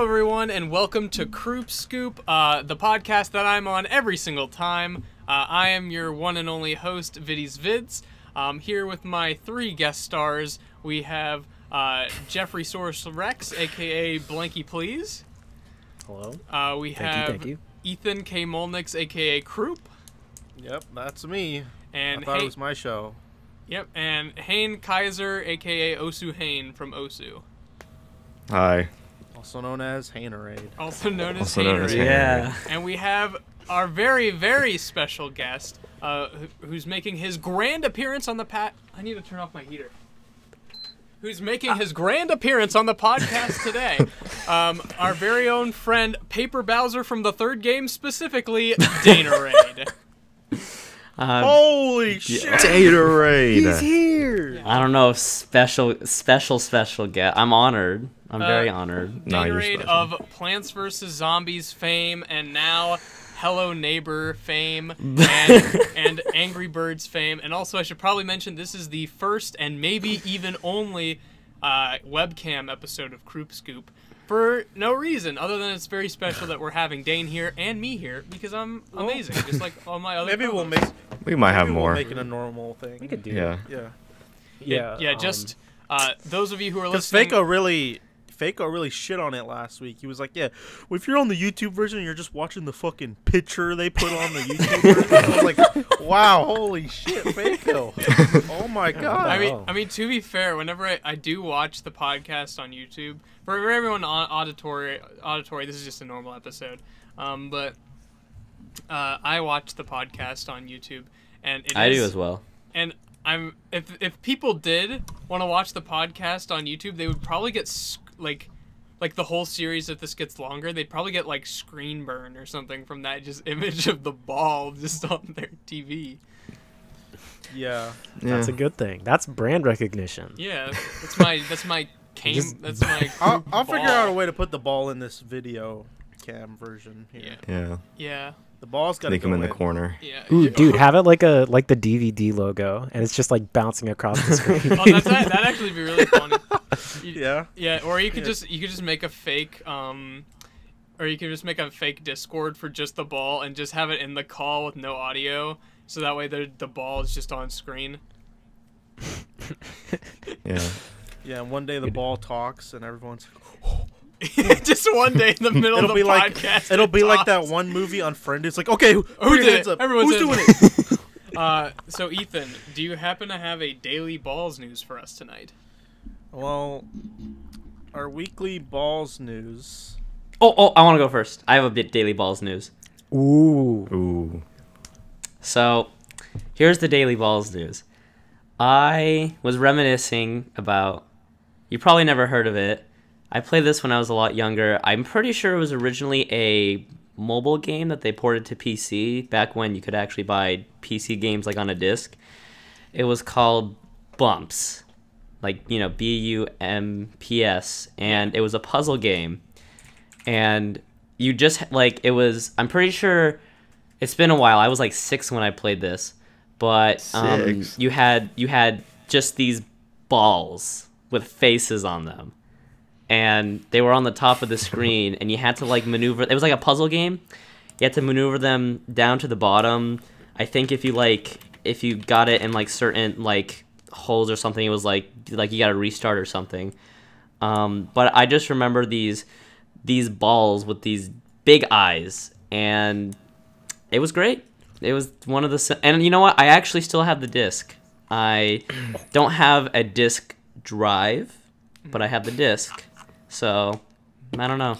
Hello, everyone, and welcome to Kroop Scoop, uh, the podcast that I'm on every single time. Uh, I am your one and only host, Viddy's Vids. Um, here with my three guest stars, we have uh, Jeffrey Source Rex, aka Blankie Please. Hello. Uh, we Thank you, have thank you. Ethan K. Mulinix, aka Kroop, Yep, that's me. and I thought Hay- it was my show. yep, and Hane Kaiser, aka Osu Hane from Osu, Hi. Also known as Hanerade. also known as Also known as Hanerade. Hanerade. And we have our very, very special guest, uh, who's making his grand appearance on the pat. I need to turn off my heater. Who's making his grand appearance on the podcast today? Um, our very own friend Paper Bowser from the third game, specifically Danerade. Uh, Holy shit! Gatorade. here. I don't know special, special, special guest. I'm honored. I'm very Uh, honored. No, Dana you're Raid special. of Plants vs Zombies fame, and now Hello Neighbor fame, and, and Angry Birds fame, and also I should probably mention this is the first and maybe even only uh, webcam episode of Kroop Scoop. For no reason other than it's very special that we're having Dane here and me here because I'm amazing, just like all my other. Maybe we'll make. We might have more. We'll make it a normal thing. We could do. Yeah. Yeah. Yeah. yeah, um, just uh, those of you who are listening. Because listening. Faco really, Faco really shit on it last week. He was like, "Yeah, well, if you're on the YouTube version, you're just watching the fucking picture they put on the YouTube version." I was like, "Wow, holy shit, Faco! Oh my god!" I mean. I mean to be fair, whenever I, I do watch the podcast on YouTube, for everyone on auditory, auditory, this is just a normal episode. Um, but uh, I watch the podcast on YouTube, and it I is- do as well. And I'm if if people did want to watch the podcast on YouTube, they would probably get sc- like like the whole series if this gets longer they'd probably get like screen burn or something from that just image of the ball just on their tv yeah. That's a good thing. That's brand recognition. yeah that's my that's my came Just- that's my I'll, I'll figure out a way to put the ball in this video cam version here. Yeah. Yeah. Yeah, The ball's got to Make go him in the corner. yeah. Ooh, dude, have it like a like the DVD logo, and it's just like bouncing across the screen. Oh, that's that would actually be really funny. You- Yeah. Yeah, or you could Yeah. just you could just make a fake um or you could just make a fake Discord for just the ball and just have it in the call with no audio. So that way the the ball is just on screen. Yeah. Yeah. And one day the ball talks and everyone's. just one day in the middle of It'll the be like podcast. it'll it be like that one movie Unfriended. It's like, okay, who, Who did hands it? up? Everyone Who's says doing it. it? Uh, so Ethan, do you happen to have a daily balls news for us tonight? Well, our weekly balls news. Oh, oh, I want to go first. I have a bit Daily Balls news. Ooh. Ooh. So, here's the Daily Balls news. I was reminiscing about. You probably never heard of it. I played this when I was a lot younger. I'm pretty sure it was originally a mobile game that they ported to PC back when you could actually buy PC games like on a disc. It was called Bumps. Like, you know, B U M P S. And it was a puzzle game. And you just, like, it was. I'm pretty sure it's been a while. I was like six when I played this, but um, you had you had just these balls with faces on them, and they were on the top of the screen, and you had to like maneuver. It was like a puzzle game. You had to maneuver them down to the bottom. I think if you like if you got it in like certain like holes or something, it was like like you got to restart or something. Um, but I just remember these these balls with these big eyes and it was great. It was one of the and you know what? I actually still have the disc. I don't have a disc drive, but I have the disc. So I don't know.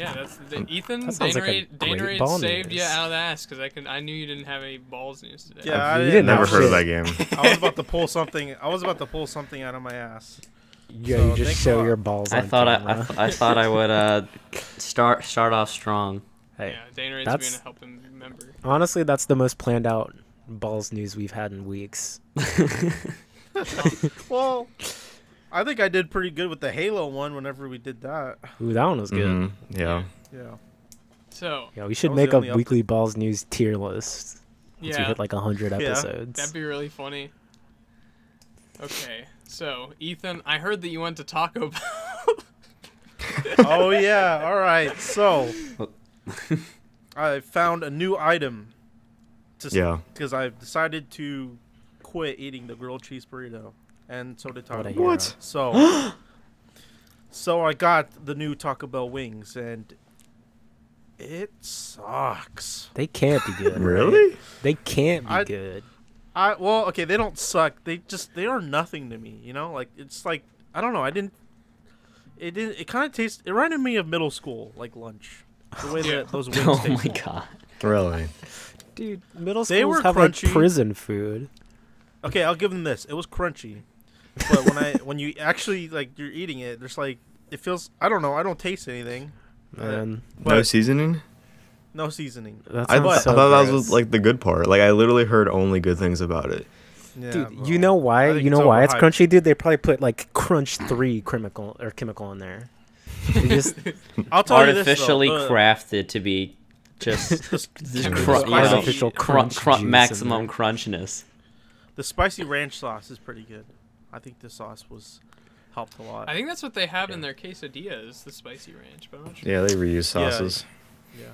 Yeah, that's the, Ethan. That sounds like a Danerade, great Danerade saved you out of the ass because I can. I knew you didn't have any balls news today. Yeah, I You didn't, didn't Never have heard of that game. I was about to pull something. I was about to pull something out of my ass. Yeah, So, you just show your balls. I on thought I, I, I thought I would uh start start off strong. hey, Yeah, Danerade's That's- going to help him remember. honestly, that's the most planned out balls news we've had in weeks. Well, I think I did pretty good with the Halo one whenever we did that. Ooh, that one was good. Mhm. Yeah. Yeah. So Yeah, we should make a only up- weekly balls news tier list once we hit like hundred Yeah. episodes. that'd be really funny. Okay, So, Ethan, I heard that you went to Taco Bell. oh yeah. All right. So I found a new item. Just Yeah. Because I've decided to quit eating the grilled cheese burrito, and so did Taco What a Bell. What? So. so I got the new Taco Bell wings, and it sucks. They can't be good. right? Really? They can't be I- good. I well, okay, they don't suck. They just they are nothing to me. You know, like it's like I don't know. I didn't. It didn't. It kind of tastes. It reminded me of middle school, like lunch. The way that those oh wings Oh taste. my god. Really? Dude, middle They schools were have crunchy. like prison food. Okay, I'll give them this. It was crunchy, but when I when you actually like you're eating it, there's like it feels. I don't know. I don't taste anything. Uh, Man, But no seasoning? no seasoning. that I, sounds I so thought that was like the good part. Like I literally heard only good things about it. Yeah, Dude, well, you know why? think You it's know why it's overhyped. crunchy, dude? They probably put like Crunch Three chemical or chemical in there. Just I'll tell you this, though, Artificially uh, crafted to be just the, just Chemical cru- you know, artificial cru- crunch cru- maximum crunchiness. the spicy ranch sauce is pretty good. I think the sauce was helped a lot. I think that's what they have in Yeah. their quesadillas, the spicy ranch, but I'm not sure. Yeah, they reuse sauces. yeah.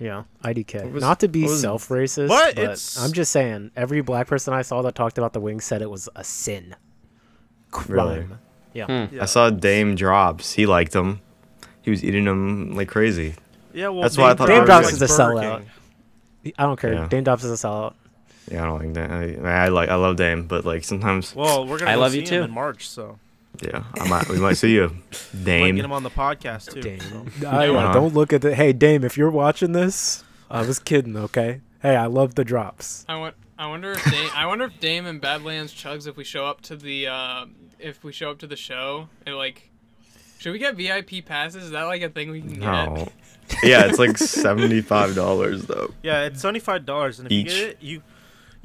yeah, IDK. Was- Not to be self racist, But but, it's- I'm just saying every black person I saw that talked about the wings said it was a sin, crime. Yeah, Hmm. yeah. I saw Daym Drops. He liked them. He was eating them like crazy. Yeah, well, That's why I thought Daym Drops is a Burger sellout. I don't care. Yeah. Daym Drops is a sellout. Yeah, I don't like that. I, I like I love Dame, but like sometimes, Well, we're gonna I go love see you him too. in March, so yeah, I might we might see you, might Dame. get him on the podcast too. Dame. so. I, Uh-huh. Don't look at the. Hey, Dame, if you're watching this, I was kidding. Okay. Hey, I love the drops. I want. I wonder if Dame, I wonder if Dame and Badlands chugs if we show up to the uh, if we show up to the show and like should we get VIP passes? Is that like a thing we can get? No. yeah, it's like seventy five dollars though. Yeah, it's seventy five dollars, and if Each. you get it, you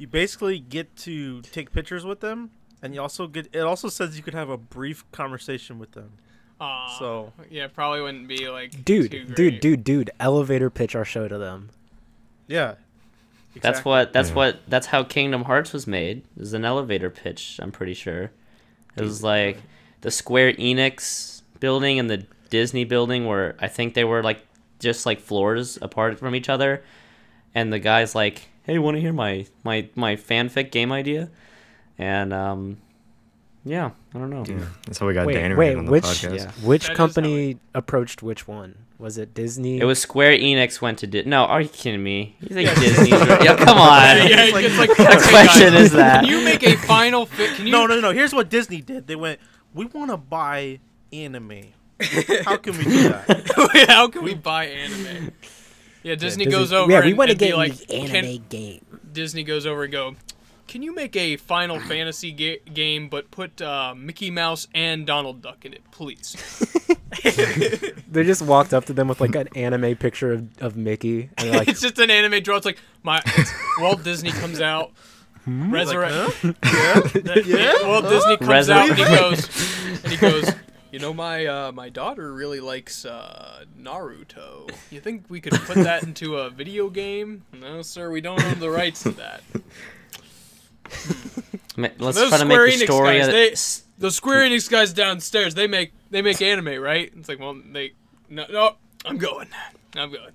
you basically get to take pictures with them, and you also get. It also says you could have a brief conversation with them. Aw, So- yeah, probably wouldn't be like too Dude, great. dude, dude, dude. Elevator pitch our show to them. Yeah, That's what. That's Yeah. what. That's how Kingdom Hearts was made. It was an elevator pitch. I'm pretty sure. It was like the Square Enix building and the Disney building, where I think they were like just like floors apart from each other. And the guy's like, "Hey, want to hear my my my fanfic game idea?" And um, yeah, I don't know. Yeah, that's how we got Wait, Dan wait, on the which podcast. Yeah. which That is how company approached which one? Was it Disney? It was Square Enix went to Disney. No, are you kidding me? You think Disney's? yeah, come on. Yeah, yeah, like- it's like, What okay, question guys, is that? Can you make a final fit? Can you? No, no, no. Here's what Disney did. They went, "We want to buy anime. How can we do that?" How can we buy anime? Yeah, Disney, goes over Yeah, we and, want to and be get like, the anime can, game. Disney goes over and go, can you make a Final Fantasy ga- game but put uh, Mickey Mouse and Donald Duck in it, please? They just walked up to them with like an anime picture of, of Mickey, and like, it's just an anime draw. It's like my it's, Walt Disney comes out, resurrect. yeah. Walt Disney comes Resur- out and he goes, and he goes. You know, my uh, my daughter really likes uh, Naruto. You think we could put that into a video game? No, sir, we don't own the rights to that. Let's Those try to Square make the Enix story. guys, of- they- The Square Enix guys downstairs, they make they make anime, right? It's like, well, they no, no I'm going, I'm going.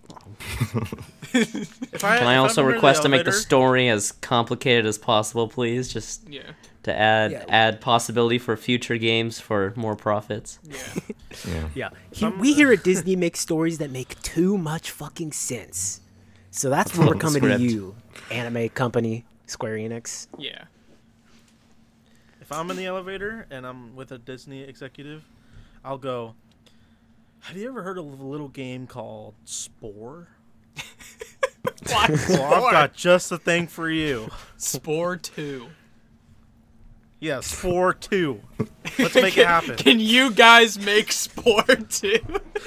If I, Can I if also I'm request to make the story as complicated as possible, please? Just Yeah, to add yeah. add possibility for future games for more profits. Yeah. yeah. yeah. He, we here at uh, Disney make stories that make too much fucking sense. So that's where we're coming script. to you, anime company, Square Enix. Yeah. If I'm in the elevator and I'm with a Disney executive, I'll go, Have you ever heard of a little game called Spore? well, I've got just the thing for you. Spore 2. Yes, sport 2. Let's make can, it happen. Can you guys make Spore 2?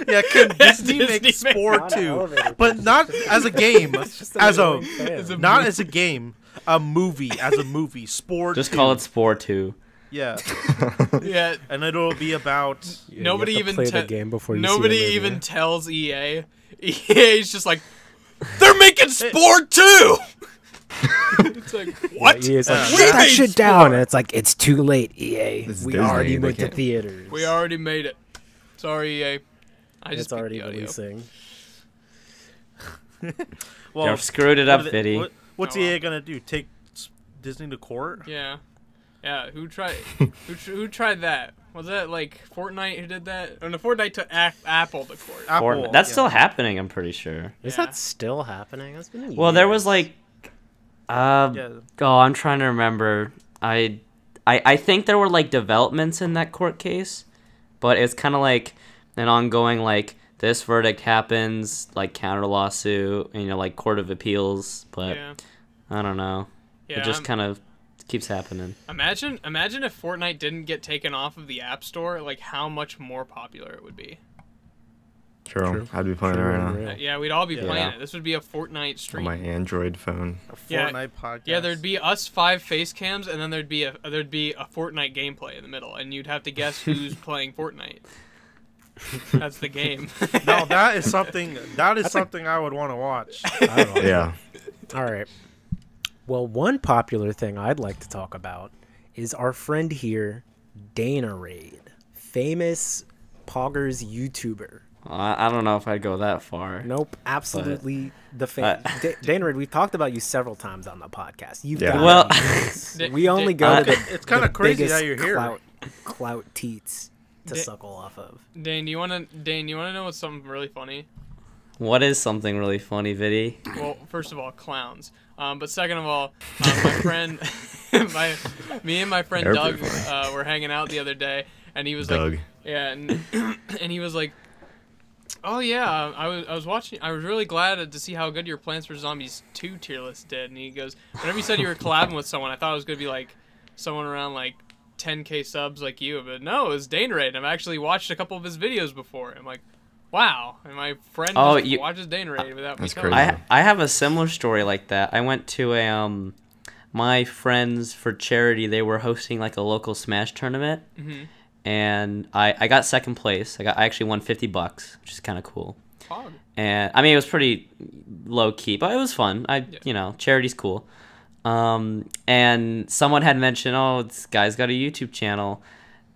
Yeah, can Disney, Disney make sport Spore 2? But not as a game. as, a, as a not as a game. A movie as a movie. Spore Just 2. call it Spore 2. Yeah. yeah. And it'll be about yeah, Nobody even play the game before Nobody even tells EA. EA's just like they're making Spore 2. it's like what? Yeah, EA's like, Yeah. shut that shit down, and it's like, it's too late, EA. This we Disney, already they went to theaters. We already made it. Sorry, EA. I just It's already picked the audio. releasing. Well, you screwed it up, are Viddy. what- what's Oh. EA gonna do? Take Disney to court? Yeah, yeah. Who tried? who, who tried that? Was that like Fortnite who did that? Or no, Fortnite took A- Apple to court. Apple, Fortnite. That's yeah. still happening, I'm pretty sure. Is Yeah. that still happening? That's been Well, there was like, uh, Yeah. oh, I'm trying to remember. I, I, I think there were like developments in that court case, but it's kind of like an ongoing like this verdict happens, like counter lawsuit, and, you know, like court of appeals. But yeah, I don't know. yeah. it just I'm- kind of keeps happening. imagine, imagine if Fortnite didn't get taken off of the App Store, like how much more popular it would be. True. True. I'd be playing True it right now. Uh, yeah, we'd all be Yeah. playing it. This would be a Fortnite on stream. my Android phone. A Yeah. Fortnite podcast. Yeah, there'd be us five face cams, and then there'd be a there'd be a Fortnite gameplay in the middle, and you'd have to guess who's playing Fortnite. That's the game. No, that is something. That is That's something I would want to watch. I don't know. Yeah. All right. Well, one popular thing I'd like to talk about is our friend here, Danerade, famous Poggers YouTuber. I, I don't know if I'd go that far. Nope, absolutely the fan. Uh, Da- Danerade, we've talked about you several times on the podcast. You've Yeah. Well- we only da- go to Uh, the It's kinda crazy biggest that you're here. Clout, clout teats to Da- suckle off of. Dane, you wanna Dane, you wanna know what's something really funny? What is something really funny, Viddy? Well, first of all, clowns. Um, but second of all, um, my friend, my, me and my friend They're Doug uh, were hanging out the other day, and he was Doug. like, yeah, and, and he was like, oh yeah, I was I was watching, I was really glad to see how good your Plants vs Zombies two tier list did, and he goes, whenever you said you were collabing with someone, I thought it was gonna be like someone around like 10k subs like you, but no, it was Danerade. and I've actually watched a couple of his videos before. I'm like. Wow, and my friend Oh, just you- watches Danerade without me That's crazy. I I have a similar story like that. I went to a um my friends for charity. They were hosting like a local Smash tournament, Mhm. And I I got second place. I got I actually won fifty bucks, which is kind of cool. Pog. And I mean it was pretty low key, but it was fun. I Yeah. you know charity's cool. Um, and someone had mentioned, oh, this guy's got a YouTube channel,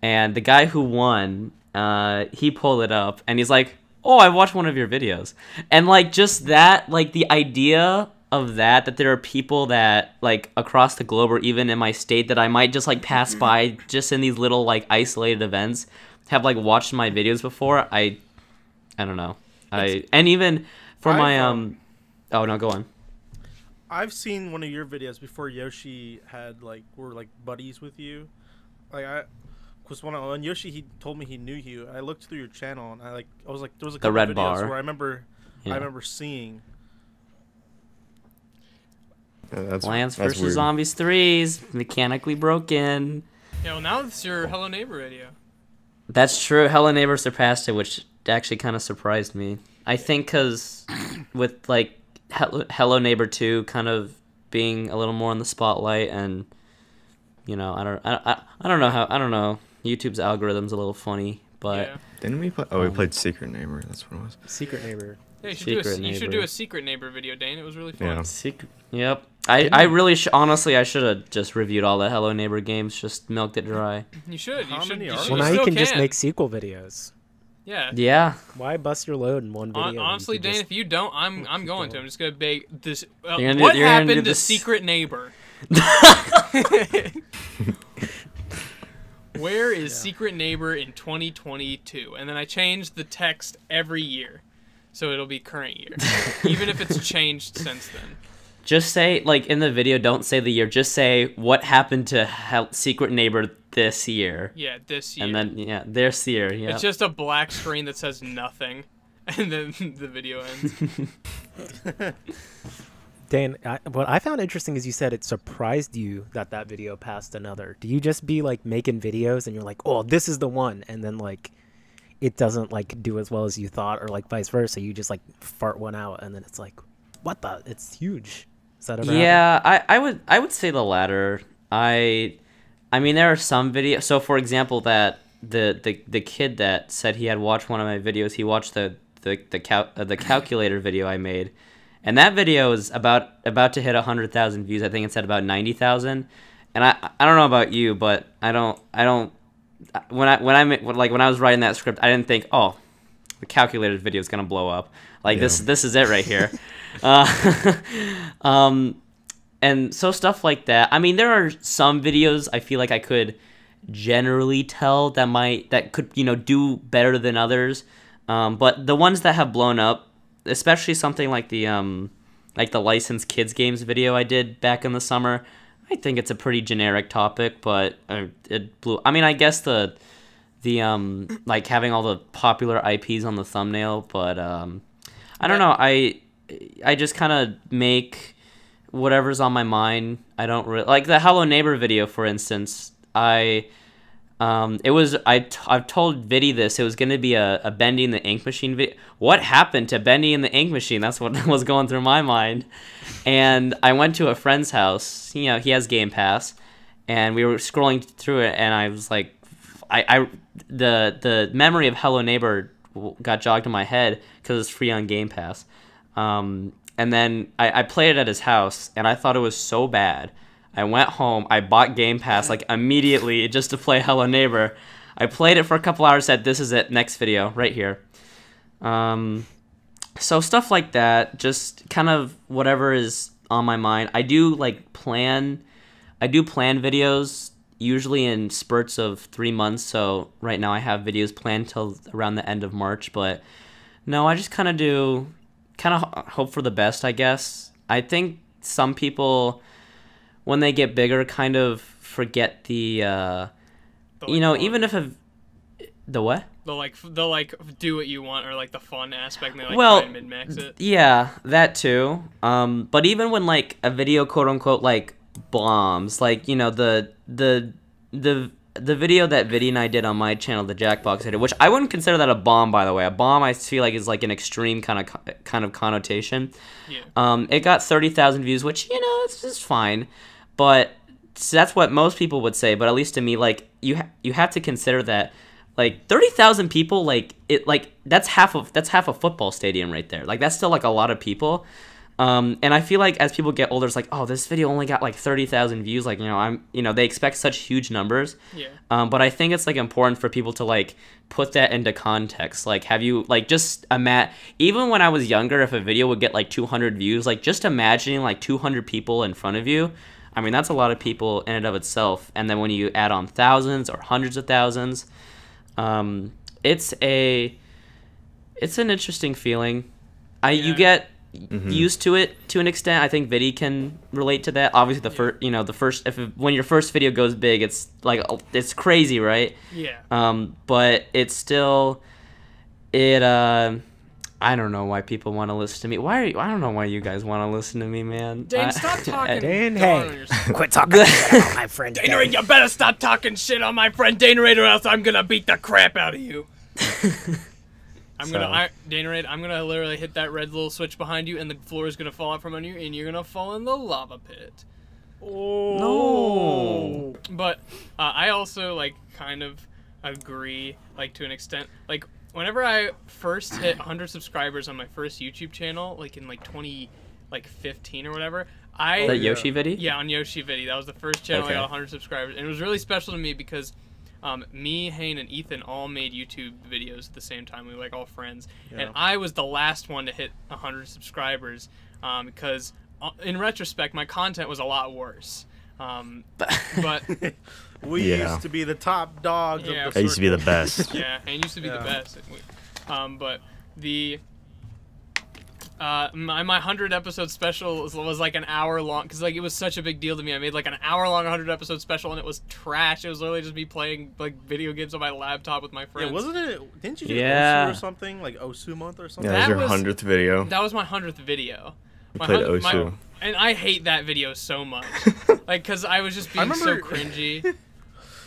and the guy who won, uh, he pulled it up, and he's like, oh, I watched one of your videos, and like just that, like the idea of that, that there are people that like across the globe or even in my state that I might just like pass by just in these little like isolated events, have like watched my videos before. I, I don't know. I and even for I've, my um, um, oh no, go on. I've seen one of your videos before Yoshi had like were like buddies with you. Like I because when, I, when Yoshi he told me he knew you, I looked through your channel and I like I was like there was a The red videos bar. where I remember Yeah. I remember seeing. Yeah, that's Plants that's vs weird. Zombies threes mechanically broken. Yeah, well, now it's your Hello Neighbor radio. That's true. Hello Neighbor surpassed it, which actually kind of surprised me. I think because with like Hello, Hello Neighbor two kind of being a little more in the spotlight, and you know, I don't, I, I, I don't know how, I don't know. YouTube's algorithm's a little funny, but yeah. Didn't we play? Oh, we Um, played Secret Neighbor. That's what it was. Secret neighbor. Yeah, you should, do a, Secret you should do a secret neighbor video, Dane. It was really fun. Yeah. secret. Yep. I, I really sh- honestly I should have just reviewed all the Hello Neighbor games, just milked it dry. You should. You How should. many You should Well, You now you still can just make sequel videos. Yeah. Yeah. Why bust your load in one video? Hon- honestly, could Dane, just- if you don't, I'm I'm going to. I'm just gonna bake this. Uh, You're gonna what you're gonna do happened to this- Secret Neighbor? Where is Secret Neighbor in 2022? And then I change the text every year, so it'll be current year, even if it's changed since then. Just say like in the video, don't say the year. Just say what happened to Hel- Secret Neighbor this year, Yeah, this year. and then yeah, this year. Yeah. It's just a black screen that says nothing, and then the video ends. Dan, I, what I found interesting is you said it surprised you that that video passed another. Do you just be like making videos and you're like, oh, this is the one, and then like it doesn't like do as well as you thought, or like vice versa? You just like fart one out and then it's like, what the? It's huge. Is that? Yeah, I, I would I would say the latter. I I mean there are some videos. So for example, that the, the the kid that said he had watched one of my videos, he watched the the the cal- uh, the calculator video I made, and that video is about about to hit hundred thousand views. I think it's at about ninety thousand, and I I don't know about you, but I don't I don't when I when I like when I was writing that script, I didn't think oh the calculated video is gonna blow up. Like this Yeah. this is it right here. uh, um, and so stuff like that. I mean, there are some videos I feel like I could generally tell that might that could you know do better than others. Um, but the ones that have blown up, especially something like the um, like the licensed kids games video I did back in the summer, I think it's a pretty generic topic, but uh, it blew. I mean, I guess the the um like having all the popular IPs on the thumbnail, but um, I don't know. I I just kind of make whatever's on my mind. I don't really like the Hello Neighbor video, for instance. I um, it was I t- I've told Viddy this. It was going to be a, a Bendy the Ink Machine video. What happened to Bendy in the Ink Machine? That's what was going through my mind. And I went to a friend's house. You know, he has Game Pass, and we were scrolling through it, and I was like, I, I the the memory of Hello Neighbor got jogged in my head because it's free on Game Pass. Um, and then I, I played it at his house, and I thought it was so bad. I went home, I bought Game Pass like immediately just to play Hello Neighbor. I played it for a couple hours, said, This is it, next video, right here. Um, so stuff like that, just kind of whatever is on my mind. I do like plan, I do plan videos usually in spurts of three months. So right now I have videos planned till around the end of March, but no, I just kind of do, kind of hope for the best, I guess. I think some people, when they get bigger, kind of forget the, uh, The, you know, even if a, the what? the like the like do what you want or like the fun aspect and they like Well, min max it. Yeah, that too. Um, but even when like a video quote unquote like bombs, like you know the the the the video that Viddy and I did on my channel, the Jackbox edit, which I wouldn't consider that a bomb by the way. A bomb I feel like is like an extreme kind of kind of connotation. Yeah. Um, it got thirty thousand views, which you know it's just fine, but so that's what most people would say. But at least to me, like you ha- you have to consider that like thirty thousand people, like it like that's half of that's half a football stadium right there. Like that's still like a lot of people. Um, and I feel like as people get older, it's like, oh, this video only got like thirty thousand views. Like you know, I'm you know they expect such huge numbers. Yeah. Um, but I think it's like important for people to like put that into context. Like, have you like just a imagine? Even when I was younger, if a video would get like 200 views, like just imagining like 200 people in front of you. I mean, that's a lot of people in and of itself. And then when you add on thousands or hundreds of thousands, um, it's a it's an interesting feeling. I you Yeah. Get used to it to an extent. I think Viddy can relate to that. Obviously, the Yeah. first you know the first if when your first video goes big, it's like oh, it's crazy, right? Yeah. Um, but it's still it. Uh, I don't know why people want to listen to me. Why are you, I don't know why you guys want to listen to me, man. Dane, I- stop talking. Dane, hey. on yourself. Quit talking shit about my friend. Danerade, you better stop talking shit on my friend Danerade, or else I'm gonna beat the crap out of you. I'm gonna, So- I, Danerade, I'm gonna literally hit that red little switch behind you, and the floor is gonna fall out from under you, and you're gonna fall in the lava pit. Oh. No. But uh, I also like kind of agree, like to an extent. Like whenever I first hit 100 subscribers on my first YouTube channel, like in like 20, like 15 or whatever, I that Yoshi video? yeah, on Yoshi video. That was the first channel Okay. I got 100 subscribers. And it was really special to me because um, me, Hane, and Ethan all made YouTube videos at the same time. We were like all friends. Yeah. And I was the last one to hit 100 subscribers um, because, uh, in retrospect, my content was a lot worse. Um, but We Yeah. used to be the top dogs Yeah. of the I used to be the best. yeah, and used to be the Yeah. best. Um, but the uh, my my hundred episode special was, was like an hour long because like it was such a big deal to me. I made like an hour long hundred episode special and it was trash. It was literally just me playing like video games on my laptop with my friends. Yeah, wasn't it? Didn't you do Yeah. Osu or something like Osu month or something? Yeah, that was That your hundredth video. That was my hundredth video. My played hun- my- Osu. and I hate that video so much, like because I was just I being so cringy.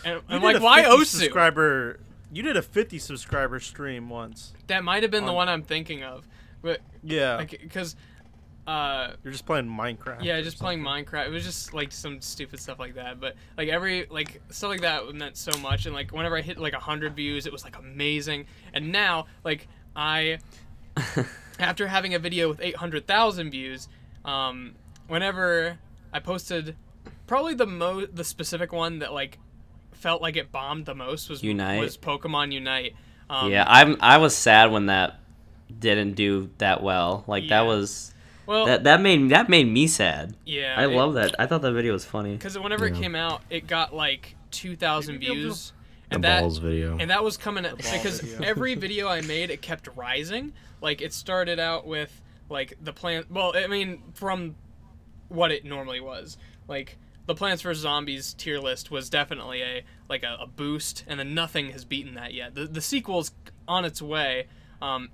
And I'm like, why 50 Osu? Subscriber. You did a 50 subscriber stream once. That might have been the one I'm thinking of, but Yeah. like because. Uh, You're just playing Minecraft. Yeah, or just playing. Minecraft. It was just like some stupid stuff like that. But like every like stuff like that meant so much. And like whenever I hit like hundred views, it was like amazing. And now like I after having a video with 800,000 views, um, whenever I posted, probably the mo the specific one that like felt like it bombed the most was Unite? was Pokemon Unite. Um, yeah, I'm I was sad when that didn't do that well. Like Yeah. that was Well, that that made that made me sad. yeah. I love that. I thought that video was funny. because whenever it came out, it got like 2,000 Maybe I'll views, The and that balls video. and that was coming at, because video. every video I made it kept rising. Like it started out with like the plant. Well, I mean from what it normally was. Like the Plants vs Zombies tier list was definitely a like a, a boost, and then nothing has beaten that yet. The the sequel's on its way. Um,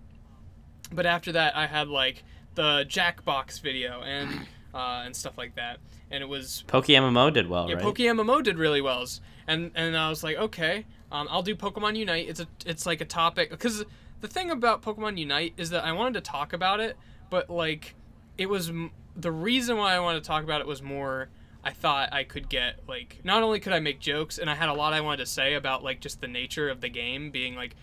but after that, I had like the Jackbox video and uh, and stuff like that, and it was Poke MMO did well, yeah, right? Poke MMO did really well, and and I was like, okay, um, I'll do Pokemon Unite. It's a it's like a topic because the thing about Pokemon Unite is that I wanted to talk about it, but like it was m- the reason why I wanted to talk about it was more. I thought I could get like not only could I make jokes, and I had a lot I wanted to say about like just the nature of the game being like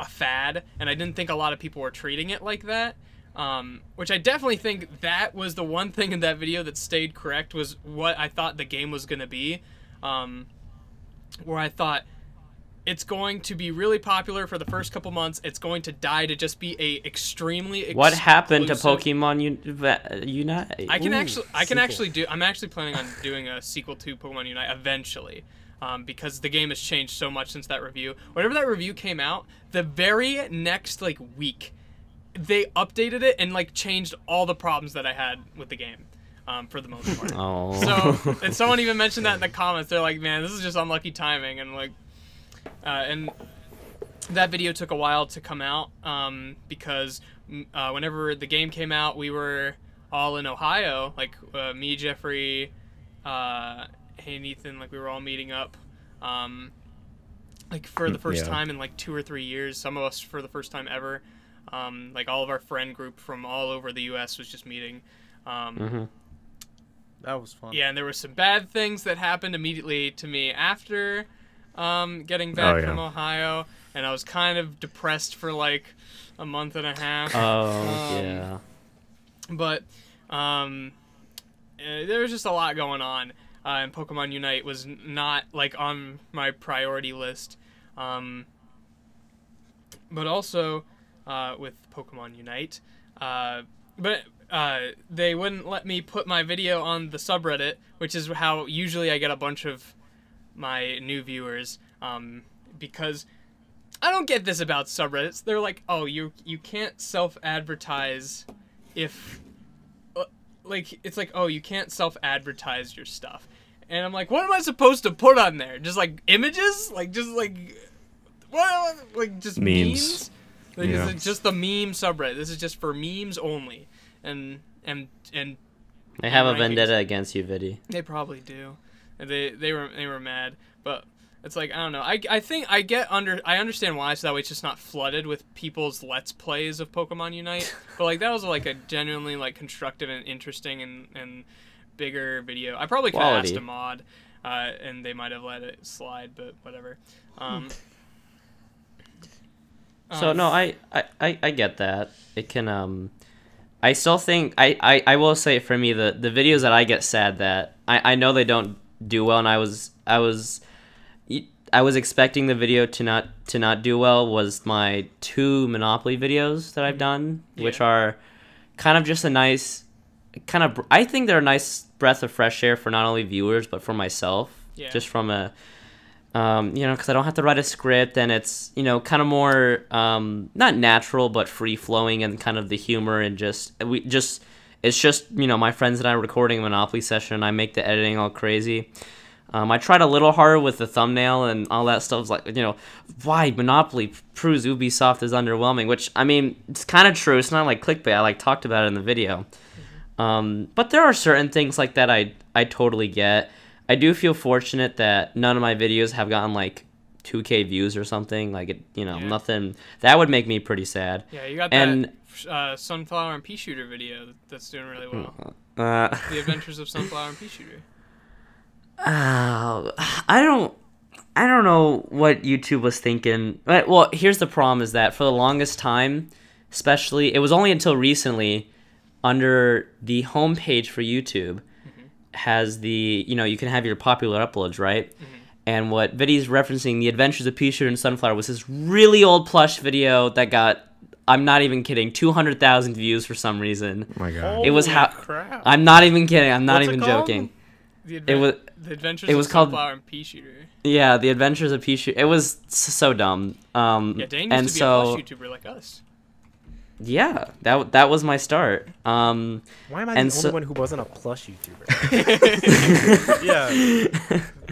a fad, and I didn't think a lot of people were treating it like that. Um, which I definitely think that was the one thing in that video that stayed correct was what I thought the game was gonna be. Um, where I thought it's going to be really popular for the first couple months. It's going to die to just be a extremely. What happened to exclusive- Pokemon Un- Unite? I can Ooh, actually, I can sequel. actually do. I'm actually planning on doing a sequel to Pokemon Unite eventually, um, because the game has changed so much since that review. Whenever that review came out, the very next like week, they updated it and like changed all the problems that I had with the game, um, for the most part. Oh. So, and someone even mentioned that in the comments. They're like, "Man, this is just unlucky timing," and like, uh, and that video took a while to come out um, because mm, uh, whenever the game came out, we were all in Ohio. Like uh, me, Jeffrey, uh, hey Nathan, like we were all meeting up. Um, like for the first Yeah. time in like two or three years, some of us for the first time ever. Um, like all of our friend group from all over the U.S. was just meeting. Um, Mhm. That was fun. yeah, and there were some bad things that happened immediately to me after um, getting back Oh, yeah. from Ohio, and I was kind of depressed for like a month and a half. Oh Um, yeah. But um, uh, there was just a lot going on, uh, and Pokemon Unite was not like on my priority list. Um, but also uh, with Pokemon Unite, uh, but uh, they wouldn't let me put my video on the subreddit, which is how usually I get a bunch of my new viewers, um, because I don't get this about subreddits. They're like, oh, you you can't self-advertise if uh, like it's like oh you can't self-advertise your stuff. And i'm like what am i supposed to put on there? Just like images? Like just like what like just memes, Memes. like Yeah. is it just the meme subreddit this is just for memes only and and and They have a rankings. vendetta against you, Viddy. they probably do. They they were they were mad, but it's like I don't know. I, I think I get under I understand why so that way it's just not flooded with people's let's plays of Pokemon Unite. but like that was like a genuinely like constructive and interesting and and bigger video. I probably could have asked a mod, uh, and they might have let it slide, but whatever. Um, So um, no, I, I, I, get that. It can um I still think I, I, I will say for me the, the videos that I get sad that I, I know they don't do well and I was I was I was expecting the video to not to not do well was my two Monopoly videos that I've done, which are kind of just a nice kind of I think they're a nice breath of fresh air for not only viewers but for myself. Yeah. Just from a um, you know, because I don't have to write a script, and it's you know kind of more um, not natural, but free flowing, and kind of the humor, and just we just it's just you know my friends and I recording a Monopoly session, and I make the editing all crazy. Um, I tried a little harder with the thumbnail and all that stuff. It's like you know, why Monopoly proves Ubisoft is underwhelming, which I mean it's kind of true. It's not like clickbait. I like talked about it in the video. Um, but there are certain things like that I I totally get. I do feel fortunate that none of my videos have gotten like 2k views or something. Like it, you know, Yeah. nothing that would make me pretty sad. yeah, you got and- that uh, sunflower and pea shooter video that's doing really well. Uh, the Adventures of Sunflower and Pea Shooter. uh, I don't I don't know what YouTube was thinking. But, well, here's the problem is that for the longest time especially it was only until recently under the homepage for YouTube has the you know you can have your popular uploads right and what Viddy's referencing the Adventures of Pea Shooter and Sunflower was this really old plush video that got I'm not even kidding 200,000 views for some reason Oh my god. It was how- crap. I'm not even kidding I'm not What's even called? joking The, It adven- was- the Adventures it was of called- Sunflower and Pea Shooter. yeah the Adventures of Pea Shooter it was so dumb um Yeah, Dane used and to be so a plush YouTuber like us. Yeah that that was my start um Why am I And the so- only one who wasn't a plush YouTuber? yeah.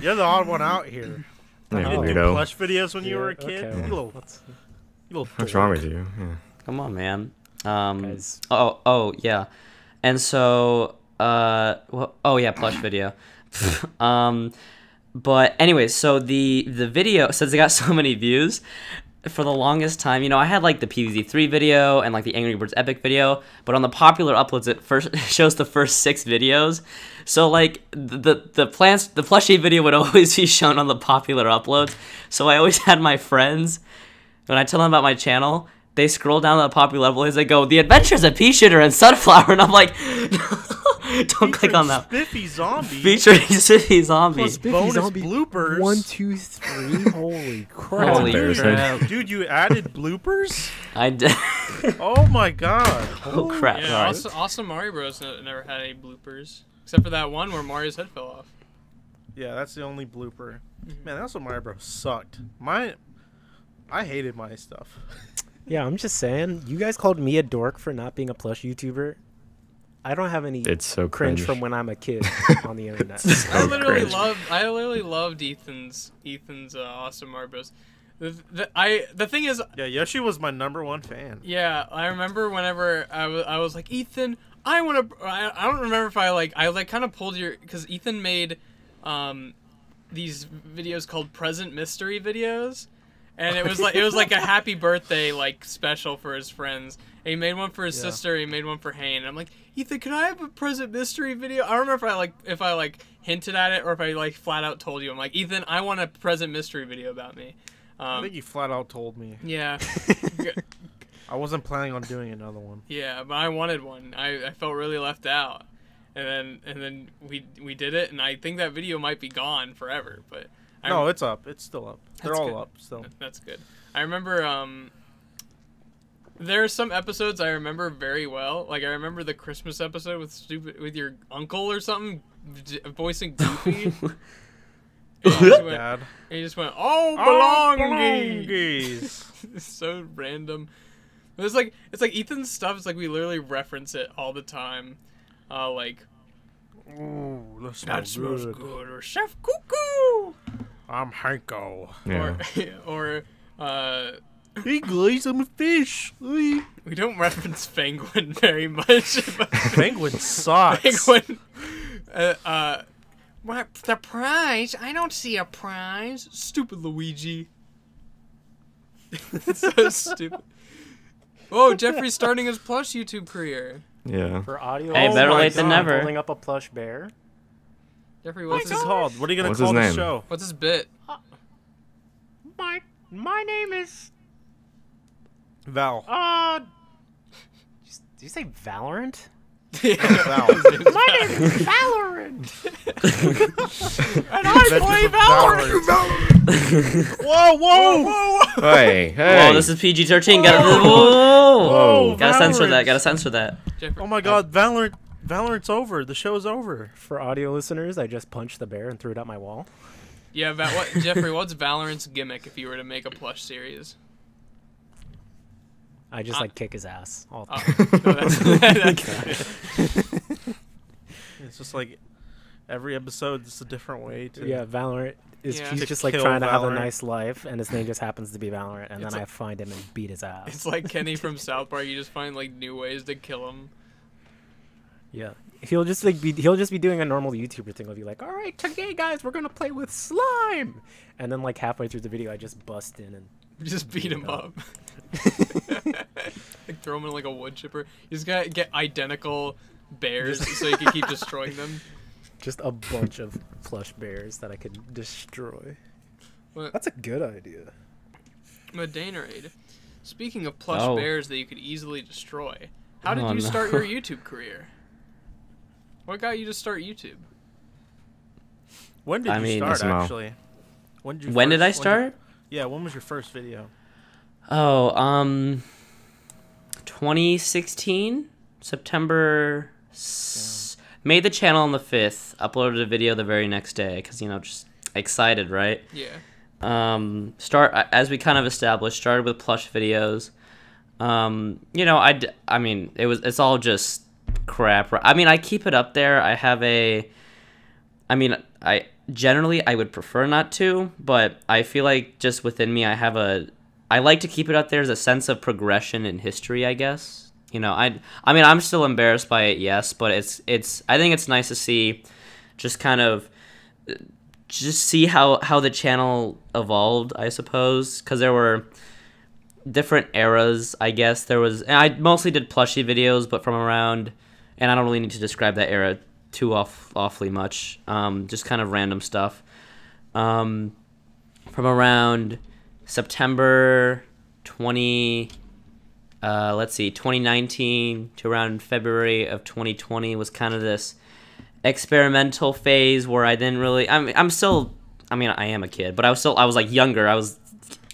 You're the odd one out here. Yeah, You didn't do weirdo. plush videos when you were a kid. okay, You well, little, you little What's wrong with you? Yeah. Come on, man. Um, Guys. oh, oh, yeah. And so, uh, well, oh yeah, plush video. um, but anyway, so the the video since it got so many views, for the longest time, you know, I had like the PVZ3 video and like the Angry Birds Epic video, but on the popular uploads, it first shows the first six videos. So like the the plants, the plushie video would always be shown on the popular uploads. So I always had my friends when I tell them about my channel, they scroll down to the popular uploads. They go, "The Adventures of Pea Shooter and Sunflower," and I'm like, "Don't click on that." Spiffy zombie. Featuring City Zombie. Plus bonus bloopers. One, two, three. Holy crap! Holy crap! Dude, you added bloopers? I did. Oh my god. oh crap! Yeah, Alright. awesome, awesome Mario Bros. never had any bloopers except for that one where Mario's head fell off. Yeah, that's the only blooper. Mm-hmm. Man, that's what Mario Bros sucked. My, I hated my stuff. Yeah, I'm just saying. You guys called me a dork for not being a plush YouTuber. I don't have any It's so cringe cringe. from when I'm a kid on the internet. I So literally cringe. loved. I literally loved Ethan's Ethan's uh, awesome Mario Bros. The, the, I the thing is, Yeah, Yoshi was my number one fan. yeah, I remember whenever I was I was like Ethan, I want to. I, I don't remember if I like I like kind of pulled your because Ethan made, um, these videos called present mystery videos. And it was like it was like a happy birthday like special for his friends. And he made one for his Yeah. sister. He made one for Hane. And I'm like, Ethan, can I have a present mystery video? I don't remember if I like if I like hinted at it or if I like flat out told you. I'm like, Ethan, I want a present mystery video about me. I Um, think you flat out told me. yeah, I wasn't planning on doing another one. yeah, but I wanted one. I, I felt really left out. And then and then we we did it, and I think that video might be gone forever. But I, No, it's up. It's still up. They're all good. up still. That's good. I remember um there are some episodes I remember very well. Like I remember the Christmas episode with stupid with your uncle or something voicing Goofy. And he, just went, Dad. he just went, "Oh, Oh, belongies." belongies. it's so random. But It's like it's like Ethan's stuff. It's like we literally reference it all the time. Uh, like Ooh, that smells, that smells good. good, or Chef Cuckoo, I'm Hanko. Yeah. or or uh, Hey guys, I'm a fish. Hey. We don't reference Penguin very much. but Penguin sucks. Penguin. Uh, uh, what the prize? I don't see a prize. Stupid Luigi. so stupid. Oh, Jeffrey's starting his plush YouTube career. Yeah. For audio, Hey, better late than God. never. Holding up a plush bear. Jeffrey, What's what's this his called? What are you gonna What's call his this show? what's his bit? My my name is Val. uh. Did you say Valorant? Val. My name is Valorant. and I play Valorant. Whoa, whoa, whoa! Hey, hey. Oh, this is PG-13. Gotta, Whoa. whoa. Whoa, gotta censor that. Gotta censor that. Jeffrey, Oh my God, Valorant! Valorant's over. The show's over. For audio listeners, I just punched the bear and threw it at my wall. Yeah, Va- what, Jeffrey, what's Valorant's gimmick if you were to make a plush series? I just Uh, like kick his ass all the Oh, time. no, that's, that's It's just like every episode, it's a different way to. Yeah, Valorant is Yeah. he's just like kill trying to have a nice life, and his name just happens to be Valorant, and It's then I find him and beat his ass. It's like Kenny from South Park. You just find like new ways to kill him. Yeah, he'll just like be he'll just be doing a normal YouTuber thing. He'll be like, "All right, today, guys, we're gonna play with slime," and then like halfway through the video, I just bust in and Just beat him up. Like throw him in like a wood chipper. You just gotta get identical bears so you can keep destroying them. just a bunch of plush bears that I could destroy. What? That's a good idea. I'm a Danerade. Speaking of plush Oh. bears that you could easily destroy, how did Oh, you no. start your YouTube career? What got you to start YouTube? When did I you mean- start? Actually, when did you? When did I first- when start? yeah, when was your first video? Oh, um, 2016 September. S- made the channel on the fifth. Uploaded a video the very next day because you know just excited, right? Yeah. um, start as we kind of established started with plush videos um, you know I I mean it was it's all just crap i mean i keep it up there i have a i mean i generally i would prefer not to but i feel like just within me i have a i like to keep it up there as a sense of progression in history i guess. You know i i mean i'm still embarrassed by it yes but it's it's i think it's nice to see just kind of just see how how the channel evolved i suppose because there were different eras i guess. There was i mostly did plushie videos but from around and i don't really need to describe that era too off awfully much um, just kind of random stuff. Um, from around september 20 uh, let's see 2019 to around february of 2020 was kind of this experimental phase where I didn't really. I'm I'm still. I mean, I am a kid, but I was still. I was like younger. I was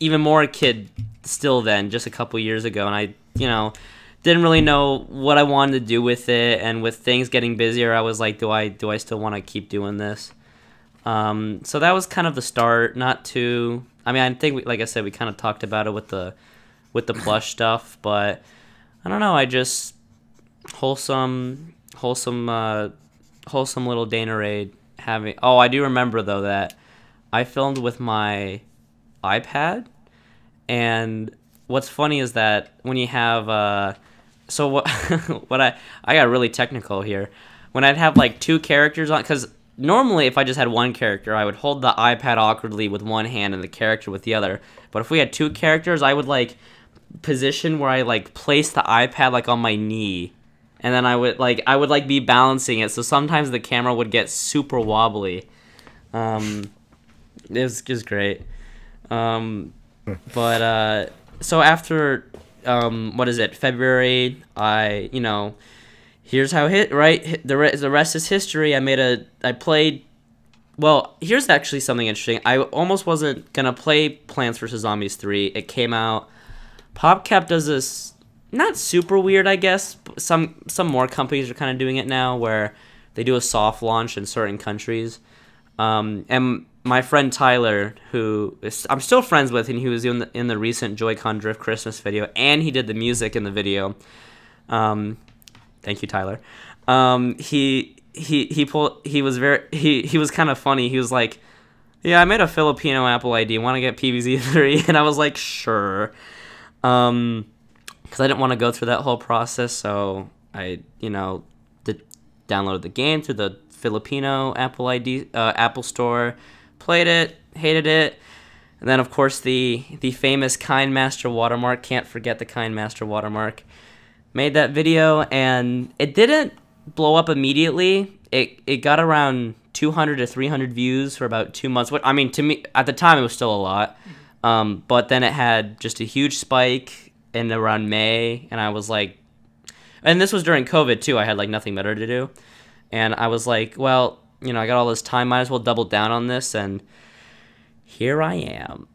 even more a kid still then, just a couple years ago, and I, you know, didn't really know what I wanted to do with it. And with things getting busier, I was like, do I do I still want to keep doing this? Um, so that was kind of the start. Not too. I mean, I think, we, like I said, we kind of talked about it with the with the plush stuff, but I don't know. I just wholesome, wholesome, uh, wholesome little Danerade having. Oh, I do remember though that I filmed with my iPad, and what's funny is that when you have uh, so what what I I got really technical here when I'd have like two characters on because normally if I just had one character I would hold the iPad awkwardly with one hand and the character with the other. But if we had two characters I would like position where I like place the iPad like on my knee. And then I would like I would like be balancing it. So sometimes the camera would get super wobbly. Um it was just great. Um but uh so after um what is it? February I you know here's how hit right the re- the rest is history. I made a I played well here's actually something interesting. I almost wasn't gonna play Plants vs. Zombies 3 it came out PopCap does this not super weird I guess some some more companies are kind of doing it now where they do a soft launch in certain countries. Um, and my friend Tyler, who is, I'm still friends with, and he was in the, in the recent Joy-Con Drift Christmas video, and he did the music in the video. Um, thank you, Tyler. Um, he he he pulled. He was very he he was kind of funny. He was like, "Yeah, I made a Filipino Apple ID. Want to get PVZ three? And I was like, "Sure." Um, because I didn't want to go through that whole process, so I you know did, downloaded the game through the Filipino Apple ID uh, Apple Store, played it, hated it, and then of course the the famous KineMaster watermark. Can't forget the KineMaster watermark. Made that video and it didn't blow up immediately. It it got around 200 to 300 views for about two months. What I mean to me at the time it was still a lot, um, but then it had just a huge spike in around May, and I was like, and this was during COVID too. I had like nothing better to do, and I was like, well, you know, I got all this time, might as well double down on this, and here I am.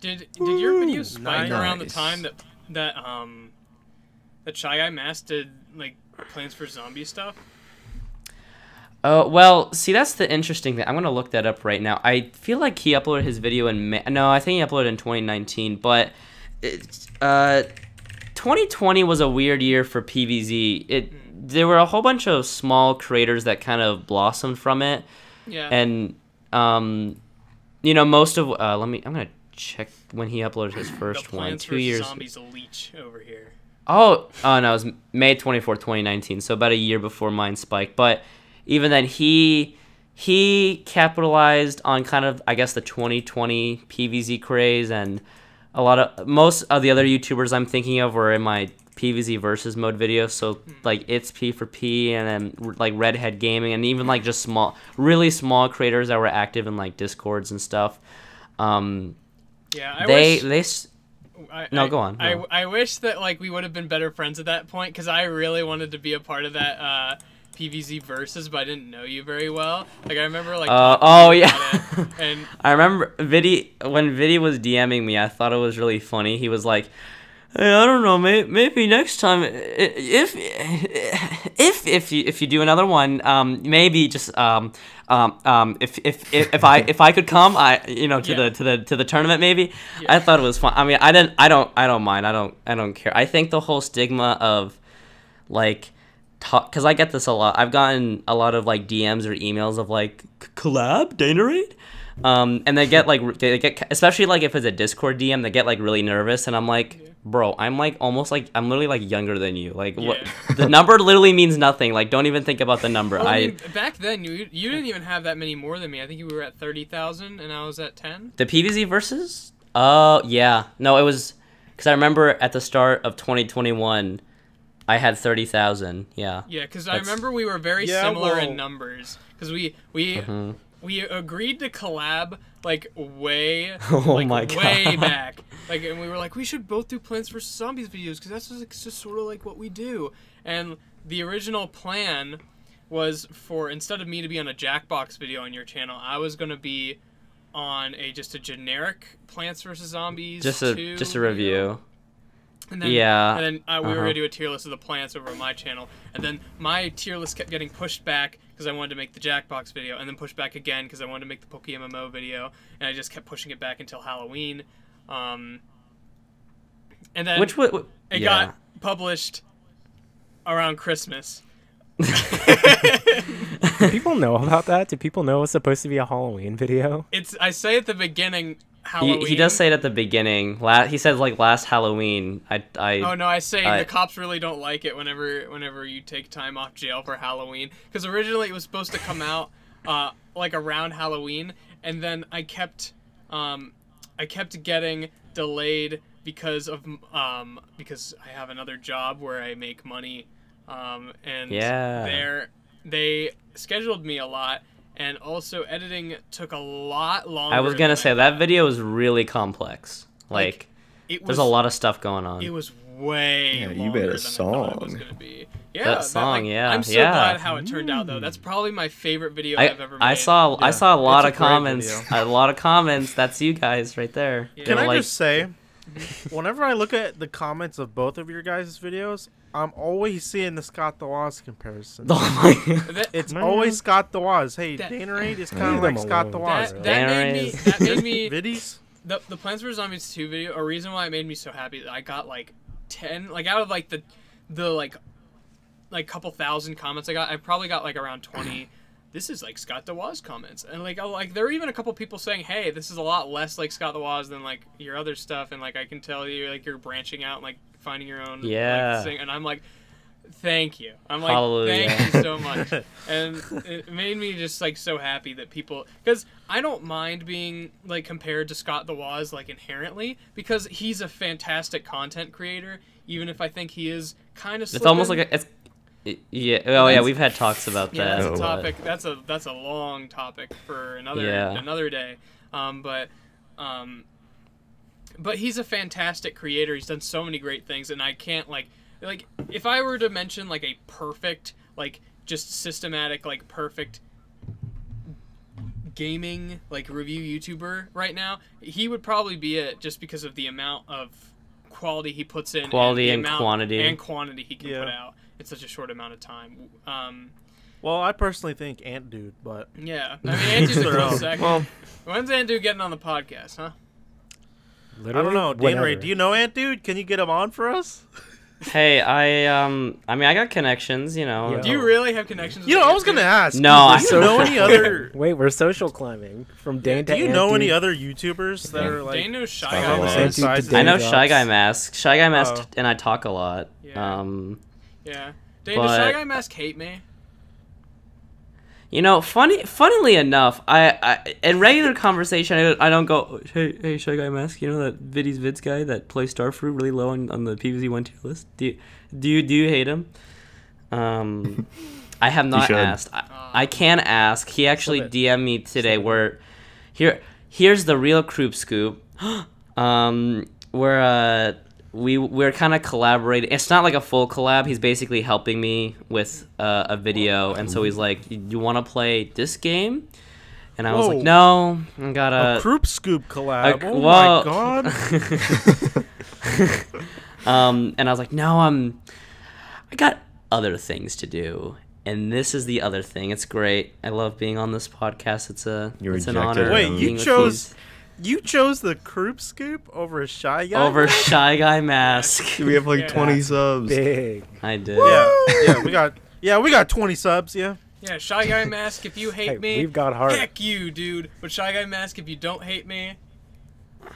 Did did your video spike nice. around the time that that um that Shy Guy Mask did like Plants vs. Zombie stuff? Oh well, see that's the interesting thing. I'm gonna look that up right now. I feel like he uploaded his video in May. No, I think he uploaded in 2019. But it, uh, 2020 was a weird year for PVZ. It there were a whole bunch of small creators that kind of blossomed from it, Yeah. and um, you know most of uh, let me. I'm gonna check when he uploaded his the first one. Two years. Zombies leech over here. Oh, oh no, it was May 24th, 2019. So about a year before mine spiked. But even then, he he capitalized on kind of I guess the 2020 PVZ craze and a lot of most of the other YouTubers I'm thinking of were in my PVZ versus mode videos. So like it's P for P and then like Redhead Gaming and even like just small, really small creators that were active in like Discords and stuff. Um, Yeah, I they wish they I, No, I- go on, I, no. I wish that like we would have been better friends at that point because I really wanted to be a part of that uh, PVZ versus, but I didn't know you very well. Like I remember like Uh, oh yeah. and I remember Viddy when Viddy was DMing me. I thought it was really funny. He was like, "Hey, I don't know. May- maybe next time, i- if if if you if you do another one, um, maybe just um." Um, um, if, if, if, if I if I could come, I you know to Yeah. the to the to the tournament maybe. Yeah. I thought it was fun. I mean, I didn't I don't I don't mind. I don't I don't care. I think the whole stigma of like talk because I get this a lot. I've gotten a lot of like DMs or emails of like collab Danerade, um, and they get like they get especially like if it's a Discord DM, they get like really nervous, and I'm like, bro, I'm like almost like I'm literally like younger than you. Like what? The number literally means nothing. Like don't even think about the number. Well, I I mean, back then you you didn't even have that many more than me. I think you were at thirty thousand, and I was at ten. the PVZ versus. Oh yeah, no, it was because I remember at the start of 2021, I had thirty thousand. Yeah. Yeah, because I remember we were very Yeah, similar well- in numbers. Because we we Mhm. We agreed to collab like way Oh like, my way back. Like, and we were like, we should both do Plants vs Zombies videos because that's just, like, just sort of like what we do. And the original plan was for instead of me to be on a Jackbox video on your channel, I was gonna be on a just a generic Plants vs Zombies Just a 2 just a review. And then, Yeah, And then uh, we were uh-huh. gonna do a tier list of the plants over on my channel, and then my tier list kept getting pushed back because I wanted to make the Jackbox video, and then pushed back again because I wanted to make the Poke MMO video, and I just kept pushing it back until Halloween. Um, and then Which would it yeah. got published around Christmas. Do people know about that? Do people know it's supposed to be a Halloween video? It's I say at the beginning He, Halloween. he does say it at the beginning. La- he says like last Halloween. I I Oh no, I say I- the cops really don't like it whenever whenever you take time off jail for Halloween because originally it was supposed to come out uh, like around Halloween and then I kept um, I kept getting delayed because of um, because I have another job where I make money um, and Yeah. there they scheduled me a lot and also editing took a lot longer. I was gonna say I that video is really complex. Like, Like, It there's a lot of stuff going on. It was way Yeah, you longer made a than I thought it was song. gonna be. Yeah, That that, song, like, yeah, I'm so yeah. glad how it turned out though. That's mm. probably my favorite video I, have ever made. I saw I saw a lot it's of a comments. A lot of comments. That's you guys right there. Yeah. Can I like, just say, whenever I look at the comments of both of your guys' videos, I'm always seeing the Scott the Woz comparison. Oh my It's Man. always Scott the Woz. Hey, That- Danerade is Leave kind of like Scott the alone. Waz. that, that made me that made me Viddies? the the Plants vs Zombies 2 video. A reason why it made me so happy that I got like 10 like out of like the the like like couple thousand comments I got, I probably got like around 20 this is like Scott the DeWaz comments, and like, oh, like there were even a couple people saying, "Hey, this is a lot less like Scott the DeWaz than like your other stuff," and like I can tell you, like you're branching out, and, like finding your own, like, Yeah. thing. and I'm like, "Thank you." I'm like, Hallelujah. "Thank you so much," and it made me just like so happy that people, because I don't mind being like compared to Scott DeWaz like inherently, because he's a fantastic content creator, even if I think he is kind of. It's almost like a, it's. Yeah. Oh yeah, we've had talks about Yeah, that. that's a topic. That's a that's a long topic for another Yeah. another day. Um, but um, but he's a fantastic creator. He's done so many great things, and I can't like like if I were to mention like a perfect like just systematic like perfect gaming like review YouTuber right now, he would probably be it just because of the amount of quality he puts in, Quality the and quantity. and quantity he can Yeah. put out in such a short amount of time. Um, Well, I personally think Ant Dude, but yeah, I mean, Andrew's a close second. Well, When's Andrew getting on the podcast, huh? I don't know. whenever. Danerade, do you know Ant Dude? Can you get him on for us? Hey, I um, I mean, I got connections, you know. Yeah. Do you really have connections? You with know, I was gonna ask. No, I do I- you know any other? Wait, we're social climbing from Dane to Do you know any other YouTubers that are like? Dane knows Shy Guy. Dawes. Man. Andy to Sizes. Dane I know drops. Shy Guy Mask. Shy Guy Mask Oh. and I talk a lot. Yeah. Um, Yeah. Dane, does But- Shy Guy Mask hate me? You know, funny, funnily enough, I, I in regular conversation, I, I don't go, hey, hey, Shy Guy Mask, you know that Viddy's Vids guy that plays Starfruit really low on, on the PVZ one tier list? Do you, do you, do you hate him? Um, I have not asked. I, I can ask. He actually DM'd me today where, here, here's the real Kroop scoop. um, we're uh we we're kind of collaborating. It's not like a full collab. He's basically helping me with uh, a video, and so he's like, "You want to play this game?" And I was like, "No, I gotta." a Kroop Scoop collab. Uh, oh whoa. my god. um, and I was like, "No, I'm. I got other things to do." And this is the other thing. It's great. I love being on this podcast. It's a You it's an honor. Wait, you being with chose you chose the Kroop Scoop over a Shy Guy? over Shy Guy Mask. We have like Yeah. 20 subs. Big. I did. Yeah, yeah, we got yeah, we got 20 subs. Yeah. Yeah, Shy Guy Mask, if you hate Hey, me, we've got heart. heck you, dude. But Shy Guy Mask, if you don't hate me.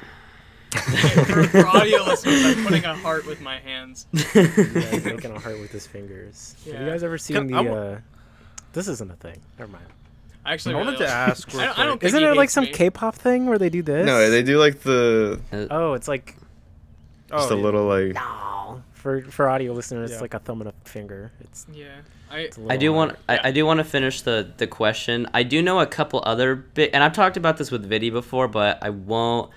Okay, for, for audio listeners, I'm putting a heart with my hands. Yeah, he's making a heart with his fingers. Have you guys ever seen Can- the? Uh, this isn't a thing. Never mind. I actually I really wanted to like- ask. I don't, I don't Isn't he it like some me. K-pop thing where they do this? No, they do like the uh, Oh, it's like just Oh, a yeah. little like no. For for audio listeners, Yeah. it's like a thumb and a finger. It's. Yeah, I it's a I do want hard. I, I do want to finish the the question. I do know a couple other bit and I've talked about this with Viddy before, but I won't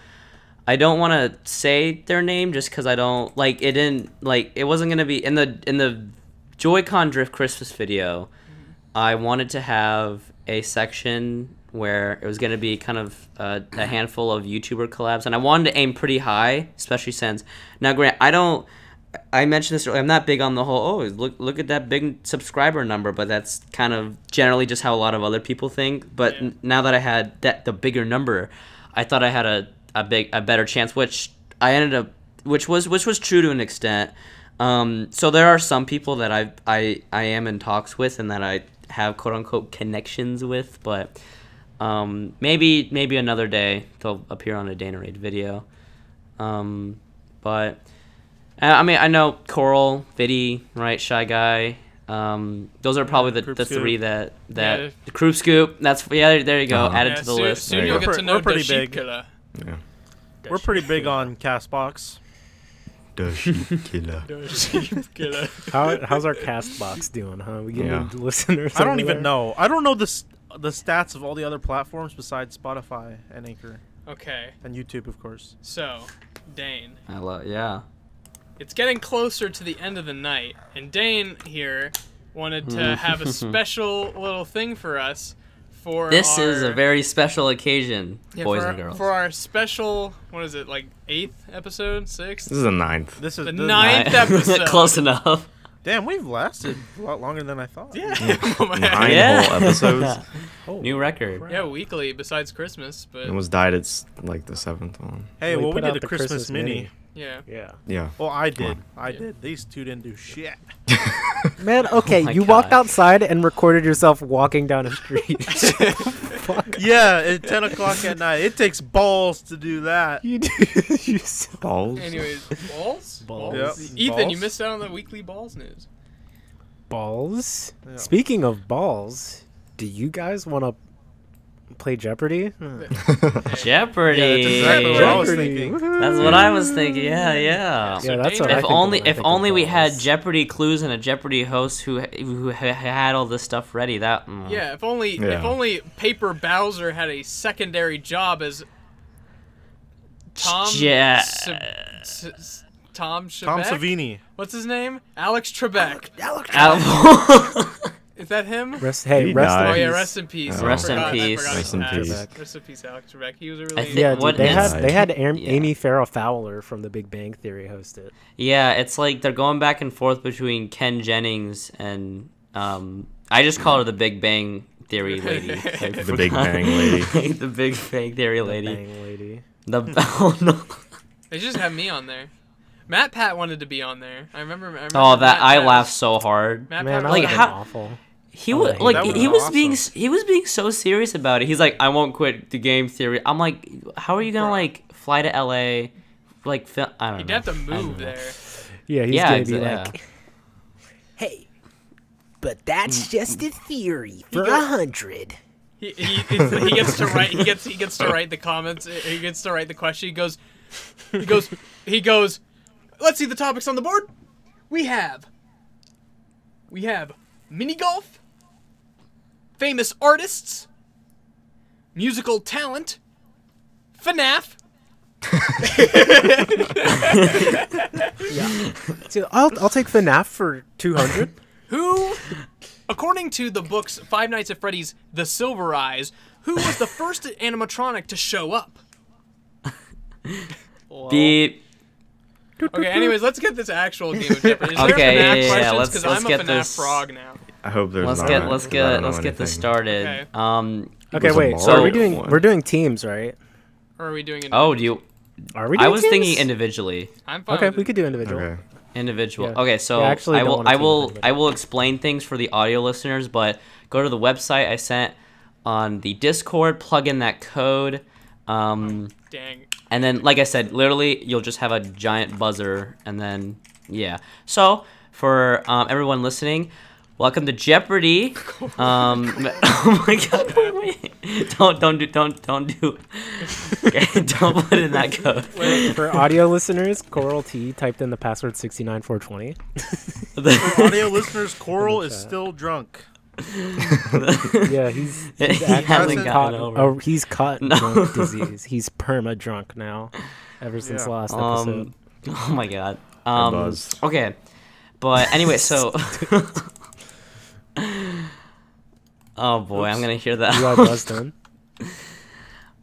I don't want to say their name just cuz I don't like it didn't like it wasn't going to be in the in the Joy-Con Drift Christmas video. Mm-hmm. I wanted to have a section where it was going to be kind of uh, a handful of YouTuber collabs, and I wanted to aim pretty high, especially since now, Grant, I don't. I mentioned this earlier. I'm not big on the whole. Oh, look look at that big subscriber number, but that's kind of generally just how a lot of other people think. But Yeah. n- now that I had that the bigger number, I thought I had a, a big a better chance, which I ended up, which was which was true to an extent. Um, so there are some people that I I I am in talks with and that I have quote unquote connections with, but um, maybe maybe another day they'll appear on a Danerade video. Um, but I I mean I know Coral, Viddy, right, Shy Guy. Um, those are probably the, the three that that Yeah. the Kroop Scoop. That's yeah. There you go. Uh-huh. Added yeah, to the soon, list. Soon you you'll get We're to know we're pretty big. Yeah. We're pretty big on Castbox. The sheep killer. Dashik Killer. How, how's our cast box doing, huh? We getting Yeah. listeners. I don't even there? know. I don't know the the stats of all the other platforms besides Spotify and Anchor Okay, and YouTube, of course. so Dane, Hello. yeah. it's getting closer to the end of the night, and Dane here wanted to hmm. have a special little thing for us. For This is a very special occasion, yeah, boys for our, and girls. For our special, what is it, like eighth episode, sixth? This is a ninth. This is The the ninth episode. Close enough. Damn, we've lasted a lot longer than I thought. Yeah. Oh. Nine Yeah. whole episodes. Oh, New record. Yeah, weekly besides Christmas, but it was died. It's like the seventh one. Hey, We well, we did a the Christmas, Christmas mini. mini. Yeah. Yeah. Yeah. Well, I did. I Yeah. did. These two didn't do shit. Man, oh okay, Oh my you walked outside and recorded yourself walking down a street. Fuck. yeah, at 10 o'clock at night. It takes balls to do that. You do. you Balls. Anyways, balls. Balls. Yep. Ethan, you missed out on the weekly balls news. balls. Yeah. Speaking of balls, do you guys want to play Jeopardy? Hmm. Jeopardy. Yeah, that's exactly what I was Jeopardy. thinking. Woohoo. That's what I was thinking. Yeah, yeah. Yeah, that's what if think only when I if only we had balls. Jeopardy clues and a Jeopardy host who who had all this stuff ready. That mm. Yeah, if only if only Paper Bowser had a secondary job as Tom. Ja- Sa- S- S- Tom Shebeck? Tom Savini. What's his name? Alex Trebek. Al- Is that him? Rest, hey, He rest in died. Oh yeah, rest in peace. Oh. Rest in forgot- I peace. Rest in peace. Rest in peace, Alex Trebek. He was a I really think- Yeah, dude, they had they had Am- Yeah. Amy Farrah Fowler from The Big Bang Theory host it. yeah, it's like they're going back and forth between Ken Jennings and um. I just call her the Big Bang Theory lady. I The Big forgot. Bang lady. the Big Bang Theory lady. Bang lady. The oh no. They just have me on there. MatPat wanted to be on there. I remember. I remember Oh, that Matt I Pat- laughed so hard. Matt Man, Pat that was Like, like how- awful. He Oh, was that like he been was being he was being so serious about it. He's like, I won't quit the game theory. I'm like, how are you gonna Bruh. like fly to L.A. Like, fil- I don't He'd know. have to move there. Yeah, he's Yeah, gonna exa- be yeah. like, hey, but that's Mm. just a theory for a hundred. He, he, he gets to write. He gets he gets to write the comments. He gets to write the question. He goes, he goes, he goes. Let's see the topics on the board. We have. We have mini golf, famous artists, musical talent, FNAF, Dude, I'll I'll take FNAF for two hundred. Who, according to the books Five Nights at Freddy's The Silver Eyes, who was the first animatronic to show up? Beep. Okay, anyways, let's get this actual game of Jeopardy. Is there Okay, FNAF yeah, yeah, yeah, questions? let's- Because let's I'm a get FNAF this- frog now. I hope there's Let's not. get let's get let's get this started. Okay. Um. Okay, wait. So are we or doing? one? We're doing teams, right? Or are we doing it? Oh, do you? Are we? Doing I was teams? thinking individually. I'm fine. Okay, we it. could do individual. Okay. Individual. Yeah. Okay, so Yeah, I actually I will I will. I will explain things for the audio listeners, but go to the website I sent on the Discord, plug in that code, um, Dang. and then like I said, literally you'll just have a giant buzzer, and then yeah. So for um, everyone listening. Welcome to Jeopardy. Um, oh my God! Wait, wait. Don't don't do don't don't do. Okay, don't put in that code. For audio listeners, Coral T typed in the password sixty nine four twenty. Audio listeners, Coral is still drunk. Yeah, he's he he's actually hasn't caught. gotten over. Oh, he's caught No. drunk disease. He's perma drunk now. Ever since Yeah. the last episode. Um, oh my god. Um, buzzed. okay, but anyway, so. oh boy, I'm gonna hear you got that. buzzed in.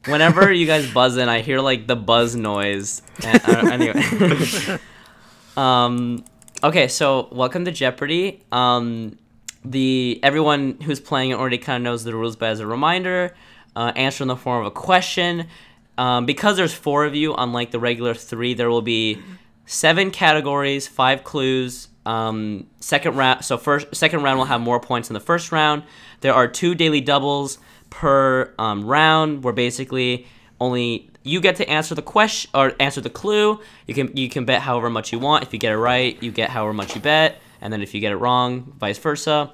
Whenever you guys buzz in, I hear like the buzz noise. And, uh, anyway. um. Okay, so welcome to Jeopardy. Um, the everyone who's playing it already kind of knows the rules, but as a reminder, uh, answer in the form of a question. Um, because there's four of you, unlike the regular three, there will be seven categories, five clues. Um, second round, so first second round will have more points than the first round. There are two daily doubles per um, round, where basically only you get to answer the question or answer the clue. You can you can bet however much you want. If you get it right, you get however much you bet, and then if you get it wrong, vice versa.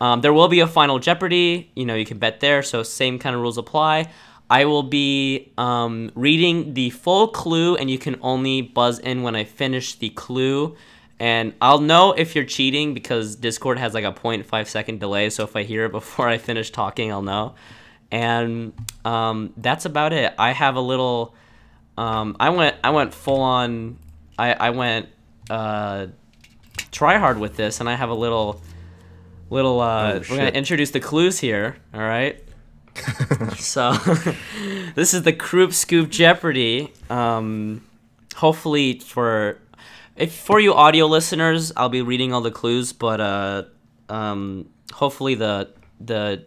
Um, there will be a final Jeopardy. You know, you can bet there, so same kind of rules apply. I will be um, reading the full clue, and you can only buzz in when I finish the clue. And I'll know if you're cheating because Discord has like a 0.5 second delay. So if I hear it before I finish talking, I'll know. And um, that's about it. I have a little. Um, I went. I went full on. I I went uh, try hard with this, and I have a little. Little. Uh, Oh, we're gonna introduce the clues here. All right. So, this is the Kroop Scoop Jeopardy. Um, hopefully for if for you audio listeners, I'll be reading all the clues, but uh, um, hopefully the the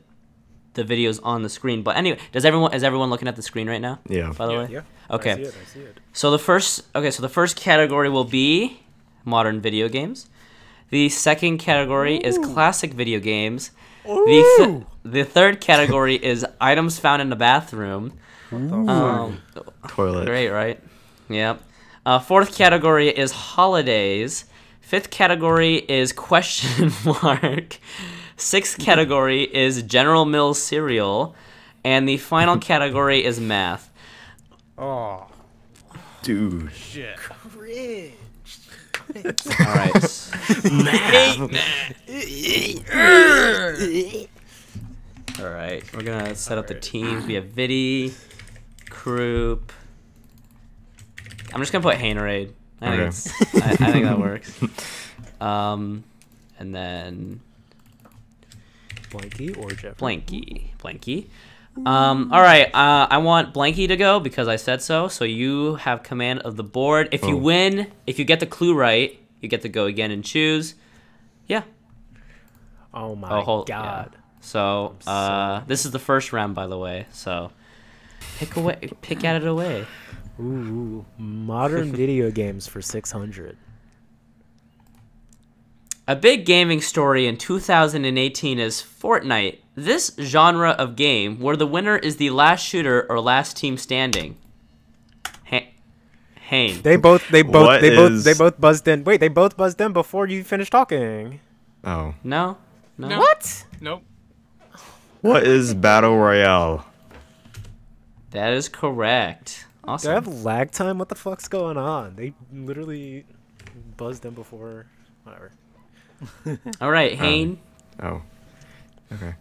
the video's on the screen. But anyway, does everyone is everyone looking at the screen right now? Yeah. By the way, Yeah. Okay. I see it. I see it. so the first okay, so the first category will be modern video games. The second category is classic video games. The, th- the third category is items found in the bathroom. Um, Toilet. great, right? Yep. Uh, fourth category is holidays. Fifth category is question mark. Sixth category is General Mills cereal. And the final category is math. Oh, Dude. shit. Cringe. All right. All right, we're gonna set up the teams. We have Viddy, Kroop. I'm just gonna put Haineraid. I think, Okay. it's, I, I think that works. Um, and then Blanky or Jeff? Blanky, Blanky. Um, all right, uh, I want Blanky to go because I said so. So you have command of the board. If you Oh. win, if you get the clue right, you get to go again and choose. Yeah. Oh my Oh, hold, yeah. god. So, uh, this is the first round, by the way. So, pick away, pick at it away. Ooh, modern video games for six hundred. A big gaming story in 2018 is Fortnite. This genre of game, where the winner is the last shooter or last team standing. Ha- Hane. They both, they both, What they both, they both buzzed in. Wait, they both buzzed in before you finished talking. Oh. No. No. No. What? Nope. What is Battle Royale? That is correct. Do I have lag time? What the fuck's going on? They literally buzzed in before. Whatever. All right, Hane. Oh. Okay.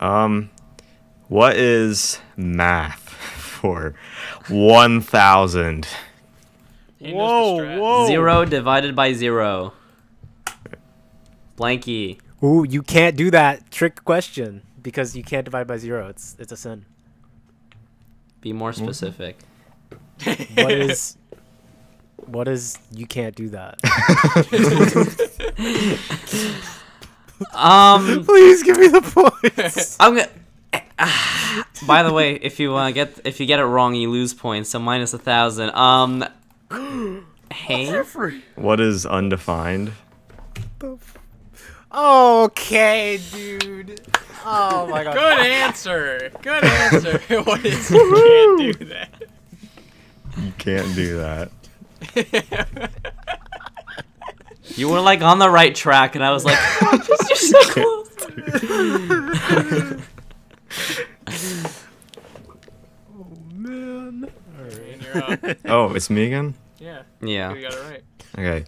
Um what is math? for 1,000. He knows the Whoa, whoa. Zero divided by zero. Blanky. Ooh, you can't do that trick question because you can't divide by zero. It's it's a sin. Be more specific. What is what is you can't do that? Um, Please give me the points. I'm gonna. By the way, if you uh, get if you get it wrong, you lose points. So minus a thousand. Um, hey, What is undefined? okay, dude. Oh my god. Good answer. Good answer. what is you can't do that? You can't do that. you were like on the right track, and I was like, "Oh, just- you're so close. oh Man. And you're up. Oh, it's me again? Yeah, Yeah. you got it right. Okay.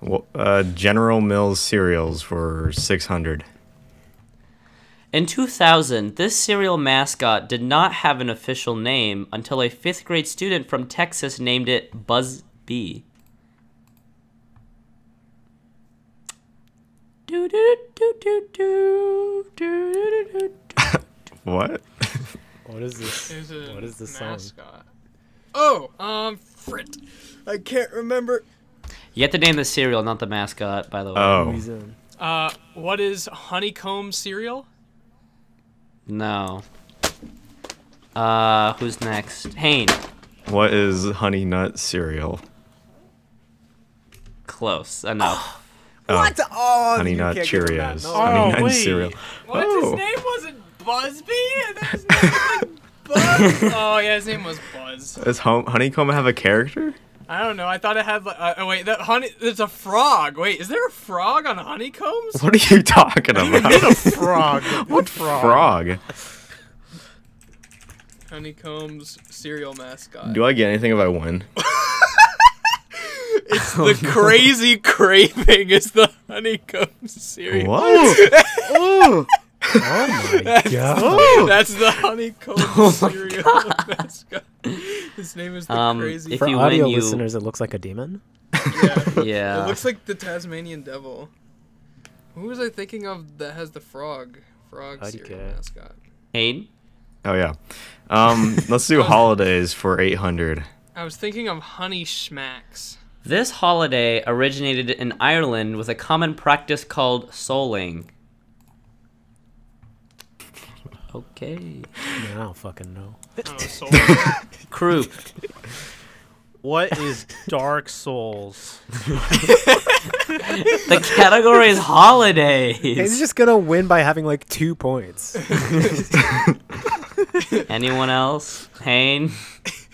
Well, uh, General Mills cereals for 600. In 2000, this cereal mascot did not have an official name until a fifth grade student from Texas named it Buzz Bee. Do do do do do do do do. What? What is this? There's What is this song? mascot. Oh, um, frit. I can't remember. You have to name the cereal, not the mascot, by the way. Oh. Uh, what is honeycomb cereal? No. Uh, who's next? Hane. What is Honey Nut cereal? Close. Enough. Oh, Oh, Honey Nut can't give him that. Cheerios. No. Honey Oh, Nut wait. cereal. What? Oh. His name wasn't Buzzbee? And his name was like Buzz? oh, yeah, his name was Buzz. Does hon- Honeycomb have a character? I don't know. I thought it had like. Uh, oh, wait, that honey. It's a frog. Wait, is there a frog on honeycombs? What are you talking about? A frog. What frog? Frog. Honeycombs cereal mascot. Do I get anything if I win? It's the crazy craving. Is the honeycomb cereal. What? Oh my god. That's the honeycomb Oh cereal mascot. His name is the Um, crazy. if For you audio win, you- listeners, it looks like a demon. yeah. Yeah. It looks like the Tasmanian devil. Who was I thinking of that has the frog? Frog How'd cereal get? mascot. Hane. Oh yeah. Um, let's do holidays for 800. I was thinking of Honey Smacks. This holiday originated in Ireland with a common practice called souling. Okay. Man, I don't fucking know. Oh, soul. Kroop. What is Dark Souls? The category is holidays. He's just gonna win by having like two points. Anyone else? Hane?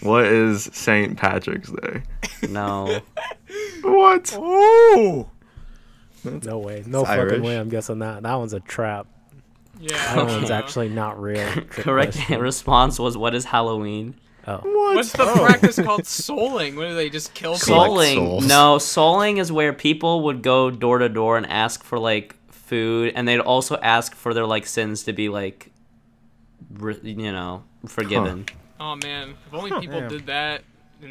What is St. Patrick's Day? No. What? Oh! No way. No It's fucking Irish. way. I'm guessing that. That one's a trap. Yeah. That one's actually not real. Correct question. response was what is Halloween? Oh. What? What's the practice called souling? What do they just kill people? Collect Souling. No, souling is where people would go door to door and ask for like food, and they'd also ask for their like sins to be like, re- you know, forgiven. Oh man, if only people Damn. did that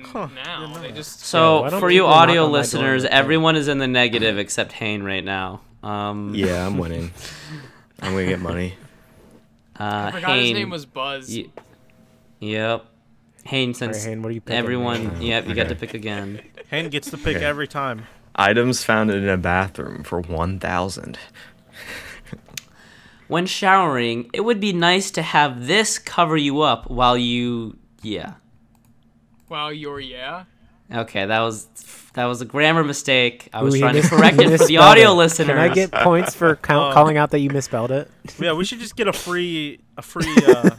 Huh, now. They just So why don't for you audio on my door listeners, everyone is in the negative except Hane right now. Um, Yeah, I'm winning. I'm gonna get money. Uh, I forgot Hane, his name was Buzz. y- yep. Hane, All right, since Hane, what are you picking? everyone, yep, you got to pick again. Hen gets the pick Okay. every time. Items found in a bathroom for 1,000. When showering, it would be nice to have this cover you up while you, yeah. Wow, you're yeah. Okay, that was that was a grammar mistake. I was Ooh, he trying to correct it for the audio it. listeners. Can I get points for count, Um, calling out that you misspelled it? Yeah, we should just get a free a free uh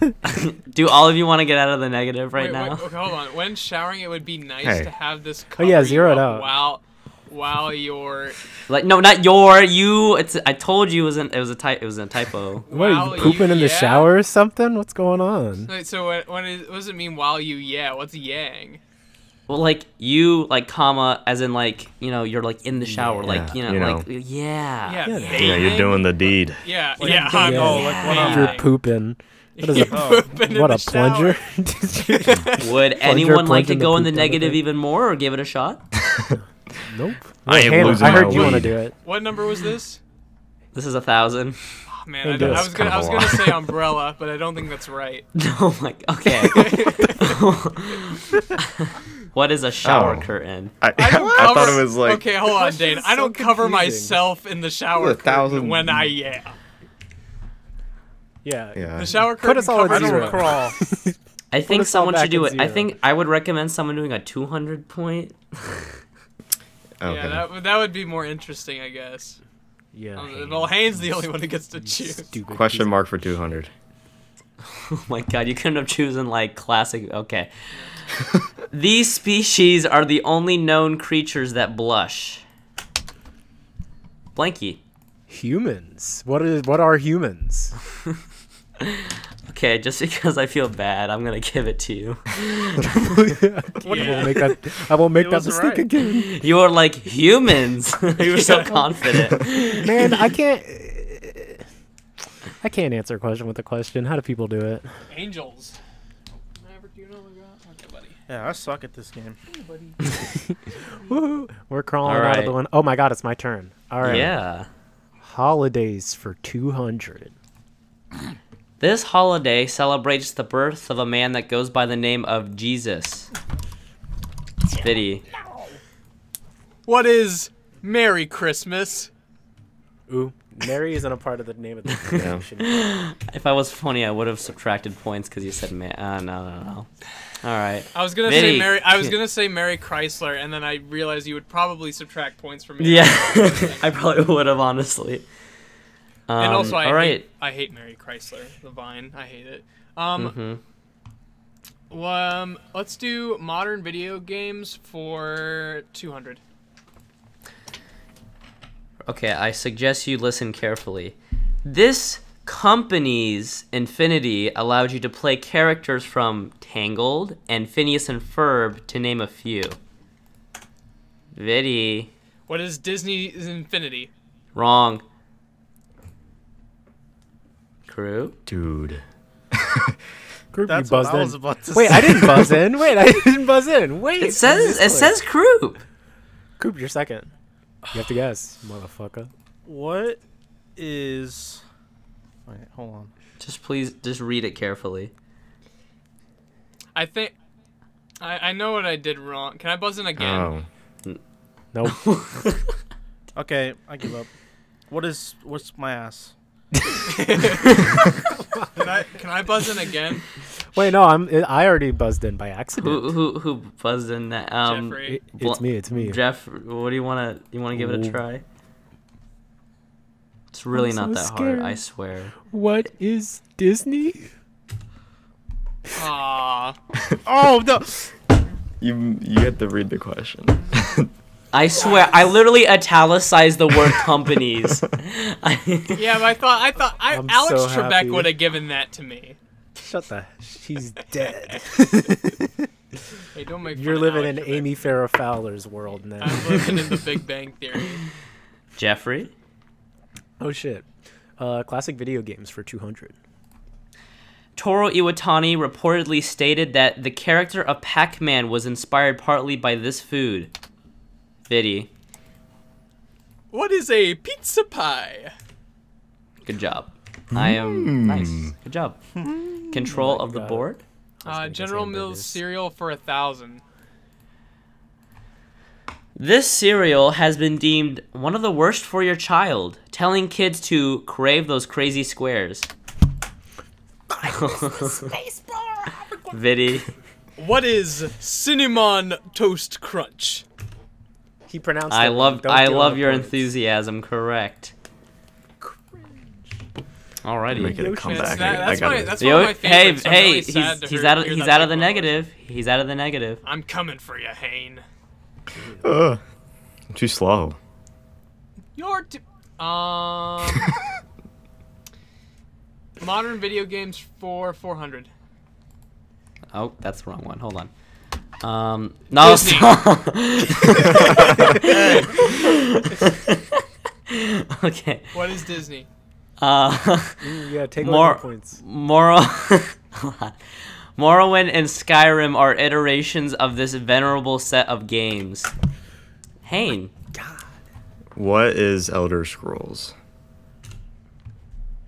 Do all of you want to get out of the negative right wait, now? Wait, okay, hold on. When showering, it would be nice Hey. to have this. Oh, yeah, zero you it up out. While, while you're Like no, not your. You. It's. I told you it was an. It was a type. It was a typo. What are you pooping you- in the yeah? shower or something? What's going on? Wait, so when, when is, what does it mean while you yeah? What's yang? Well, like you, like comma, as in like you know, you're like in the shower, like you know, you like know. yeah. Yeah, Yeah, Yeah, you're doing the deed. Yeah, Like, yeah, yeah, oh, like, what You're pooping. What is a poop in what a plunger? Would anyone like to go in the poop kind of negative even more or give it a shot? nope. I Wait, am Hannah, losing I heard my you want to do it. What number was this? This is a thousand. Oh, man, Hey, I, I was gonna, I was gonna say umbrella, but I don't think that's right. Oh my. Okay. What is a shower Oh. curtain? I, I I thought it was like okay, hold on, Dane. I don't cover confusing. myself in the shower curtain thousand- when I yeah. Yeah. yeah. The shower curtain Put us all at covers I zero. don't crawl. I think someone should do at it. I think I would recommend someone doing a 200 point. Okay. Yeah, that, would- that would be more interesting, I guess. Yeah. Um, well, Hanes the only one who gets to choose. Stupid Question mark for 200. Oh my god, you couldn't have chosen like classic. Okay. These species are the only known creatures that blush. Blanky. Humans. What is? What are humans? Okay, just because I feel bad, I'm gonna give it to you. I won't make that. I won't make It that mistake right. again. You are like humans. you were so confident. Man, I can't. I can't answer a question with a question. How do people do it? Angels. Maverick, do you know what we got? Okay, buddy. Yeah, I suck at this game. Woohoo! We're crawling All out of the one. Oh my god, it's my turn. All right. Yeah. Holidays for two hundred. This holiday celebrates the birth of a man that goes by the name of Jesus. Viddy. What is Merry Christmas? Ooh, Mary isn't a part of the name of the Yeah. If I was funny, I would have subtracted points because you said man. Uh, no, no, no. All right. I was gonna Vinny. say Mary. I was gonna say Mary Chrysler, and then I realized you would probably subtract points from me. Yeah, I probably would have honestly. Um, And also, I all right. hate, I hate Mary Chrysler, the Vine. I hate it. Um, Mhm. well, um, let's do modern video games for two hundred. Okay, I suggest you listen carefully. This company's Infinity allowed you to play characters from Tangled and Phineas and Ferb, to name a few. Viddy. What is Disney's Infinity? Wrong. Crew? Dude. Group, That's you what buzzed I in. was about to Wait, say. I didn't buzz in. Wait, I didn't buzz in. Wait. It says it says Crew. Coop, you're second. You have to guess, motherfucker. What is? Wait, hold on. Just please, just read it carefully. I think. I, I know what I did wrong. Can I buzz in again? Oh. Nope. Okay, I give up. What is? What's my ass? Can I can I buzz in again? Wait, no, I'm. I already buzzed in by accident. Who who who buzzed in that? Um, Jeffrey. It- it's me. It's me. Jeff, what do you want to? You want to give it a try? It's really I'm not so that scared. hard, I swear. What is Disney? Aw. Oh no! You you have to read the question. I swear, I literally italicized the word companies. Yeah, but I thought I thought I, Alex so Trebek happy. would have given that to me. Shut the. She's dead. Hey, don't make. You're fun of living in Trebek. Amy Farrah Fowler's world now. I'm living in the Big Bang Theory. Jeffrey, oh shit. Uh, classic video games for 200. Toru Iwatani reportedly stated that the character of Pac-Man was inspired partly by this food. Viddy, What is a pizza pie? good job. I am nice. Good job. Control Oh my of the God. board. Uh, General Mills cereal for a thousand. This cereal has been deemed one of the worst for your child, telling kids to crave those crazy squares. Viddy. What is cinnamon toast crunch? He pronounced. I it wrong. love I love your points. enthusiasm, correct. Making Alrighty. a That's, comeback. that, I, I gotta. my, that's one of my hey, favorites. I'm hey, really he's he's hear- out of he's out of the negative. He's out of the negative. I'm coming for you, Hane. Ugh. I'm too slow. Your t- um modern video games for 400. Oh, that's the wrong one. Hold on. Um, no, Disney. stop. okay. What is Disney? Uh, yeah, take More- more points. Morrow. Morrowind and Skyrim are iterations of this venerable set of games. Hane, God. What is Elder Scrolls?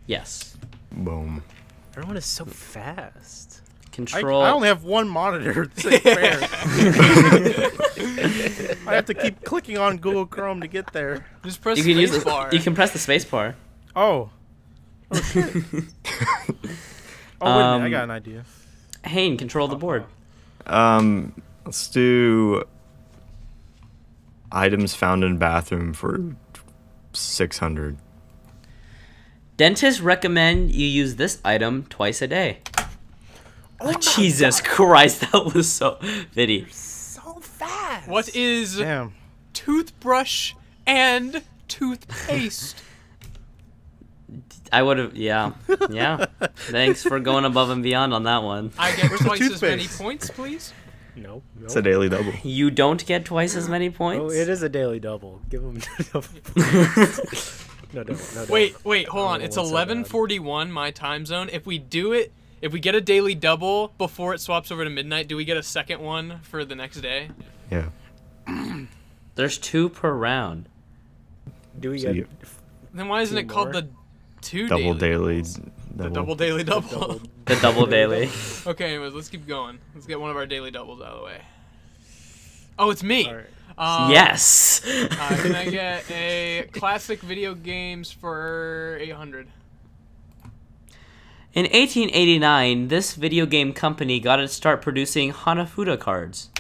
yes. Boom. Everyone is so fast. I, Control. I only have one monitor. It's like fair. I have to keep clicking on Google Chrome to get there. Just press you can use space the, bar. You can press the space bar. Oh. Oh, shit. oh wait a minute. I Um, got an idea. Hane, control the board. Um, let's do items found in bathroom for six hundred. Dentists recommend you use this item twice a day. Oh, Jesus Christ, that was so Viddy. So fast. what is Damn. toothbrush and toothpaste? I would have, yeah, yeah. Thanks for going above and beyond on that one. I get the twice as many points, please. No. no. It's a daily double. You don't get twice as many points. Oh, it is a daily double. Give him double. no double. No double. Wait, wait, hold on. It's what's so bad? 11:41 my time zone. If we do it, if we get a daily double before it swaps over to midnight, do we get a second one for the next day? Yeah. There's two per round. Do we So get you- Then why isn't Two it called more? the two Double daily? daily. doubles? Double. The double daily double. double? The double daily. okay, anyways, let's keep going. Let's get one of our daily doubles out of the way. Oh, it's me. All right. Um, yes. Uh, can I get a classic video games for 800? In 1889, this video game company got its start producing Hanafuda cards.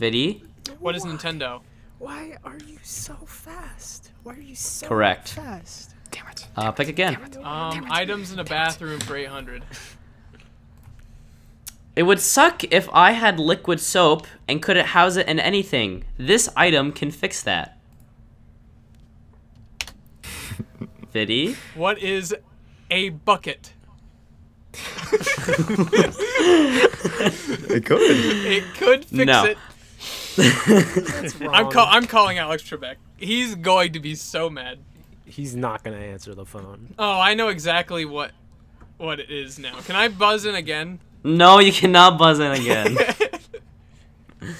Viddy? What is Nintendo? Why are you so fast? Why are you so Correct. fast? Damn it. Uh, pick again. Um, items in a bathroom for 800. It would suck if I had liquid soap and couldn't house it in anything. This item can fix that. Viddy? What is a bucket? It could. It could fix No. it. That's I'm wrong. call- I'm calling Alex Trebek. He's going to be so mad. He's not gonna answer the phone. Oh, I know exactly what what it is now. Can I buzz in again? No, you cannot buzz in again.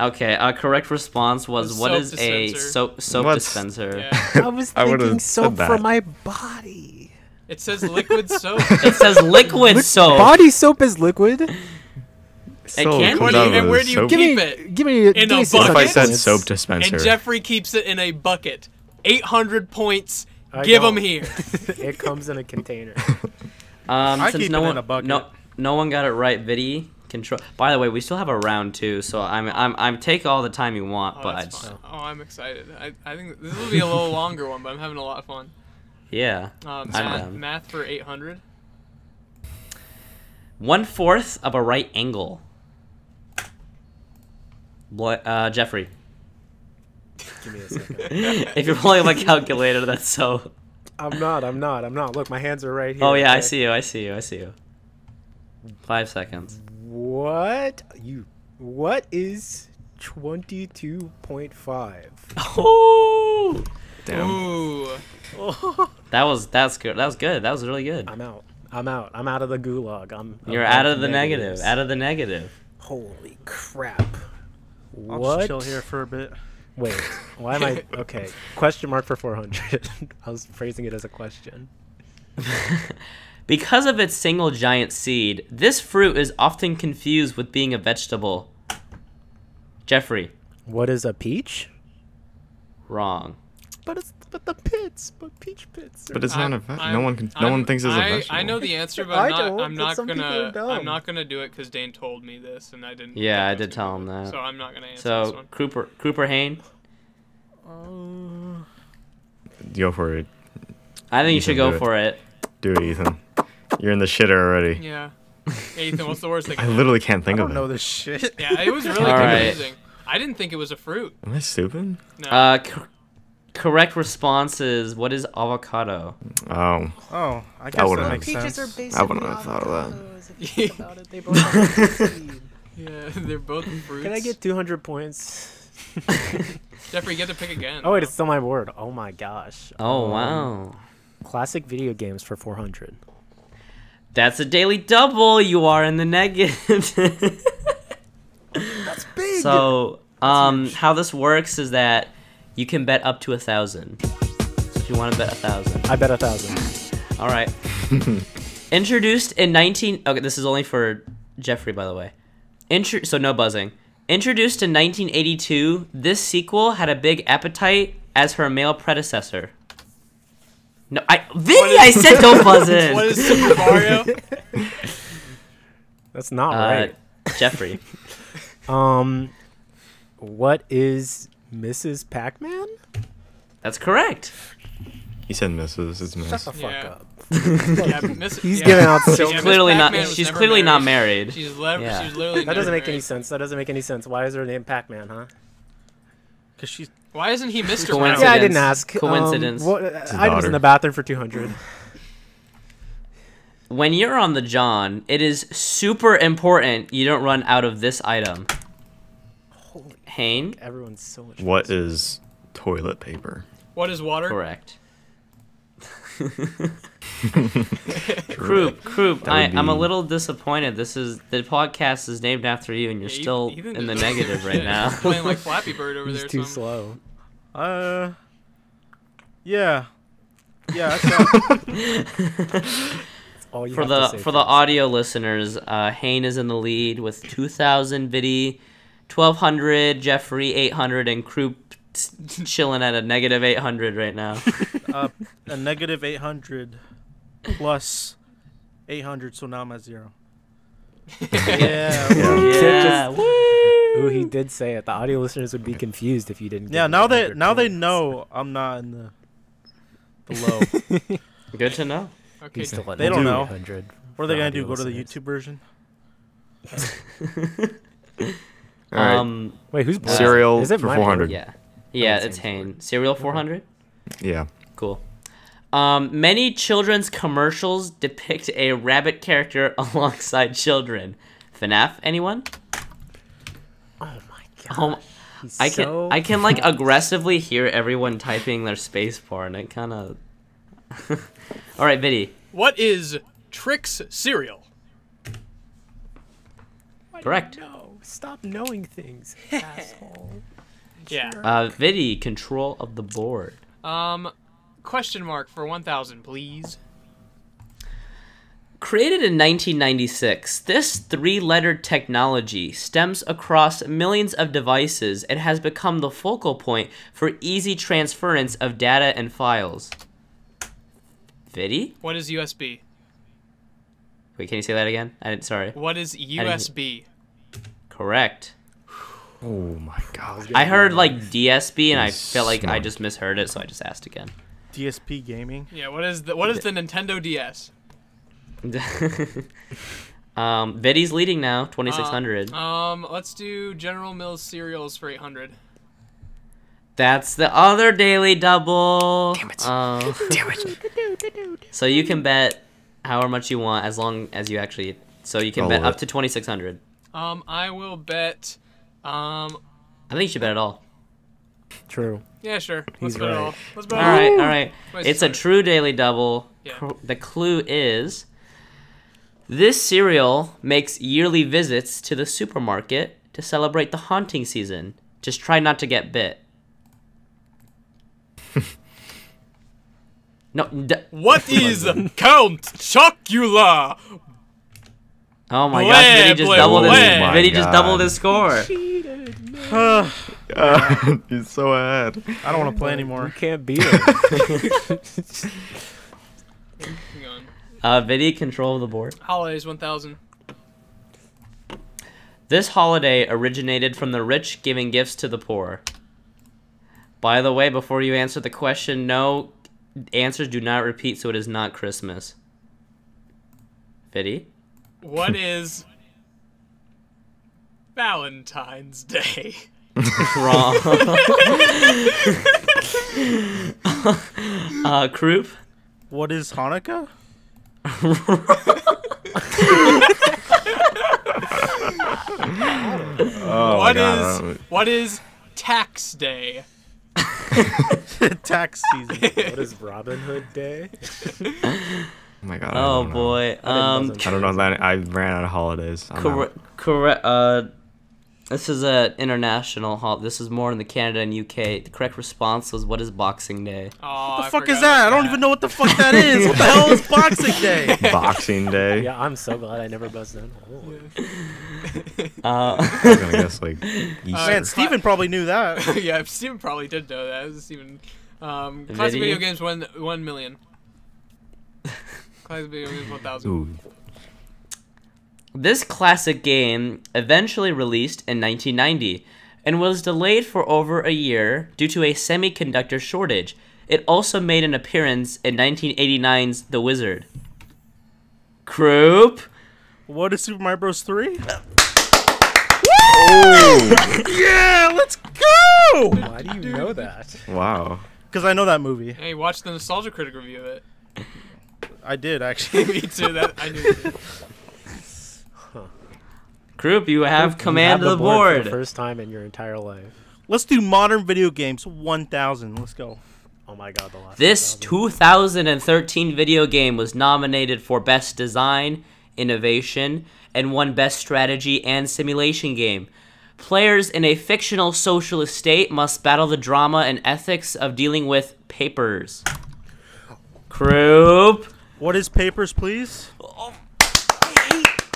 okay, uh, correct response was A what soap a soap soap What's- dispenser? yeah. I was I thinking said soap for my body. It says liquid soap. It says liquid soap. Body soap is liquid. Soap can't Where comes do you- out of and where do you soap- Give Keep me, it give me, in give a me What if I said soap dispenser? and Jeffrey keeps it in a bucket. 800 points. I Give them don't. here. it comes in a container. Um, I since keep no it in one, a bucket. no, no one got it right. Viddy control. By the way, we still have a round two, so I'm, I'm, I'm take all the time you want, Oh, but I that's just, fine. Oh, I'm excited. I, I think this will be a little longer one, but I'm having a lot of fun. yeah. Um, math, math for 800. One fourth of a right angle. Bla- uh, Jeffrey, give me a second. if you're pulling up a calculator, that's so. I'm not. I'm not. I'm not. Look, my hands are right oh, here. Oh yeah, I see you. I see you. I see you. Five seconds. What you? What is twenty-two point five? Oh, Damn. Ooh. that was that's good. That was good. That was really good. I'm out. I'm out. I'm out of the gulag. I'm. I'm You're out of the negatives. negative. Out of the negative. Holy crap! I'll What? just chill here for a bit. Wait. Why am I? Okay. Question mark for 400. I was phrasing it as a question. Because of its single giant seed, this fruit is often confused with being a vegetable. Jeffrey, What is a peach? wrong. But it's but the pits, but peach pits. But it's I'm- not a ve- I'm- no one can, no I'm- one thinks it's a I, vegetable. I know the answer, but I I'm not, I'm not some people are gonna. I'm not gonna do it because Dane told me this, and I didn't. Yeah, I did tell him it, that. So I'm not gonna answer this So one. Cooper Cooper Hain, Go for it. I think you You should go do it. for it. Do it, Ethan. You're in the shitter already. Yeah. Ethan, what's the worst thing? I literally can't think I of don't know it. this shit. Yeah, it was really All right. confusing. I didn't think it was a fruit. Am I stupid? No. Uh, cor- correct response is what is avocado? Oh. Oh, I guess wouldn't that have- makes sense. I wouldn't have thought of that. If you think about it, they both have yeah, they're both fruits. Can I get 200 points? Jeffrey? You get to pick again. Oh wait, it's still my board. Oh my gosh. Oh Um, wow. Classic video games for 400. That's a daily double. You are in the negative. That's big. so, um, how this works is that you can bet up to a thousand. So if you want to bet a thousand, I bet a thousand. all right. Introduced in 19. Okay, this is only for Jeffrey, by the way. Intro. So no buzzing. Introduced in 1982, this sequel had a big appetite as her male predecessor. No, I Vinny, I said don't buzz in. What is Super Mario? That's not uh, right. Jeffrey? Um, what is Mrs. Pac-Man? That's correct. He said Mrs. It's miss. Shut the fuck Yeah. up. Yeah, Miss, He's yeah. giving out so She's Yeah, Miss clearly not. Pac-Man was She's never clearly not married. married. She's, le- Yeah. she's literally. That doesn't never make any married. sense. That doesn't make any sense. Why is her name Pac-Man, huh? Because she's Why isn't he Mr. Coincidence. Yeah, I didn't ask. Um, Coincidence. what, his items in daughter. the bathroom for 200. When you're on the John, it is super important you don't run out of this item. Holy Hane? Everyone's so much. What is toilet paper? What is water? Correct. Kroop, Kroop, I, would I'm a little disappointed. This is the podcast is named after you, and you're Yeah, still Ethan in the negative right yeah, now. playing like Flappy Bird over He's there. too some- slow. uh, yeah, yeah. That's All you for have the to say for the audio listeners, uh, Hane is in the lead with 2,000 Viddy, 1,200 Jeffrey, 800, and Kroop chilling at a negative 800 right now. uh, a negative 800 plus 800, so now I'm at zero. yeah. yeah. woo! Ooh, he did say it. The audio listeners would be confused if you didn't. Yeah, now they 100 now they know I'm not in the the low. Good to know. Okay, He's still They don't know. What are they for gonna do? Go to the listeners. YouTube version? All right. Um, Wait, who's black? Cereal Is it for 400. yeah, yeah, it's say Hane. Serial 400. yeah. Cool. Um, many children's commercials depict a rabbit character alongside children. FNAF, anyone? Oh my god. Um, I can so I can like aggressively hear everyone typing their space bar, and it kind of. All right, Viddy. What is Trix cereal? Correct. No, stop knowing things, asshole. Yeah. Uh, Viddy, control of the board. Um, question mark for 1,000, please. Created in 1996, this three lettered technology stems across millions of devices and has become the focal point for easy transference of data and files. Viddy? What is USB? Wait, can you say that again? I didn't, sorry. What is USB? Correct. Oh my god. I heard like DSP and I felt like I just misheard it, so I just asked again. DSP gaming. Yeah. What is the What is the Nintendo DS? um, Viddy's leading now, 2600. Um, let's do General Mills cereals for 800. That's the other daily double. Damn it. Damn it. so you can bet however much you want as long as you actually. So you can All bet of up to 2600. Um, I will bet. Um, I think you should bet it all. True. yeah, sure. Let's He's bet it all. Let's bet All all. right, all right. Wait, It's a true daily double. Yeah. The clue is this cereal makes yearly visits to the supermarket to celebrate the haunting season. Just try not to get bit. no, d- What is Count Chocula? Oh my Bleh, gosh, Vinny just bleh, doubled his. Oh my Vinny just doubled his score. Uh, He's so ahead. I don't want to play You anymore. can't beat it. Hang. Uh, Vinny, control of the board. Holidays 1000. This holiday originated from the rich giving gifts to the poor. By the way, before you answer the question, no answers do not repeat, so it is not Christmas. Viddy? What is Valentine's Day? Wrong. uh, Kroop? What is Hanukkah? Oh what God, is what is Tax Day? Tax season. what is Robin Hood Day? Oh my god. Oh boy. I Um, I don't know that I ran out of holidays. Correct. Correct. Uh, this is an international hol. This is more in the Canada and UK. The correct response was, "What is Boxing Day?" Oh, What the I fuck is that? I don't even know what the fuck that is. What the hell is Boxing Day? Boxing Day. Yeah, I'm so glad I never buzzed in. Oh. Uh, I was gonna guess like Easter. Man, Steven probably knew that. yeah, Steven probably did know that. This is Steven. Um, classic video Video? games one one million. Classic video games one thousand. Ooh. This classic game eventually released in 1990 and was delayed for over a year due to a semiconductor shortage. It also made an appearance in 1989's The Wizard. Kroop. What is Super Mario Bros. 3? Oh. Yeah, let's go! Why do you know that? Wow. Because I know that movie. Hey, watch the Nostalgia Critic review of it. I did, actually. Me too. That I knew. you did. Kroop, you have You command have of the for board. the first time in your entire life. Let's do modern video games 1000. Let's go. Oh my god, the last. This 2000. 2013 video game was nominated for Best Design, Innovation, and won Best Strategy and Simulation Game. Players in a fictional socialist state must battle the drama and ethics of dealing with papers. Kroop. What is Papers, Please?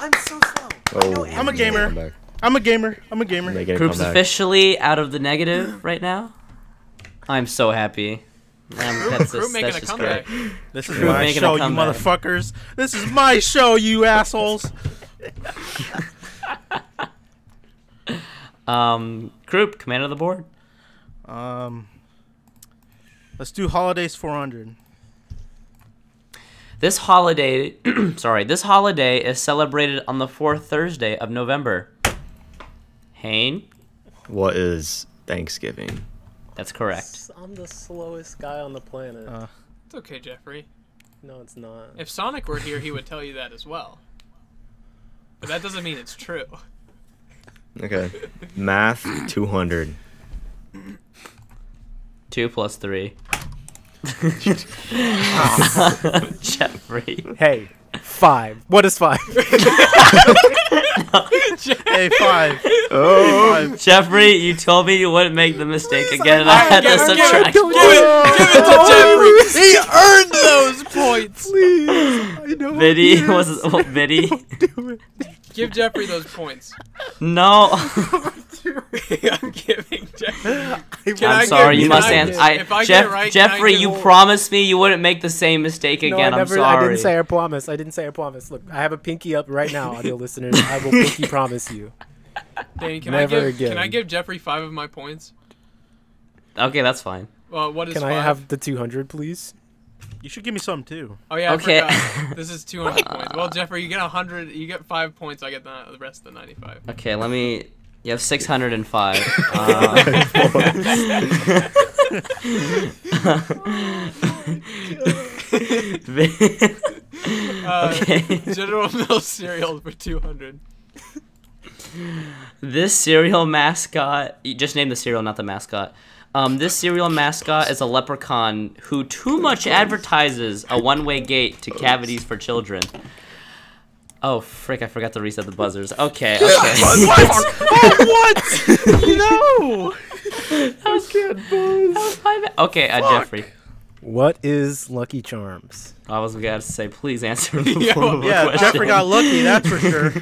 I'm so slow. Oh, I'm a gamer. I'm a gamer. I'm a gamer. Make it a Kroop's officially out of the negative right now. I'm so happy. Um, that's Crew just, making that's a just comeback. great. This is Crew my making a show, you motherfuckers. This is my show, you assholes. Um, Kroop, command of the board. Um, let's do Holidays 400. This holiday, sorry, this holiday is celebrated on the fourth Thursday of November. Hane, What is Thanksgiving? that's correct. I'm the slowest guy on the planet. Uh, It's okay, Jeffrey. no, it's not. If Sonic were here, he would tell you that as well. But that doesn't mean it's true. Okay. Math 200. Two plus three. Jeffrey. Hey, five. What is five? hey, five. Oh. Five. Jeffrey, you told me you wouldn't make the mistake again, and I had to give it- give it- subtract. Give it, give it to Jeffrey. He earned those points. Please, I know. Viddy was oh, Viddy. Do it. Give Jeffrey those points. No, I'm giving Jeffrey. Can I'm I sorry. give- you must answer. I, if I Jeff, it right, can I Jeffrey, give- you promised me you wouldn't make the same mistake No, again. I I'm sorry. I didn't say I promise. I didn't say I promise. Look, I have a pinky up right now, audio listeners. I will pinky promise you. Danny, can Never I give can I give Jeffrey five of my points? Okay, that's fine. Well, what is Can five? I have the 200, please? You should give me some too. Oh yeah, Okay. I. This is 200 points. Well, Jeffrey, you get 100. You get five points. I get the, the rest of the 95. Okay, let me. You have 605. Uh, Uh, okay. General Mills cereal for 200. This cereal mascot. You just name the cereal, not the mascot. Um, this cereal mascot is a leprechaun who too much advertises a one-way gate to cavities for children. Oh frick! I forgot to reset the buzzers. Okay, okay. What? oh, what? no! okay, uh, Jeffrey. What is Lucky Charms? I was gonna say, please answer Yeah, before the Yeah, question. Yeah, Jeffrey got lucky, that's for sure.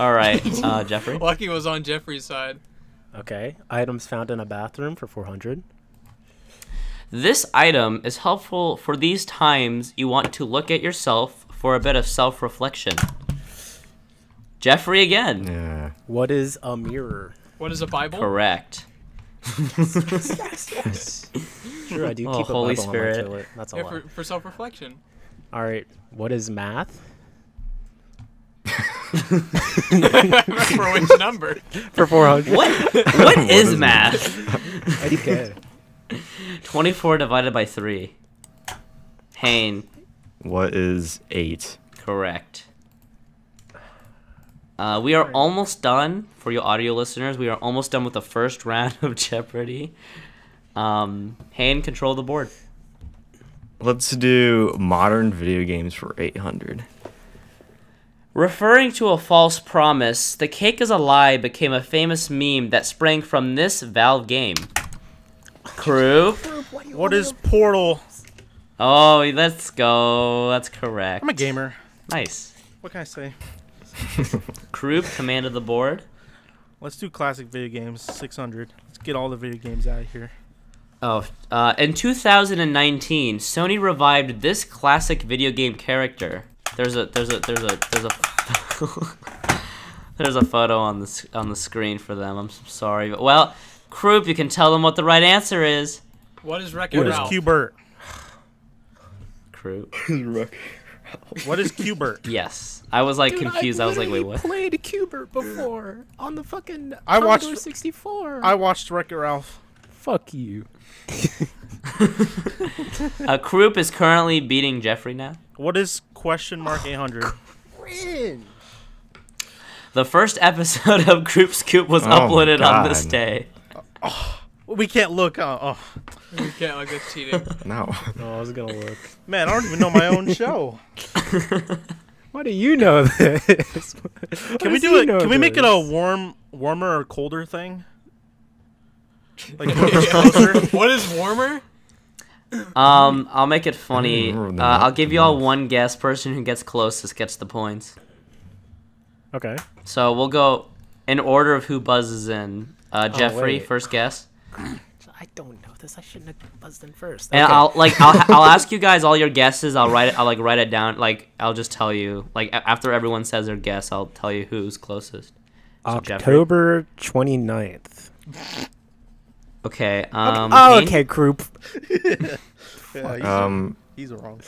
All right, uh, Jeffrey. Lucky was on Jeffrey's side. Okay. Items found in a bathroom for 400. This item is helpful for these times you want to look at yourself for a bit of self-reflection. Jeffrey again. Yeah. What is a mirror? What is a Bible? Correct. Yes, yes. Sure, I do Oh, keep a Holy Bible Spirit. on my toilet. That's a Yeah, lot. for, for self-reflection. All right. What is math? for which number? For 400. What? What is math? Okay. 24 divided by 3. Hane. What is 8? Correct. Uh, we are almost done for you audio listeners. We are almost done with the first round of Jeopardy. Um, Hane, control the board. Let's do modern video games for 800. Referring to a false promise, the cake is a lie became a famous meme that sprang from this Valve game. Crew. What is Portal? Oh, let's go. That's correct. I'm a gamer. Nice. What can I say? Crew of the board. Let's do classic video games. 600. Let's get all the video games out of here. Oh, uh, in 2019, Sony revived this classic video game character. There's a there's a there's a there's a there's a photo on the on the screen for them. I'm sorry, but well, Kroop, you can tell them what the right answer is. What is Wreck-It What is Ralph? Qbert? Kroop. What is Qbert? Yes, I was like confused. I, was like, wait, what? I played Qbert before on the fucking I watched- Commodore 64. I watched Wreck-It Ralph. Fuck you. Uh, Kroop is currently beating Jeffrey now. What is question mark 800? The first episode of Kroop Scoop was Oh uploaded on this God. day. we can't look. Uh, oh, We can't look. that's cheating. No. Oh, I was gonna look. man, I don't even know my own show. Why do you know this? Can we do it? Can we make it a warm, warmer or colder thing? Like whoever's closer. what is warmer? Um, I'll make it funny. Uh, I'll give you all one guess. Person who gets closest gets the points. Okay. So we'll go in order of who buzzes in. Uh, Oh, Jeffrey, wait. first guess. I don't know this. I shouldn't have buzzed in first. And I'll like I'll, I'll ask you guys all your guesses. I'll write it. I'll like write it down. Like I'll just tell you. Like after everyone says their guess, I'll tell you who's closest. So Jeffrey. October 29th. Okay. Um. oh, okay, group. Yeah, he's, Um, he's wrong.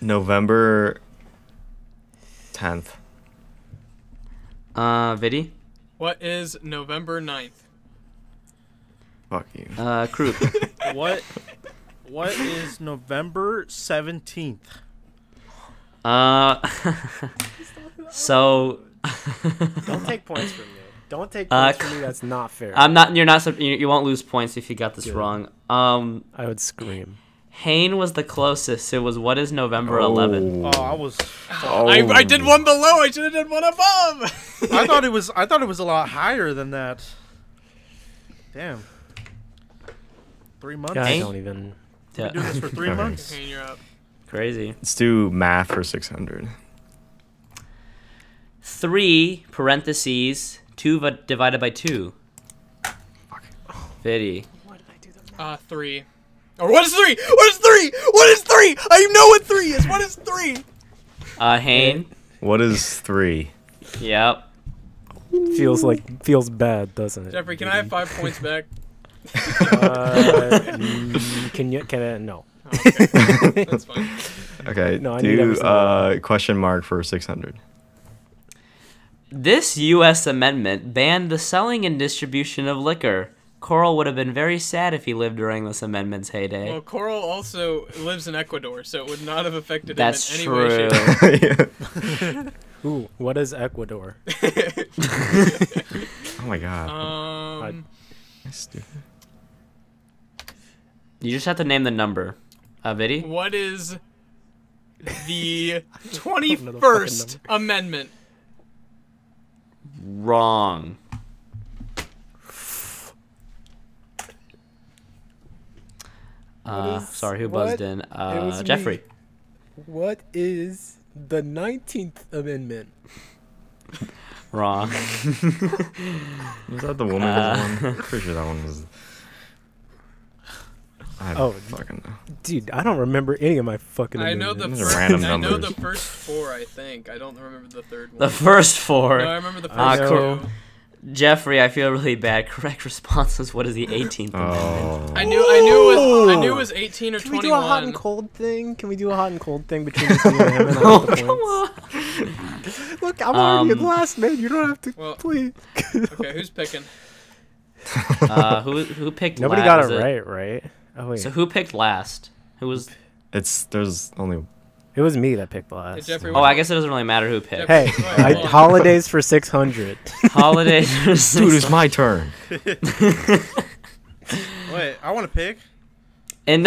November 10th. Uh, Viddy. What is November 9th? Fuck you. Uh, Kroop. What? What is November 17th? uh. so. Don't take points from me. Don't take Uh, from me. That's not fair. I'm not. You're not. sup- You, you won't lose points if you got this Good. wrong. Um, I would scream. Hane was the closest. It was what is November 11th. Oh, I was. Oh. I, I did one below. I should have done one above. I thought it was. I thought it was a lot higher than that. Damn. Three months. Yeah, I don't even. We've been doing this for three months. Okay, you're up. Crazy. Let's do math for 600. Three parentheses two va- divided by two. Viddy. Uh, three. Or what is three? What is three? What is three? I know what three is. What is three? Uh, Hane. What is 3? Yep. Feels like feels bad, doesn't it? Jeffrey, can I have five points back? Uh, can you? Can I? No. Okay, that's fine. Okay, No, I do single uh, question mark for 600. This U.S. amendment banned the selling and distribution of liquor. Coral would have been very sad if he lived during this amendment's heyday. Well, Coral also lives in Ecuador, so it would not have affected That's him in any true. way, shape, Yeah. Ooh, what is Ecuador? Oh my god. Um, That's stupid. You just have to name the number. Uh, Viddy? what is the know the fucking twenty-first amendment? Wrong. Uh, is- sorry, who what? buzzed in? Uh, was me. Jeffrey. What is the 19th Amendment? Wrong. Was that the woman? Uh, one? Pretty sure that one was. I Oh, fucking know. Dude, I don't remember any of my fucking. I know the amendments. Those are first. random I know the first four. I think I don't remember the third one. The first four. no, I remember the first Ah, two. cool. Jeffrey, I feel really bad. Correct response is what is the 18th Amendment? Oh. I knew. I knew it was. I knew it was 18 or Can we do a hot and cold thing? Can we do a hot and cold thing between just me and him and I have the points? Look, I'm already Um, in last, man. You don't have to. Well- please. Okay, who's picking? Uh, who who picked? Nobody la- got was it right, right? Oh wait, So who picked last? Who was? It's there's only it was me that picked Hey, last. Jeffrey, Oh, I guess it doesn't really matter who picked. Hey, Right, I, hold on. holidays for six hundred. Holidays. dude. It's my turn. Wait, I want to pick. In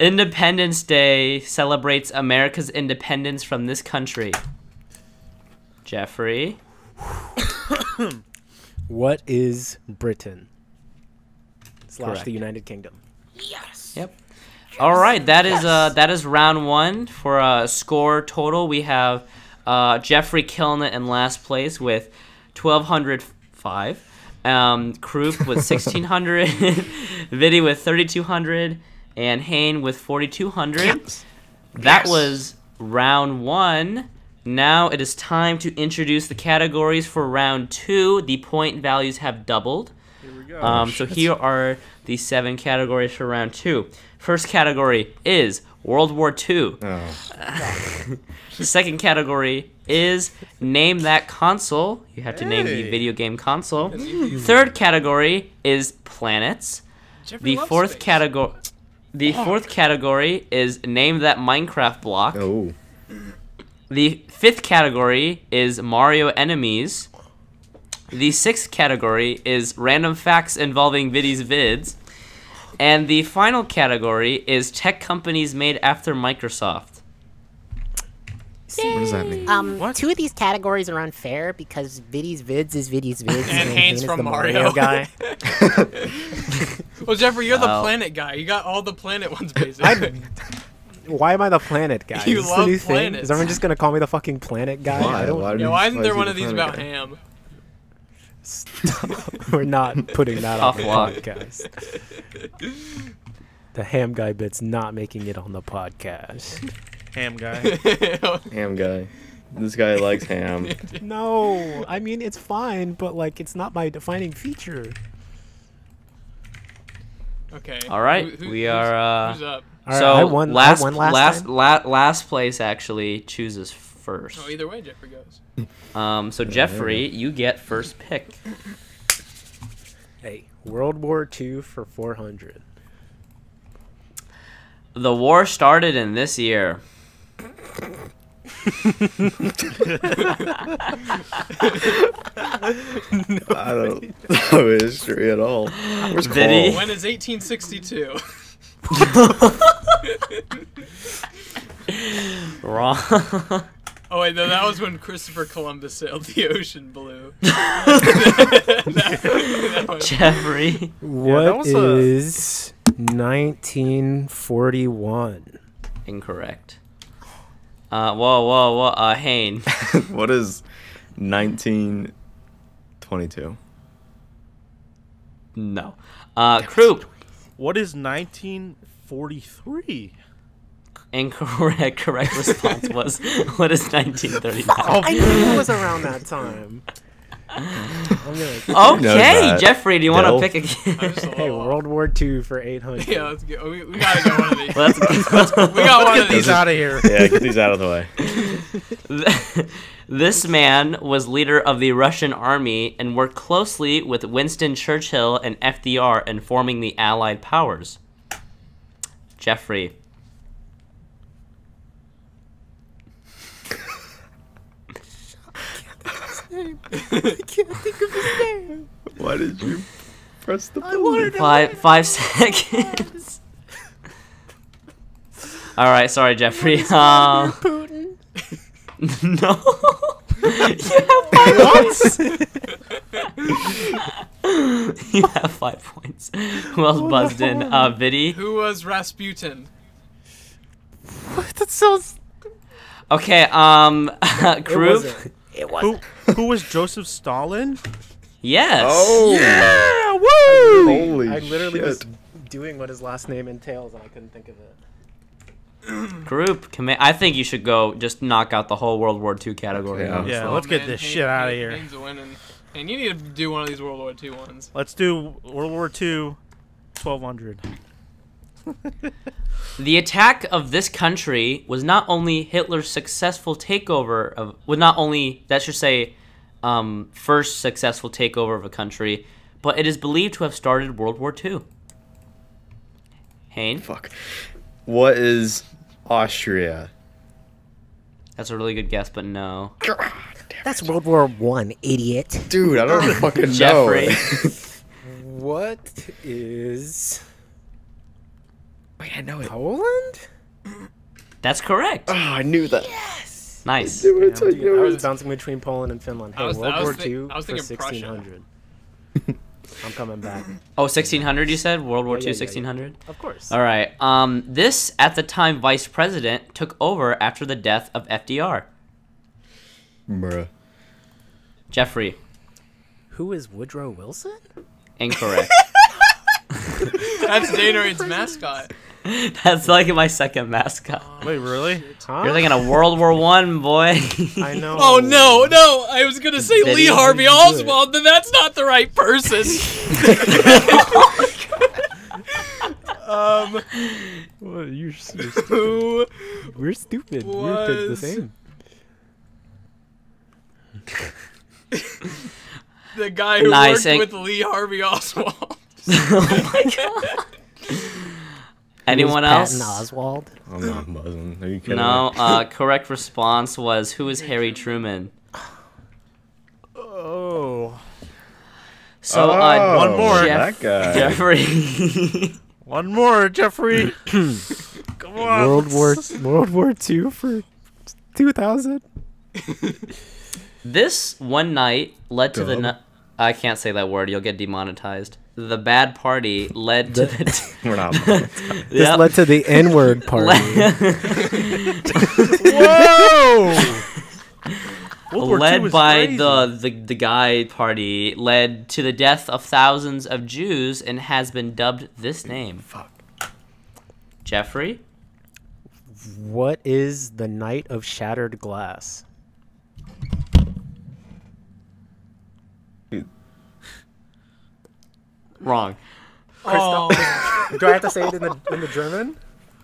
Independence Day celebrates America's independence from this country. Jeffrey. What is Britain? Slash Correct. the United Kingdom. Yes. Yep. All right, that is uh that is round one for a score total. We have uh, Jeffrey killing it in last place with twelve hundred five. Um, Kroop with sixteen hundred, Viddy with thirty two hundred, and Hane with forty two hundred. Yes. That was round one. Now it is time to introduce the categories for round two. The point values have doubled. Go. Um, so here are the seven categories for round two. First category is World War II. Oh. The second category is Name That Console. You have to name the video game console. Third category is Planets. Jeffrey The fourth category. The fourth category is Name That Minecraft Block. Oh. The fifth category is Mario enemies. The sixth category is random facts involving Viddy's vids. And the final category is tech companies made after Microsoft. What does that mean? Um, What? two of these categories are unfair because Viddy's vids is Viddy's vids, And Hane Hane's is from the Mario. guy. Well, Jeffrey, you're the planet guy. You got all the planet ones, basically. Why am I the planet guy? You is love new thing? planets. Is everyone just gonna call me the fucking planet guy? Why? I don't. Why do yeah, you- why isn't why there is one of these about guy? ham? We're not putting that on the podcast. The ham guy bit's not making it on the podcast. Ham guy. Ham guy. This guy likes ham. No, I mean it's fine, but like it's not my defining feature. okay. All right, Who- who- we who's- are. Uh, Who's up? All right, so I won. last I won last, last la- last place actually chooses first. Oh, either way, Jeffrey goes. Um, so Jeffrey, you get first pick. Hey, World War II for 400. The war started in this year. I don't know history at all. Where's Vinny? Carl? When is 1862? Wrong. Oh wait, no, that was when Christopher Columbus sailed the ocean blue. Jeffrey. What was a- is 1941? Incorrect. Uh, whoa, whoa, whoa. Uh, Hane. what is 1922? No. Uh, Kroop. what is 1943? Incorrect. Correct response was what is 1939? Oh, I knew it was around that time. I'm gonna, Okay. Jeffrey, do you want to pick again? a hey, little. World War II for 800. Yeah, let's get, We, we gotta go one of these. Let's, we got one of Get these these. out of here. Yeah, get these out of the way. this man was leader of the Russian army and worked closely with Winston Churchill and FDR in forming the Allied powers. Jeffrey. Why did you press the button? Five five seconds. All right, sorry, Jeffrey. Um, no. you have five points. you have five points. Who else buzzed in? Uh, Viddy. Who was Rasputin? That's so. Okay. Um, It Kroop. wasn't. It was Who, who was Joseph Stalin? Yes. Oh, Yeah, woo! Holy I literally shit. was doing what his last name entails, and I couldn't think of it. Group. Comma- I think you should go just knock out the whole World War II category. Yeah. Yeah, Oh, let's get man, this Hank- shit out of here. Hank's winning. And you need to do one of these World War II ones. Let's do World War II, 1200. The attack of this country was not only Hitler's successful takeover of, was not only that should say, um, first successful takeover of a country, but it is believed to have started World War II. Hane, Fuck. What is Austria? that's a really good guess, but no. that's World War One, idiot. Dude, I don't fucking know. Jeffrey. What is Wait, I know it. Poland? That's correct. Oh, I knew that. Yes. Nice. Yeah, I'm thinking- I was bouncing between Poland and Finland. Hey, was- World War think- II I was for 1600. I'm coming back. Oh, 1600 you said? World War Yeah, II, yeah, yeah, yeah. 1600? Of course. All right. Um, this, at the time, vice president took over after the death of FDR. Bruh. Jeffrey. Who is Woodrow Wilson? Incorrect. That's Danoid's mascot. That's like my second mascot. Wait, really? Huh? You're thinking of World War One, boy. I know. Oh no, no! I was gonna say Did Lee? Harvey Did he do it? Oswald, then that's not the right person. Oh my god. Um, Well, you're, you're who? we're stupid. We're the same. The guy who Nice, worked and- with Lee Harvey Oswald. oh my god. Anyone Patton else? Oswald. I'm not buzzing. Are you kidding No. me? Uh, correct response was who is Harry Truman? Oh. So uh, one more. Jeff- That guy. Jeffrey. One more, Jeffrey. Come on. World War World War II for 2000. this one night led to the. Dub. nu- I can't say that word. You'll get demonetized. The bad party led to the. We're not. This Yep. led to the N-word party. Whoa! World War II led by crazy. the, the the guy party led to the death of thousands of Jews and has been dubbed this name. Fuck. Jeffrey. what is the Night of Shattered Glass? Wrong. Oh, Do I have to say it in the in the German?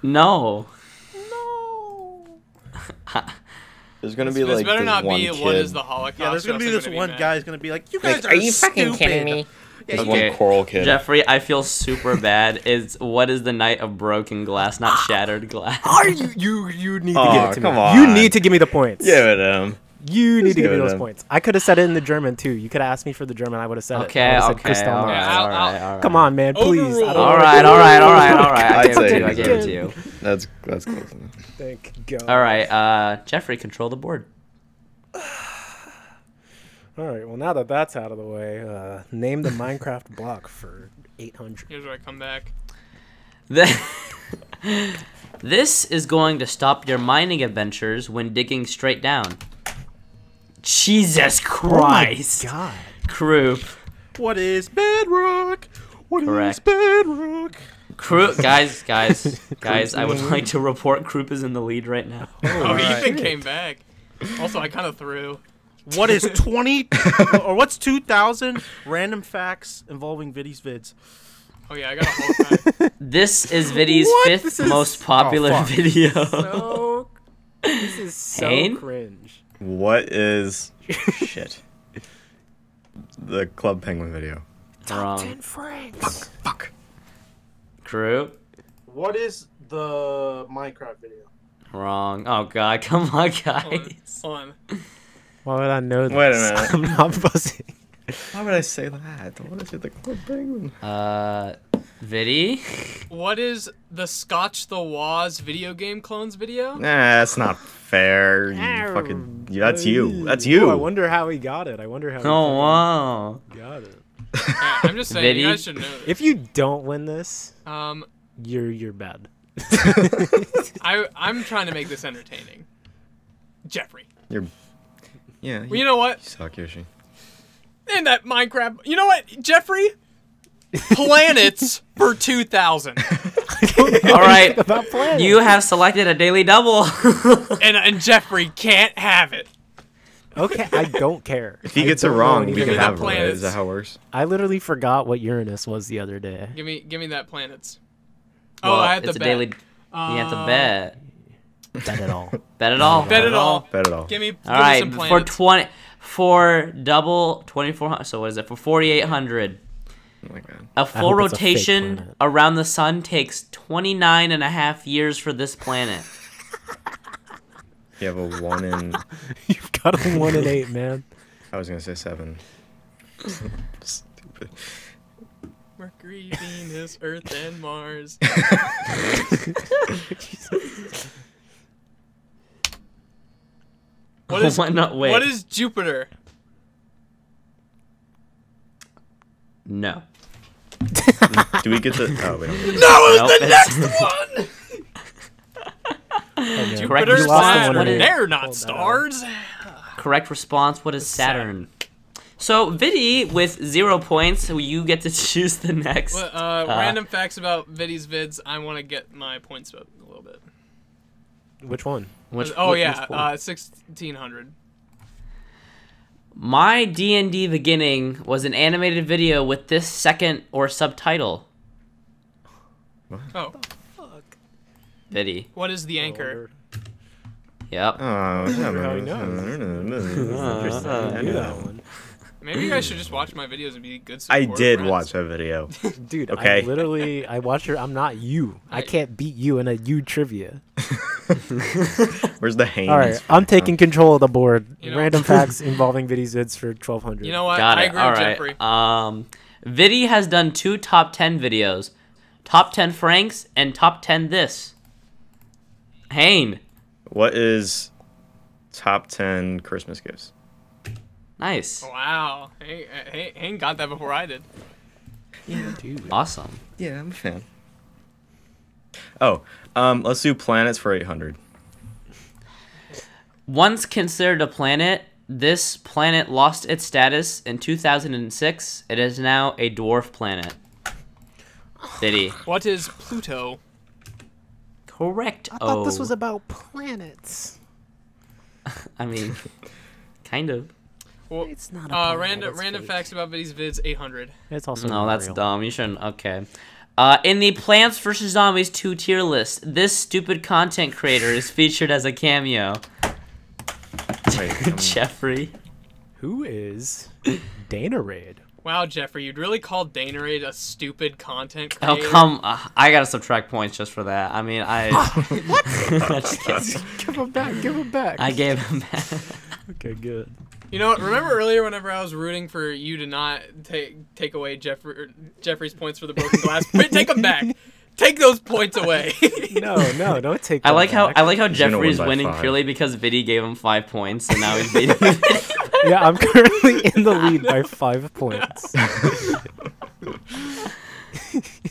No. No. There's gonna be this like better this not one be kid. what is the Holocaust? Yeah, there's gonna be this gonna one mad. guy's gonna be like, "You guys Like, are, are you fucking kidding me? There's Okay. one coral kid. Jeffrey, I feel super bad. Is what is the night of broken glass, not shattered glass? Are you you you need to give it to come me? on. You need to give me the points. Give it him. You need to give me those him. points. I could have said it in the German too. You could have asked me for the German. I would have said it. Okay, okay, Kristallnacht. all right, all right, all right. Come on, man, please. I Overruled. don't All wanna- right, all right, all right, all right. I I'd gave it say to you. I he's gave it to you. That's that's close enough. Thank God. All right, uh, Jeffrey, control the board. All right. Well, now that that's out of the way, uh, name the Minecraft block for 800. Here's where I come back. The- this is going to stop your mining adventures when digging straight down. Jesus oh Christ, God. Kroop. What is bedrock? What is Correct. bedrock? Kroop, guys, guys, guys. I would like to report Kroop is in the lead right now. Oh, right. Ethan came back. Also, I kind of threw. What is 20 or what's 2000 random facts involving Viddy's vids? Oh yeah, I got a whole pack. This is Viddy's What? fifth is- most popular Oh, video. So, this is so Hane? cringe. What is shit? The Club Penguin video. Wrong. Franks. Fuck. Kroop. What is the Minecraft video? Wrong. Oh God, come on, Hold on. guys. Hold on. Why would I know this? Wait a minute. I'm not buzzing. Why would I say that? What is it? The Club Penguin. Uh, Viddy. What is the Scott the Woz video game clones video? Nah, that's not fair. You fucking. That's you. That's you. Oh, I wonder how he got it. I wonder how he Oh wow. got it. Yeah, I'm just saying, you guys should know. This. If you don't win this, Um, you're you're bad. I I'm trying to make this entertaining. Jeffrey. You're. Yeah. Well, you know what? You suck, Yoshi. In that Minecraft, you know what, Jeffrey? Planets for 2000, All right. You have selected a daily double. and and Jeffrey can't have it. okay? I don't care. If he I gets it wrong, we can have it. Right? planets. Is that how it works? I literally forgot what Uranus was the other day. Give me give me that planets. Oh, I have it's to a bet. daily. You have to Uh, bet. Bet it all. Bet it all. Bet it all. Bet it all. Give me, give All me right, some for twenty, for double twenty four hundred. So what is it? For forty eight hundred. Oh god. A full hope it's a rotation around the sun takes 29 and a half years for this planet. You have a one in. You've got a one in eight, man. I was gonna say seven. Stupid. Mercury, Venus, Earth, and Mars. What is Why not wait? what is Jupiter? No. Do we get the? Oh wait. No, the it's- next one. Okay. Correct Jupiter, response. Saturn, What is- they're not Hold stars. Correct response. What is Saturn? So Viddy with zero points. So you get to choose the next. Well, uh, random facts about Viddy's vids. I want to get my points up a little bit. Which one? Which, oh which- yeah, which uh, sixteen hundred. My D&D beginning was an animated video with this second or subtitle. Oh, Viddy. what is the anchor? Yep. Oh, how he yeah, Interesting. I knew that one. Maybe you guys should just watch my videos and be good. I did friends. watch that video. Dude, Okay. I literally I watched her. I'm not you. I Right. can't beat you in a you trivia. Where's the Haynes? All right, I'm taking control of the board. You know- Random facts involving Viddy's vids for 1200. You know what? Got I it. agree All with right. Jeffrey. Um, Viddy has done two top 10 videos. Top 10 Franks and top 10 this. Hane. What is top ten Christmas gifts? Nice. Wow, hey, hey, Hank got that before I did. Yeah, Dude. Awesome. Yeah, I'm a fan. Oh, um, let's do planets for 800. Once considered a planet, this planet lost its status in 2006. It is now a dwarf planet. Viddy. What is Pluto? Correct. I thought this Oh. was about planets. I mean, kind of. Well, It's not a uh, planet, random it's random fake. facts about Viddy's vids. Eight hundred. It's also No, that's real. dumb. You shouldn't. Okay. Uh, in the Plants vs. Zombies 2 tier list, this stupid content creator is featured as a cameo. Wait, Jeffrey. Who is Danerade? Wow, Jeffrey, you'd really call Danerade a stupid content creator? Oh come! Uh, I gotta subtract points just for that. I mean, I. what? I, just. Give him back. Give him back. I gave him back. okay, good. You know, remember earlier whenever I was rooting for you to not take take away Jeffrey Jeffrey's points for the broken glass? take them back. Take those points away. No, no, don't take. I them like how. I like how He's win Jeffrey's winning five. purely because Viddy gave him five points, and now he's beating. Viddy. Yeah, I'm currently in the lead by five points.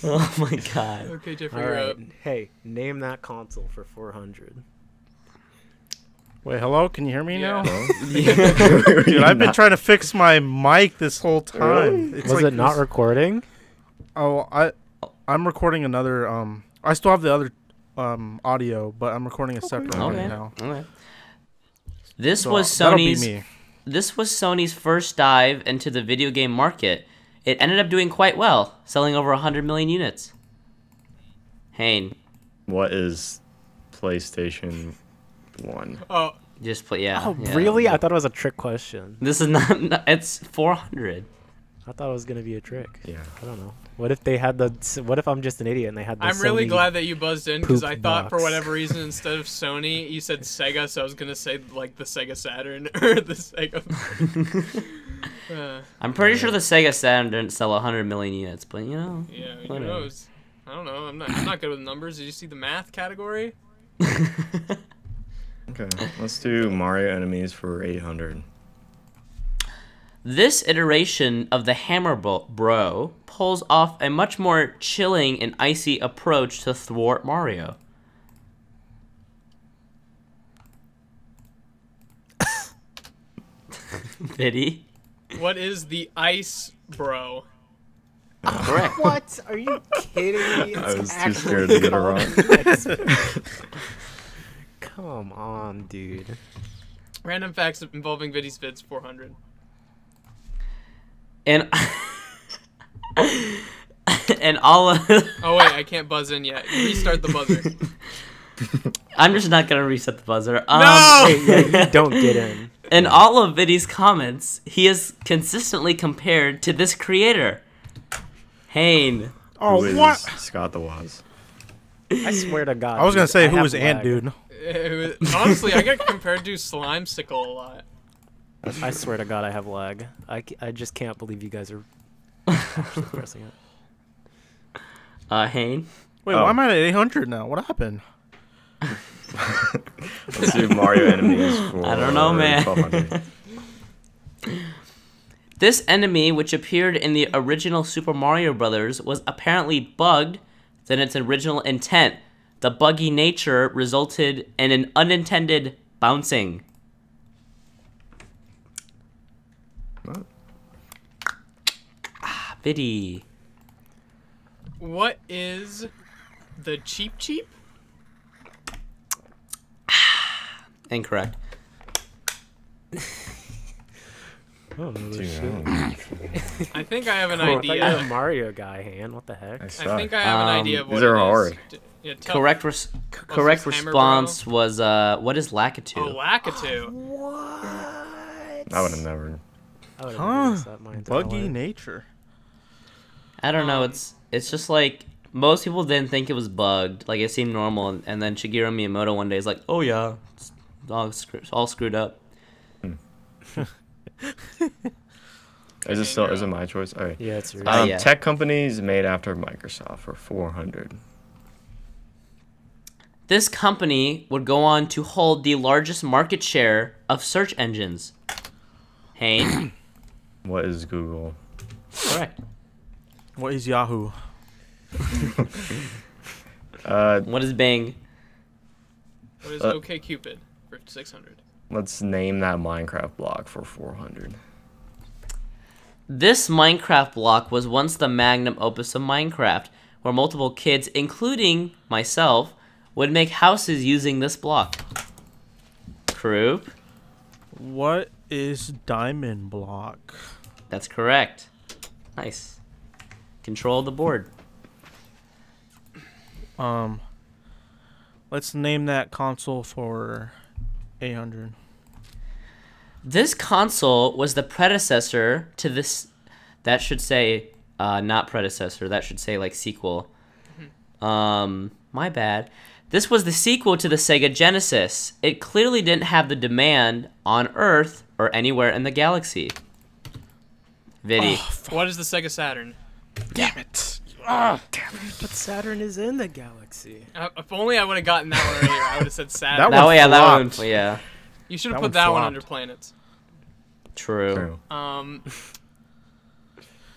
oh my god! okay, Jeffrey, All you're right. up. Hey, name that console for 400. Wait, hello? Can you hear me Yeah. now? Dude, I've been trying to fix my mic this whole time. It's Was like it not this- recording? Oh, I, I'm recording another. Um, I still have the other, um, audio, but I'm recording a separate one Okay. now. Okay. This So was that'll be Sony's. me. This was Sony's first dive into the video game market. It ended up doing quite well, selling over 100 million units. Hane, what is PlayStation One? Oh, just play. Yeah. Oh, yeah. really? I thought it was a trick question. This is not. no, It's 400. I thought it was gonna be a trick. Yeah. I don't know. What if they had the? What if I'm just an idiot and they had the? I'm really glad that you buzzed in because I thought for whatever reason instead of Sony you said Sega, so I was gonna say like the Sega Saturn or the Sega. uh, I'm pretty sure the Sega Saturn didn't sell 100 million units, but you know. yeah, who Whatever. knows? I don't know. I'm not. I'm not good with numbers. Did you see the math category? Okay. Let's do Mario enemies for 800. This iteration of the Hammer Bro pulls off a much more chilling and icy approach to thwart Mario. Viddy? What is the Ice Bro? Correct. What? Are you kidding me? I was too scared to get it wrong. called- Come on, dude. Random facts involving Viddy's vids 400. And and all of Oh wait, I can't buzz in yet. Restart the buzzer. I'm just not gonna reset the buzzer. Um, No! Hey, yeah, don't get in. In all of Viddy's comments, he is consistently compared to this creator. Hane. Oh, Who is what? Scott the Woz? I swear to God. I was gonna dude, say I who was Ant lag. Dude. It was- honestly, I get compared to Slimecicle a lot. I swear to God, I have lag. I, I just can't believe you guys are pressing it. Uh, Hane. Wait, Oh. why am I at 800 now? What happened? Let's do Mario enemies for I don't know, man. This enemy, which appeared in the original Super Mario Brothers, was apparently bugged than its original intent. The buggy nature resulted in an unintended bouncing. What? Ah, Viddy. What is the Cheep Cheep? Incorrect. Oh, I. I think I have an Oh, I thought you were a idea. Mario guy, hand. What the heck? I I think I have an Um, idea of what these are it is. hard. D- Yeah, tell- Correct. Res- correct this, Hammer response was uh, what is Lakitu? Oh, Lakitu. I would have never. Huh. guessed that my entire Buggy life. nature. I don't know. Um, It's it's just like most people didn't think it was bugged. Like it seemed normal, and, and then Shigeru Miyamoto one day is like, "Oh yeah, it's all, screw- all screwed up." Is it still? Is it my choice? All right. Yeah, it's yours. Uh, Um, yeah. Tech companies made after Microsoft for 400. This company would go on to hold the largest market share of search engines. Hey. What is Google? correct. What is Yahoo? Uh, What is Bing? What is Uh, OK Cupid for 600? Let's name that Minecraft block for 400. This Minecraft block was once the magnum opus of Minecraft, where multiple kids, including myself, would make houses using this block. Kroop, What is diamond block? that's correct. Nice. Control the board. Um, let's name that console for 800. This console was the predecessor to this. That should say, uh, not predecessor. That should say like sequel. Um, my bad. This was the sequel to the Sega Genesis. It clearly didn't have the demand on Earth or anywhere in the galaxy. Viddy. What is the Sega Saturn? Damn it! Oh, damn it. But Saturn is in the galaxy. Uh, if only I would have gotten that one earlier, I would have said Saturn. That that one way, yeah, that one. Yeah, you should that have one put that one under planets. true. True. Um,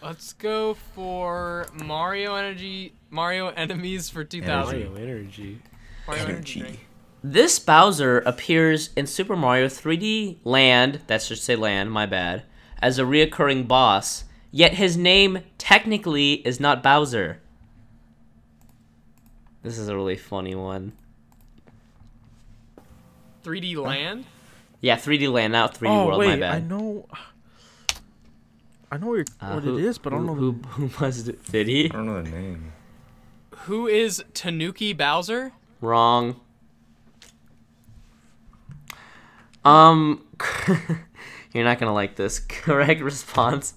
let's go for Mario Energy, Mario Enemies for 2000. Mario Energy. Mario Energy. drink. This Bowser appears in Super Mario 3D Land, that should say Land, my bad, as a reoccurring boss, yet his name technically is not Bowser. This is a really funny one. 3D Land. Yeah, 3D Land, not 3D oh World, my wait, bad. I know. I know what, Uh, what who- it is, but I don't know. who, the- who, who was it? Did he? I don't know the name. Who is Tanuki Bowser? Wrong. Um, you're not gonna like this. Correct response.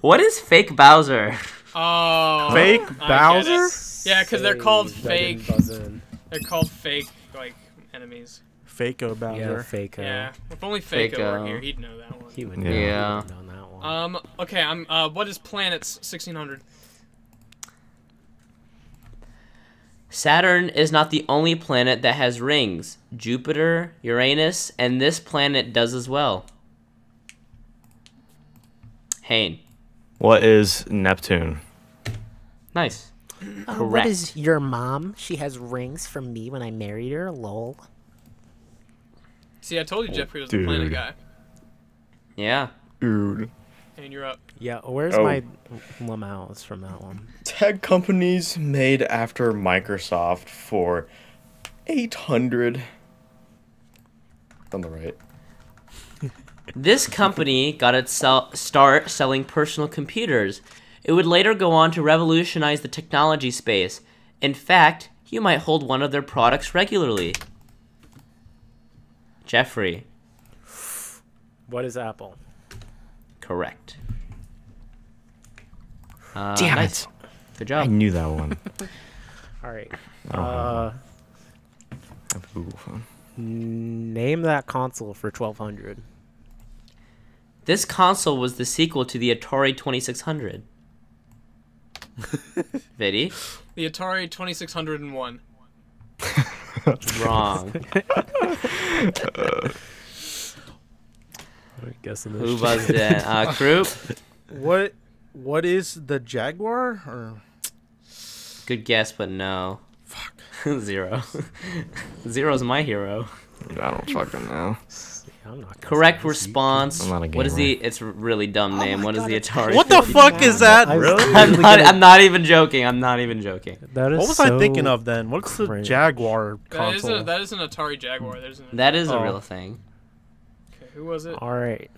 What is fake Bowser? Oh, Fake I get it. Bowser? Yeah, because they're called Say that didn't fake. They're called fake like enemies. Faco Yeah, Bowser. fake. uh, Yeah. If only Faco were here, he'd know that one. He would know. Yeah. He would know that one. Um. Okay. I'm. Uh. What is planets 1600? Saturn is not the only planet that has rings. Jupiter, Uranus, and this planet does as well. Hane. What is Neptune? Nice. Uh, Correct. what is your mom? She has rings from me when I married her. Lol. See, I told you Jeffrey was the planet guy. Yeah. Dude. And you're up. yeah, where's Oh. my Lamaus from that one? Tech companies made after Microsoft for 800. On the right. This company got its sell- start selling personal computers. It would later go on to revolutionize the technology space. In fact, you might hold one of their products regularly. Jeffrey. What is Apple? Correct. Uh, Damn nice. it. Good job. I knew that one. All right. I don't have Uh, I have a Google phone. name that console for 1200. This console was the sequel to the Atari 2600. Viddy? The Atari 2601. Wrong. I'm guessing this Who shit. buzzed in? Uh, Kroop? What what is the Jaguar? Or Good guess, but no. Fuck. Zero. Zero's my hero. I don't fucking know. I'm not Correct response. I'm not a What is the? It's a really dumb oh name. What is the Atari? what the fuck is that? I was Really? I'm not, I'm not even joking. I'm not even joking. That is What was I thinking of then? What's the cringe. Jaguar That is, console? a, that is an Atari Jaguar. There's an. That is a Oh. real thing. Okay, who was it? All right.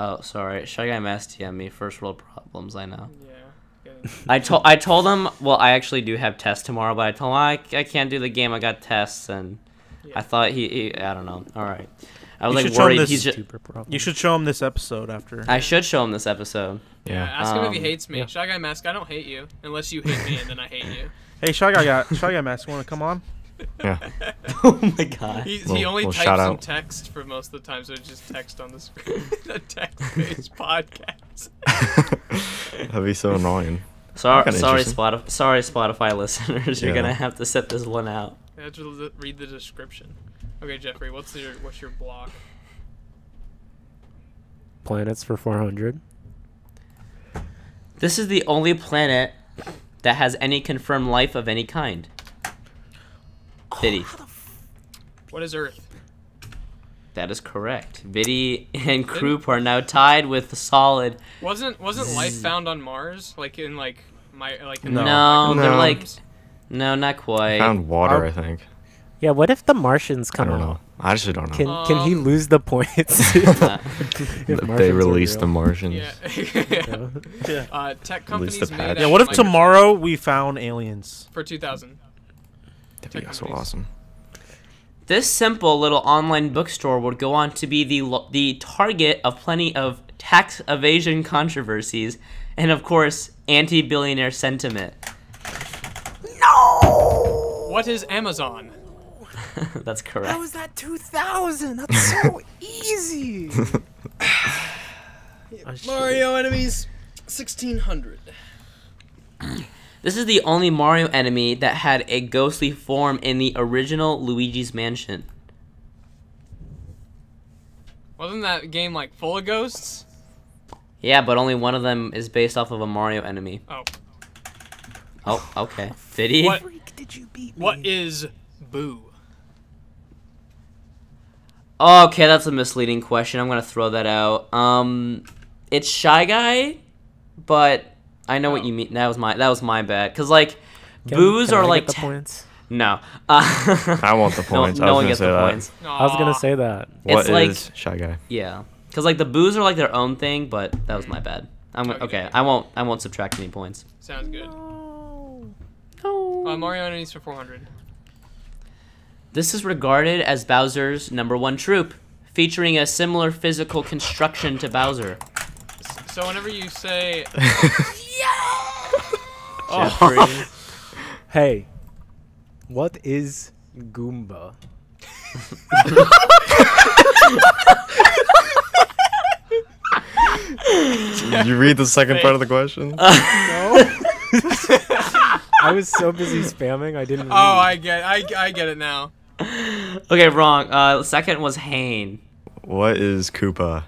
Oh, sorry. Shy Guy Mask TM me. First world problems. I know. Yeah. I told I told him. Well, I actually do have tests tomorrow, but I told him I, I can't do the game. I got tests, and Yeah. I thought he, he. I don't know. All right. I was You like should show him worried. this He's just. You should show him this episode after. I should show him this episode. Yeah, Yeah. ask him if he Um, hates me. yeah. Shy Guy Mask, I don't hate you. Unless you hate me, and then I hate you. Hey, Shy Guy got Shy Guy Mask. Want to come on? Yeah. oh my god. He, he only well, types some out. text for most of the time, so it's just text on the screen. a text-based podcast. That'd be so annoying. Sorry, sorry. Spotify, sorry, Spotify listeners. You're Yeah. gonna have to set this one out. I have to read the description. Okay, Jeffrey, what's your what's your block? Planets for 400. This is the only planet that has any confirmed life of any kind. Viddy. What is Earth? That is correct. Viddy and Kroop are now tied with the solid. Wasn't wasn't life found on Mars? Like in like my like in No. the No, they're No. like, no, not quite. Found water, Our- I think. Yeah, what if the Martians come I come don't out? know. I actually don't know. Can can he Um, lose the points? If If they are released the? Martians. Yeah. Yeah. Yeah. uh, tech companies the made Yeah. What if Microchip tomorrow we found aliens? for 2000? That'd be Tech so companies. awesome. This simple little online bookstore would go on to be the lo- the target of plenty of tax evasion controversies, and of course, anti-billionaire sentiment. No. What is Amazon? That's correct. How is that 2000? That's so easy. Oh, Mario enemies, 1600. This is the only Mario enemy that had a ghostly form in the original Luigi's Mansion. Wasn't that game like full of ghosts? Yeah, but only one of them is based off of a Mario enemy. Oh. Oh, okay. Viddy? What did you beat me? what is Boo? Okay, that's a misleading question. I'm gonna throw that out. Um, it's Shy Guy, but I know what Oh. you mean. That was my that was my bad. Cause like, Can- boos can I are get like the points. no. Uh, I want the points. I no was one gonna gets say the that. points. I was gonna say that. What It's like- is Shy Guy? Yeah, cause like the boos are like their own thing, but that was my bad. I'm Okay. okay. I won't I won't subtract any points. Sounds good. Uh, Mario needs for 400. This is regarded as Bowser's number one troop, featuring a similar physical construction to Bowser. So whenever you say Jeffrey. Oh. Hey, what is Goomba? Did you read the second part of the question? No. I was so busy spamming, I didn't. Oh, I get I, I get it now. Okay, wrong. Uh, second was Hane. what is Koopa?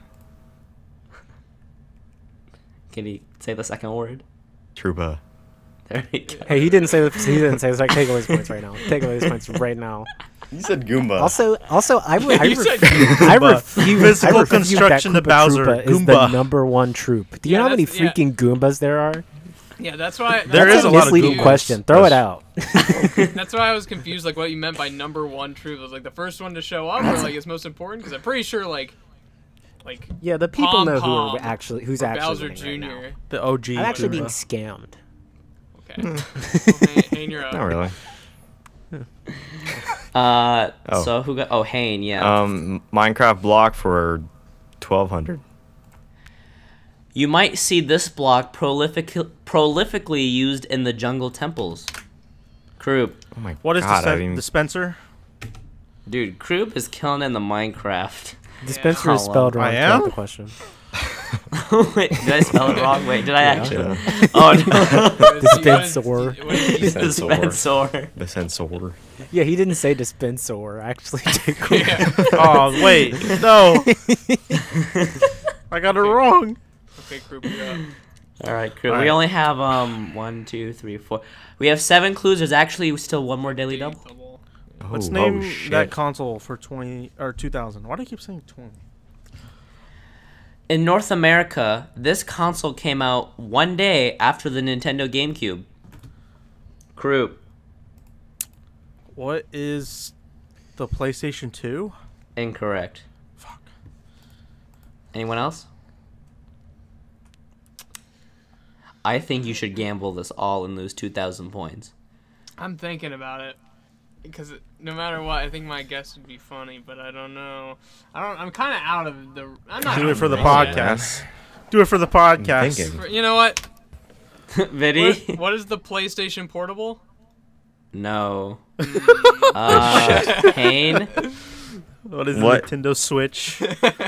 Can you say the second word? Troopa. There we go. Hey, he didn't say the. He didn't say. It's like take away his points right now. Take away his points right now. You said Goomba. Also, also, I, re- I, You said I Goomba. refuse. Physical I refute construction that Koopa Bowser. Troopa is the number one troop. Do you Yeah, know how many that's- yeah. freaking Goombas there are? Yeah, that's why. There that's is That's a a lot of misleading question. Throw it out. That's why I was confused, like what you meant by number one troop. It was like the first one to show up, or like it's most important? Because I'm pretty sure, like, like yeah, the people Pom know who are actually who's actually Bowser Jr. right now. The OG. I'm actually being scammed. Okay. well, Hane, Hane, you're. Not really. Uh, Oh. so who got? Oh, Hane. Yeah. Um, Minecraft block for twelve hundred. You might see this block prolific prolifically used in the jungle temples. Kroop, Oh my What is god! I the even- dispenser? dude, Kroop is killing in the Minecraft. Dispenser is spelled wrong I am? the question. Wait, did I spell it wrong? Wait, did I actually? Yeah. Oh no. What is he- what is- Dispensor. what is he- Dispensor. Yeah, he didn't say dispenser. Actually, did Yeah. Oh wait, no. I got it wrong. Okay, group it up. All right, crew. All We right. only have um one, two, three, four. We have seven clues. There's actually still one more daily double. Double. Let's Oh, name oh, that console for twenty or two thousand. Why do I keep saying twenty? In North America, this console came out one day after the Nintendo GameCube. Crew. What is the PlayStation Two? Incorrect. Fuck. Anyone else? I think you should gamble this all and lose 2,000 points. I'm thinking about it because no matter what, I think my guess would be funny, but I don't know. I don't. I'm kind of out of the. I'm not. Do it for the podcast. Do it for the podcast. thinking. yet. You know what? Viddy? What, what is the PlayStation Portable? No. uh, Kane? What is What? the Nintendo Switch?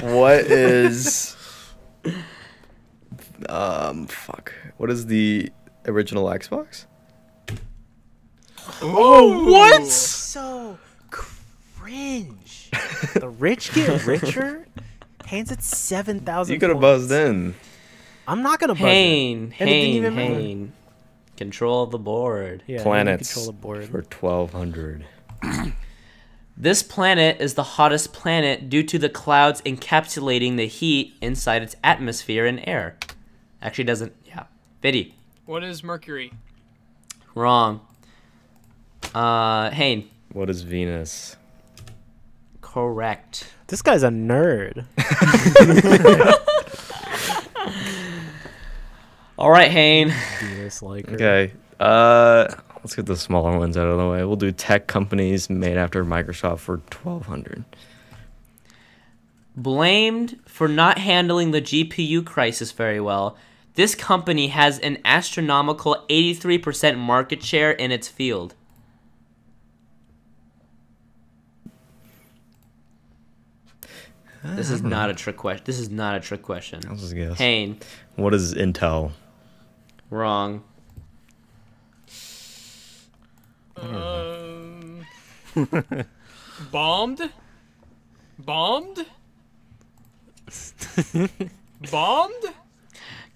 What is um fuck. What is the original Xbox? oh, what? so cringe. the rich get richer. Hands at seven thousand. You could have buzzed in. I'm not gonna buzz in. Hane, And it didn't Hane. Hane. Control the board. Yeah, Planets Control the board. for twelve hundred. This planet is the hottest planet due to the clouds encapsulating the heat inside its atmosphere and air. Actually, doesn't. Yeah. Viddy. What is Mercury? Wrong. Uh, Hane. What is Venus? Correct. This guy's a nerd. All right, Hane. Venus like Okay. Uh let's get the smaller ones out of the way. We'll do tech companies made after Microsoft for twelve hundred. Blamed for not handling the GPU crisis very well, this company has an astronomical 83% market share in its field. This is not a trick question. This is not a trick question. I'll just guess. Hane, What is Intel? wrong. Um, bombed. Bombed. Bombed.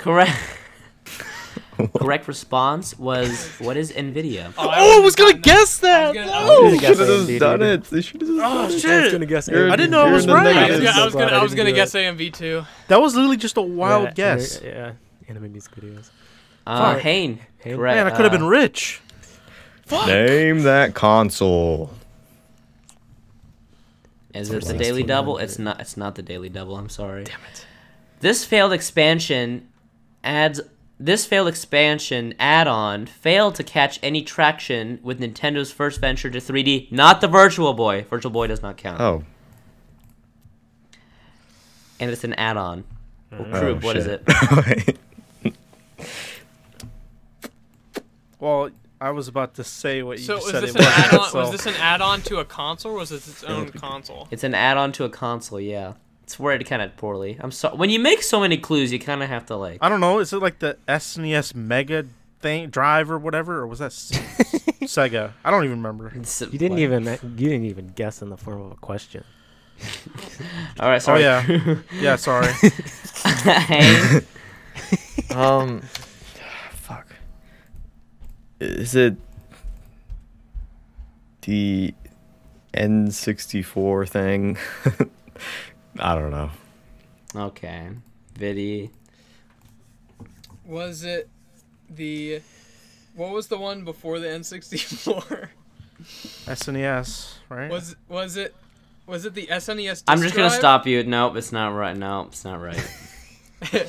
Correct. Correct response was what is Nvidia? Oh, Oh, I was gonna guess that. gonna- Oh, I Oh, was gonna should have guess just done it. They should have Oh, done. I was shit. gonna guess. You're- I didn't know it you're was right. I was gonna, I was gonna, I I was gonna guess it. AMV too. That was literally just a wild Yeah, guess. Yeah, anime music videos. Uh, Fuck. Hane. Hane? Correct. Man, I could have uh, been rich. Name that console. Is it the daily double? It's not. It's not the daily double. I'm sorry. Damn it. This failed expansion adds. This failed expansion add-on failed to catch any traction with Nintendo's first venture to 3D. Not the Virtual Boy. Virtual Boy does not count. Oh. And it's an add-on. Well, Oh, what is it? Well, I was about to say what you So just was said this it an was. add-on? so- Was this an add-on to a console, or was this its own console? It's an add-on to a console. Yeah. It's worded kind of poorly. I'm sorry. When you make so many clues, you kind of have to like. I don't know. Is it like the SNES Mega thing drive or whatever, or was that S- Sega? I don't even remember. s- You didn't like- even you didn't even guess in the form of a question. All right. Sorry. Oh yeah, yeah. Sorry. Hang. Um. Fuck. Is it the N64 thing? I don't know. Okay. Viddy. Was it the? What was the one before the N64? SNES, right? was was it? Was it the SNES? Disk I'm just gonna drive? stop you. Nope, it's not right. Nope, it's not right.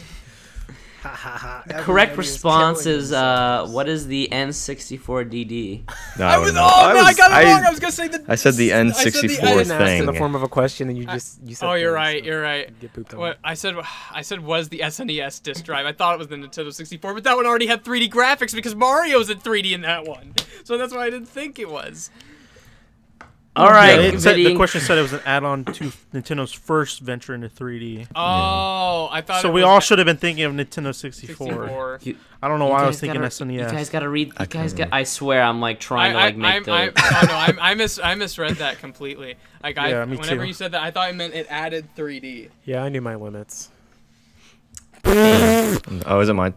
The correct response is uh, what is the N64DD? No, I was. no. Oh no, I, got it wrong. I was gonna say the. I said the I said the- N64 I didn't ask in the form of a question, and you just you said. Oh, you're things, right. so You're right. Get pooped on. What I said, I said was the SNES disk drive. I thought it was the Nintendo 64, but that one already had 3D graphics because Mario's in 3D in that one. So that's why I didn't think it was. All Yeah, it said, the question said it was an add-on to Nintendo's first venture into 3D. Oh, I thought. So it we was all should have been thinking of Nintendo 64. 64. I don't know why I was thinking gotta- SNES. You guys gotta read. You I guys got. I swear, I'm like trying to I, like make I'm, the. I'm, oh, no, I'm, I mis I misread that completely. Like I, Yeah, me whenever too. you said that, I thought it meant it added 3D. Yeah, I knew my limits. Oh, is it my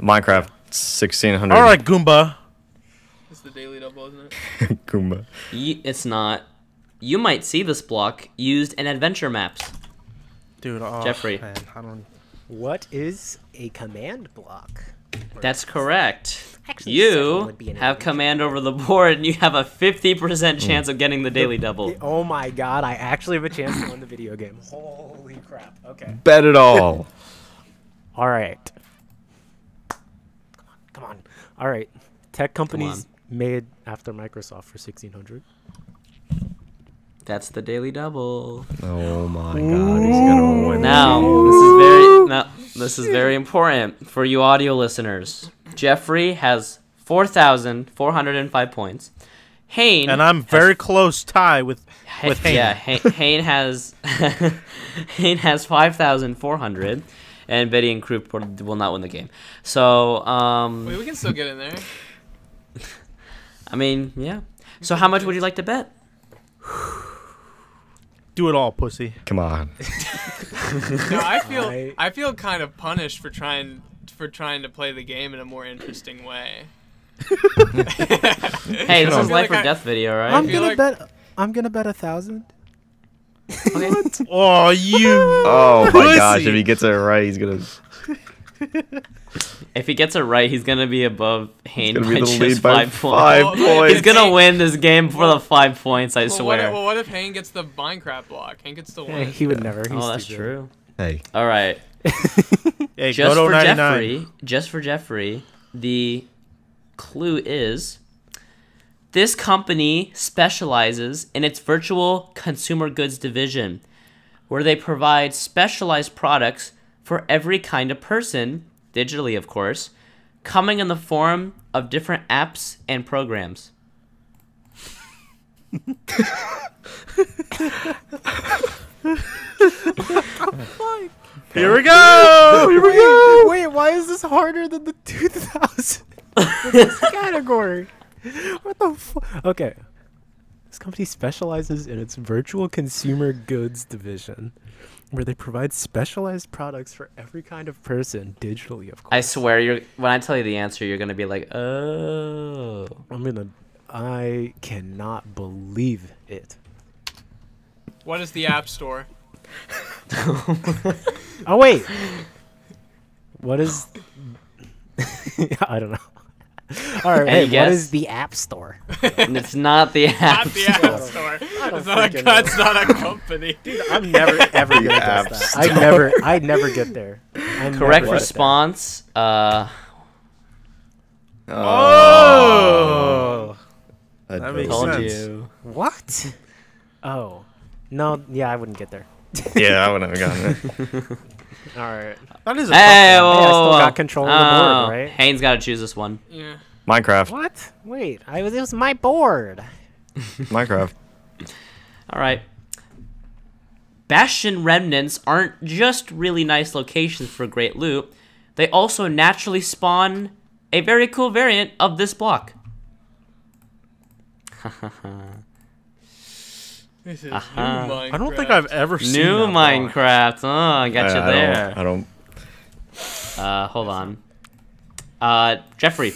Minecraft 1600? All right, Goomba. It's the daily double, isn't it? Goomba. Y- it's not. You might see this block used in adventure maps. Dude, oh, Jeffrey. Man, I don't. What is a command block? That's correct. Actually, You would be an have command over the board, and you have a 50% hmm. chance of getting the daily double. Oh my god, I actually have a chance to win the video game. Holy crap. Okay. Bet it all. All right. Come on, Come on. All right. Tech companies made after Microsoft for 1600. That's the daily double. oh my god, he's gonna win. Now, this is very now, this is very important for you audio listeners. Jeffrey has 4,405 points. Hane And I'm very close tie with Ha- with Hane. Yeah, Ha- Hane has Hane has 5,400 and Betty and Kroop will will not win the game. So, um Wait, we can still get in there. I mean, yeah. So how much would you like to bet? Do it all, pussy. Come on. No, I feel I- I feel kind of punished for trying for trying to play the game in a more interesting way. Hey, this is life like or I- death video, right? I'm gonna like- bet. I'm gonna bet a thousand. Okay. Oh, you. Oh my gosh, if he gets it right, he's gonna, If he gets it right, he's gonna be above Hane gonna by be the just lead by five five points. Well, points. He's gonna win this game for the five points, I Well, what, swear. if, well, what if Hane gets the Minecraft block? Hane gets the Eh, one. he would never. He's oh, that's stupid. true. Hey, All right. Hey, just Goto for 99. Jeffrey, just for Jeffrey, the clue is this company specializes in its virtual consumer goods division, where they provide specialized products for every kind of person, digitally of course, coming in the form of different apps and programs. Here we go. Here we go. Wait, why is this harder than the 2000 this category? What the fuck? Okay. This company specializes in its virtual consumer goods division, where they provide specialized products for every kind of person, digitally, of course. I swear, you're when I tell you the answer, you're gonna be like, oh. I'm gonna. Uh, I cannot believe it. What is the App Store? Oh wait. What is? I don't know. All right, Any hey, what guess? is the App Store? And it's not the app. Not the App Store. It's not, a, freaking know. it's not a company. I'm never ever gonna App guess that. I never, I never get there. I never Correct get there. response. Uh, Oh. I That makes told sense. you. What? Oh, no, yeah, I wouldn't get there. Yeah, I wouldn't have gotten it. All right. That is a Hey, tough whoa, one. I still whoa, got whoa. control of the board, Oh, right? Hane's got to choose this one. Yeah. Minecraft. What? Wait, I was. It was my board. Minecraft. All right. Bastion remnants aren't just really nice locations for great loot. They also naturally spawn a very cool variant of this block. This is Uh-huh. new I don't think Minecraft. I've ever seen New that block. Minecraft. Oh, I got you I- I there. don't, I don't. Uh, hold on. Uh, Jeffrey.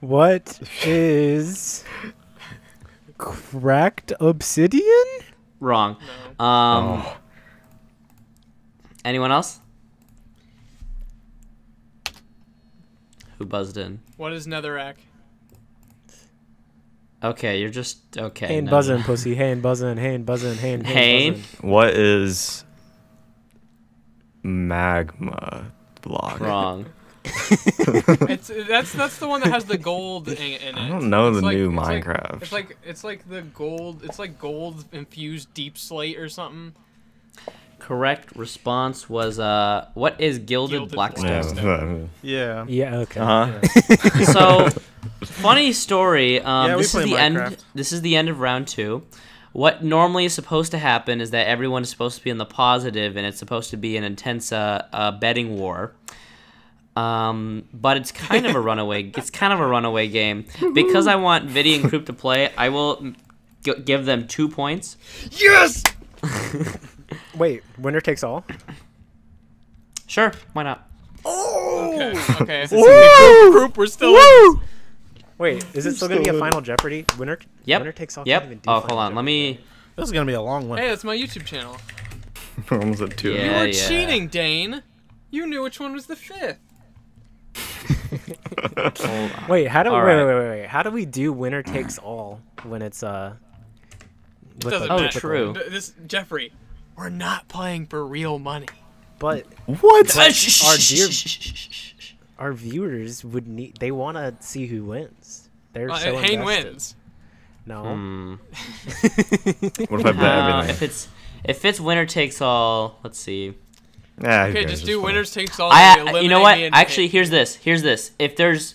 What is cracked obsidian? Wrong. Um. Anyone else? Who buzzed in? What is Netherrack? Okay, you're just okay. Hane no, buzzing, no. pussy. Hane buzzing. Hane buzzing. Hane. Hane? buzzing. What is magma block? Wrong. It's that's that's the one that has the gold in, in it. I don't know It's the like- new it's like- Minecraft. It's like it's like the gold. It's like gold infused deep slate or something. Correct response was uh, what is gilded, Gilded blackstone? blackstone. yeah. Yeah. Yeah. Okay. Uh huh. so funny story. Um, Yeah, we this is play the end. This is the end of round two. What normally is supposed to happen is that everyone is supposed to be in the positive, and it's supposed to be an intense uh, uh, betting war. Um, but it's kind of a runaway. It's kind of a runaway game because I want Viddy and Kroop to play. I will g- give them two points. Yes. Wait, winner takes all. Sure, why not? Oh! Okay. Okay. Woo! Group, group, we're still. In. Wait, is it still gonna be a final Jeopardy? Winner. Yep. Winner takes all. Yep. even Oh, hold Final on. Let me. This is gonna be a long one. Hey, that's my YouTube channel. We're almost at two. Yeah. you were cheating, Dane. You knew which one was the fifth. Hold on. Wait, how do All wait, right. wait wait wait how do we do winner takes all when it's uh? It doesn't the- Oh, true. This Jeffrey, we're not playing for real money. But What? our dear our viewers would need they want to see who wins. They're Uh, so Hane invested. wins. No. Hmm. What if I bet Uh, everything? if it's if it's winner takes all, let's see. Nah, Okay, cares? just do fine. winners takes all. I you know what? Actually, here's this. Here's this. If there's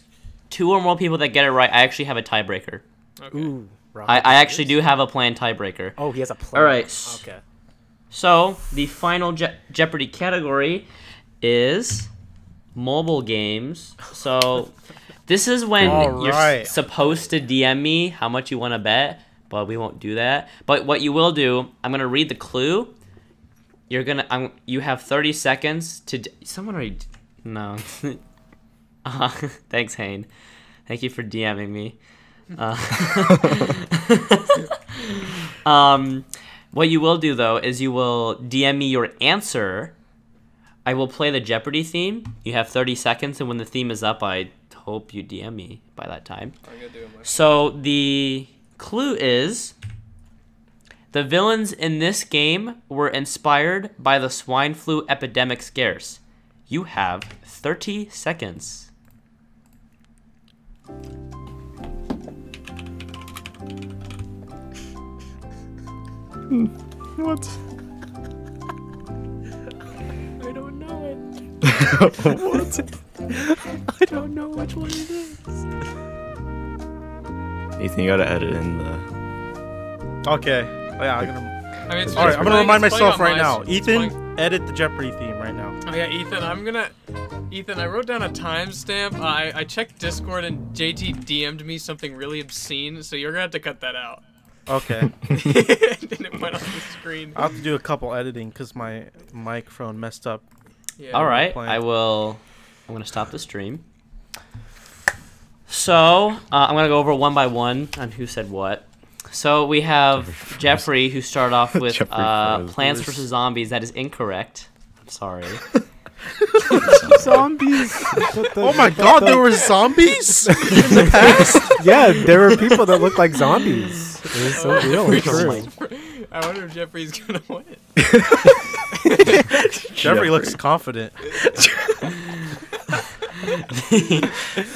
two or more people that get it right, I actually have a tiebreaker. Okay. Ooh. I, I actually do have a planned tiebreaker. Oh, he has a plan. All right. Okay. So the final Je- Jeopardy category is mobile games. So this is when All you're right. supposed to DM me how much you want to bet, but we won't do that. But what you will do, I'm gonna read the clue. You're gonna, I'm, you have 30 seconds to. D- Someone already, no. uh, thanks, Hane. Thank you for DMing me. Uh, um, what you will do though is you will DM me your answer. I will play the Jeopardy theme. You have 30 seconds, and when the theme is up, I hope you DM me by that time. I'm gonna do it myself. So the clue is the villains in this game were inspired by the swine flu epidemic scares. You have 30 seconds. Hmm. What? I don't know it. what? I don't know which one it is. Ethan, you gotta edit in the. Okay. Oh, yeah, I'm gonna. I mean, All right, I'm gonna remind myself right my now. s- playing- Ethan, edit the Jeopardy theme right now. Oh yeah, Ethan, I'm gonna. Ethan, I wrote down a timestamp. I I checked Discord and JT DM'd me something really obscene, so you're gonna have to cut that out. Okay. and it went on the screen. I'll have to do a couple editing because my microphone messed up. Yeah. All right. I will. I'm gonna stop the stream. So uh, I'm gonna go over one by one on who said what. So we have Jeffrey Jeffrey, who started off with uh. Plants vs Zombies. That is incorrect. I'm sorry. Zombies. Oh my god, there were zombies in the past? yeah, there were people that looked like zombies. It was so real and true. I wonder if Jeffrey's gonna win. Jeffrey looks confident. Hey,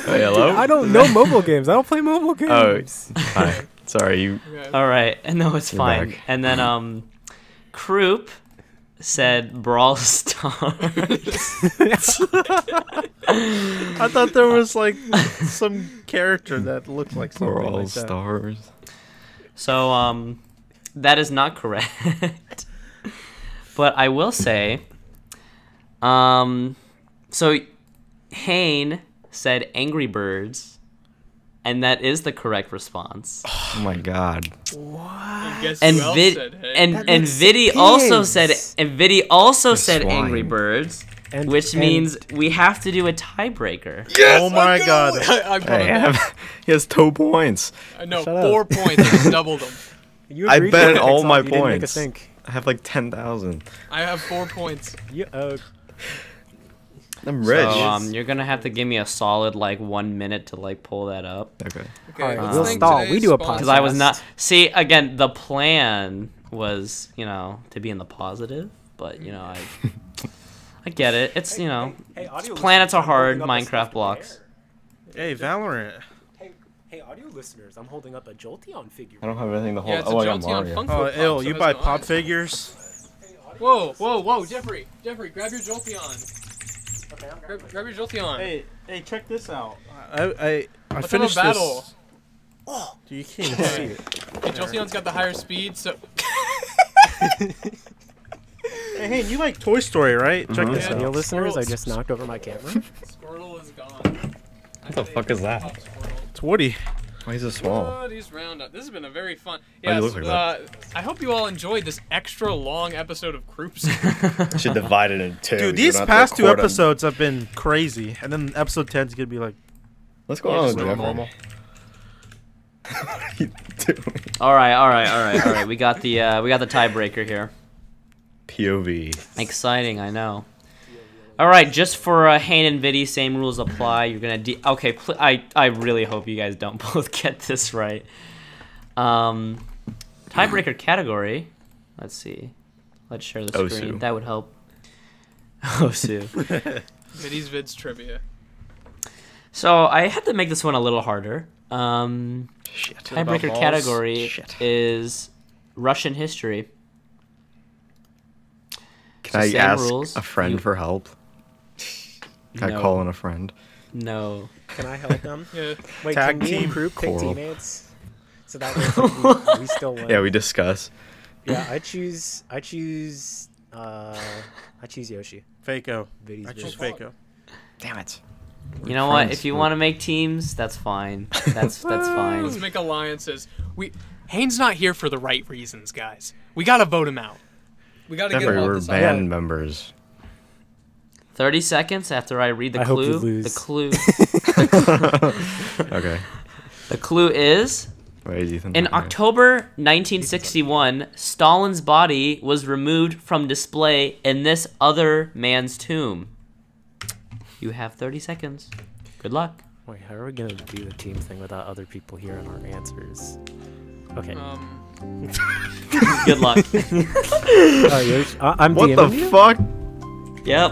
hello. I don't know mobile games. I don't play mobile games. Oh, games. hi. Sorry, you. All right, no, it's You're fine. back. And then um, Kroop said Brawl Stars. I thought there was like some character that looked like something Brawl like that. Stars. So um, that is not correct. but I will say, um, so Hane said Angry Birds, and that is the correct response. Oh my god. And guess And who Vid said hey? and That and makes Viddy also said and Viddy also The said Angry. Birds, And- which and- means we have to do a tiebreaker. oh my god. I, I'm Hey, I have, he has two points. back. No, Shut up. four points. I doubled them. You I bet to all Pixel. my You didn't make a points. I have like ten thousand. I have four points. You, uh, I'm rich. So um, you're gonna have to give me a solid like one minute to like pull that up. okay. Okay, Alright, let's we'll stall. We do a sponsor. because I was not. See, again, the plan was, you know, to be in the positive, but you know, I, I get it. It's you know, hey, audio planets are hard, holding up a Minecraft blocks. Hey, Valorant. Hey, hey, audio listeners, I'm holding up a Jolteon figure. I don't have anything to hold. Yeah, it's oh, a I got Jolteon Mario. Funko Oh, Pop, ill. so You buy pop eyes. figures? Whoa, whoa, whoa, Jeffrey, Jeffrey, grab your Jolteon. Grab, grab your Jolteon. Hey, hey, check this out. I I I Let's have a finished battle. this. Oh, dude, you can't even see it. Hey, Jolteon's got the higher speed, so Hey, hey, you like Toy Story, right? Check Mhm. this Yeah. Audio out. listeners, I just knocked over my camera. Squirtle is gone. What the fuck is that? It's Woody. Why is it small? Woody's Roundup. This has been a very fun. Why do Yes, look like uh, I hope you all enjoyed this extra long episode of Groups. Should divide it in two. Dude, these don't have to past two record 'em. episodes have been crazy, and then episode 10 is gonna be like Let's go on just Jeffrey. normal. What are you doing? All right, all right, all right, all right. We got the uh, we got the tiebreaker here. POV. Exciting, I know. All right, just for uh, Hane and Viddy, same rules apply. You're gonna de- okay. Pl- I I really hope you guys don't both get this right. Um, tiebreaker category. Let's see. Let's share the Osu. screen. That would help. Osu. Viddy's Vids trivia. So I had to make this one a little harder. Um, Shit. tiebreaker category Shit. is Russian history. Can So I ask rules. a friend You- for help? Can No. I call in a friend? No. Can I help them? Yeah. Wait, Tag can me team and Crew pick Coral. teammates? So that way we, we still win. Yeah, we discuss. Yeah, I choose. I choose. Uh, I choose Yoshi. Faco. Viddy's I choose Vids. Faco. Damn it. You know what? If you want to make teams, that's fine. That's that's fine. Let's make alliances. We Hane's not here for the right reasons, guys. We gotta vote him out. We gotta Jeffrey, get him we're band island. members. 30 seconds after I read the I hope you clue. lose. The clue. Okay. the clue is Wait, Ethan in? October 1961, Stalin's body was removed from display in this other man's tomb. You have 30 seconds. Good luck. Wait, how are we gonna do the team thing without other people hearing our answers? Okay. Um, Good luck. oh, I- I'm What the you? fuck? yep.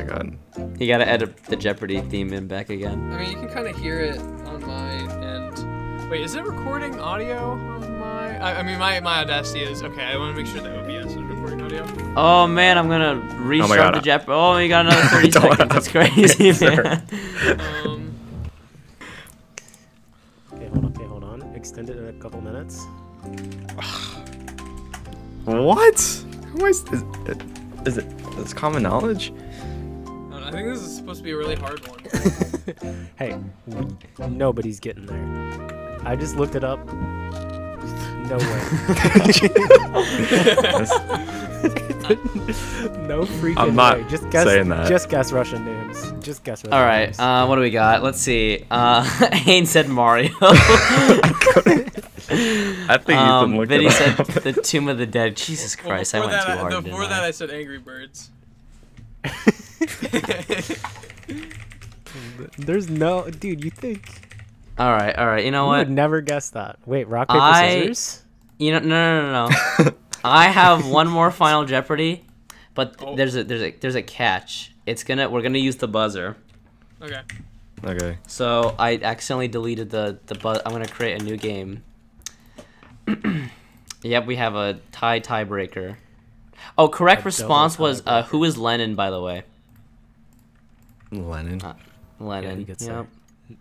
My god. You gotta edit the Jeopardy theme in back again. I mean, you can kind of hear it on my end. Wait, is it recording audio on my? I, I mean, my my Audacity is okay. I want to make sure that OBS is recording audio. Oh man, I'm gonna restart God. the Jeopardy. Oh, you got another 30 Don't seconds. That's crazy, man. Um, Okay, hold on. Okay, hold on. Extend it in a couple minutes. What? Who is, is, is it? Is common knowledge? I think this is supposed to be a really hard one. Hey, nobody's getting there. I just looked it up. No way. no freaking I'm not way. Just guess. saying that. Just guess Russian names. Just guess Russian All right, names. uh, what do we got? Let's see. Uh, Hanes said Mario. I think um, Ethan looked Vinny it said the Tomb of the Dead. Jesus Well, Christ, I went that, too hard. I, didn't before I? that, I said Angry Birds. There's no, dude. You think All right, all right. You know you what? would never guess that? Wait, rock paper I- scissors. You know, no, no, no, no. I have one more Final Jeopardy, but Oh. there's a there's a there's a catch. It's gonna we're gonna use the buzzer. Okay. okay. So I accidentally deleted the the buzz. I'm gonna create a new game. yep, we have a tie tiebreaker. Oh, correct A response was uh, who is Lenin, by the way. Lenin. Uh, Lenin. he gets yep.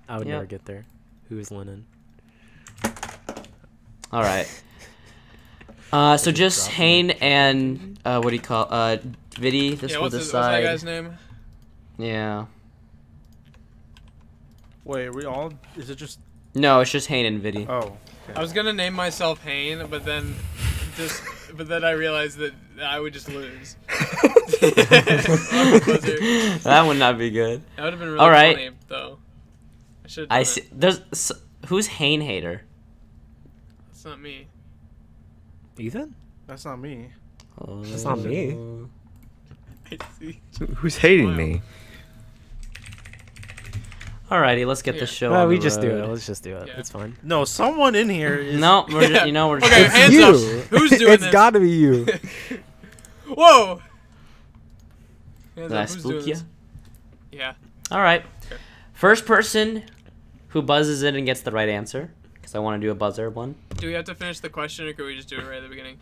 I would Yep. never get there. Who is Lenin? All right. Uh, so just Hane and uh, what do you call uh, Viddy? This yeah, will what's, his, what's that decide. guy's name? Yeah. Wait, are we all? Is it just? No, it's just Hane and Viddy. Oh. I was gonna name myself Hane, but then just but then I realized that I would just lose. That would not be good. That would have been really All right. funny, though. I should. I see. There's s- who's Hane hater? It's not me. Ethan? That's not me. That's not me. I see. Who's hating me? Alrighty, let's get Yeah. the show. Well, on we the just do it. Let's just do it. Yeah. It's fine. No, someone in here is. No, we're Yeah. ju- you know we're Just, Okay, just, hands you. up. Who's doing it's this? gotta be you. Whoa! Hands Did up, who's spook you? this? Yeah. All right. Okay. First person who buzzes in and gets the right answer, because I want to do a buzzer one. Do we have to finish the question, or can we just do it right at the beginning?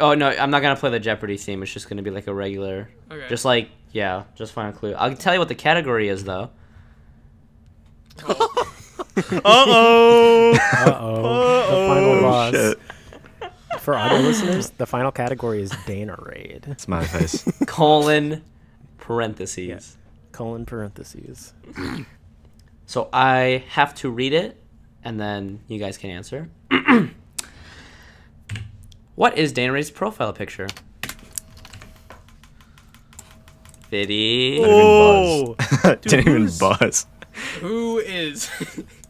Oh no, I'm not gonna play the Jeopardy theme. It's just gonna be like a regular, Okay. just like yeah, just Final Clue. I'll tell you what the category is though. Oh, Uh oh. Uh oh. The final boss. shit. For audio listeners, the final category is Danerade. It's my face. Colon, parentheses. Colon parentheses. So I have to read it, and then you guys can answer. what is Danerade's profile picture? Viddy. Oh. Didn't even who's- buzz. Who is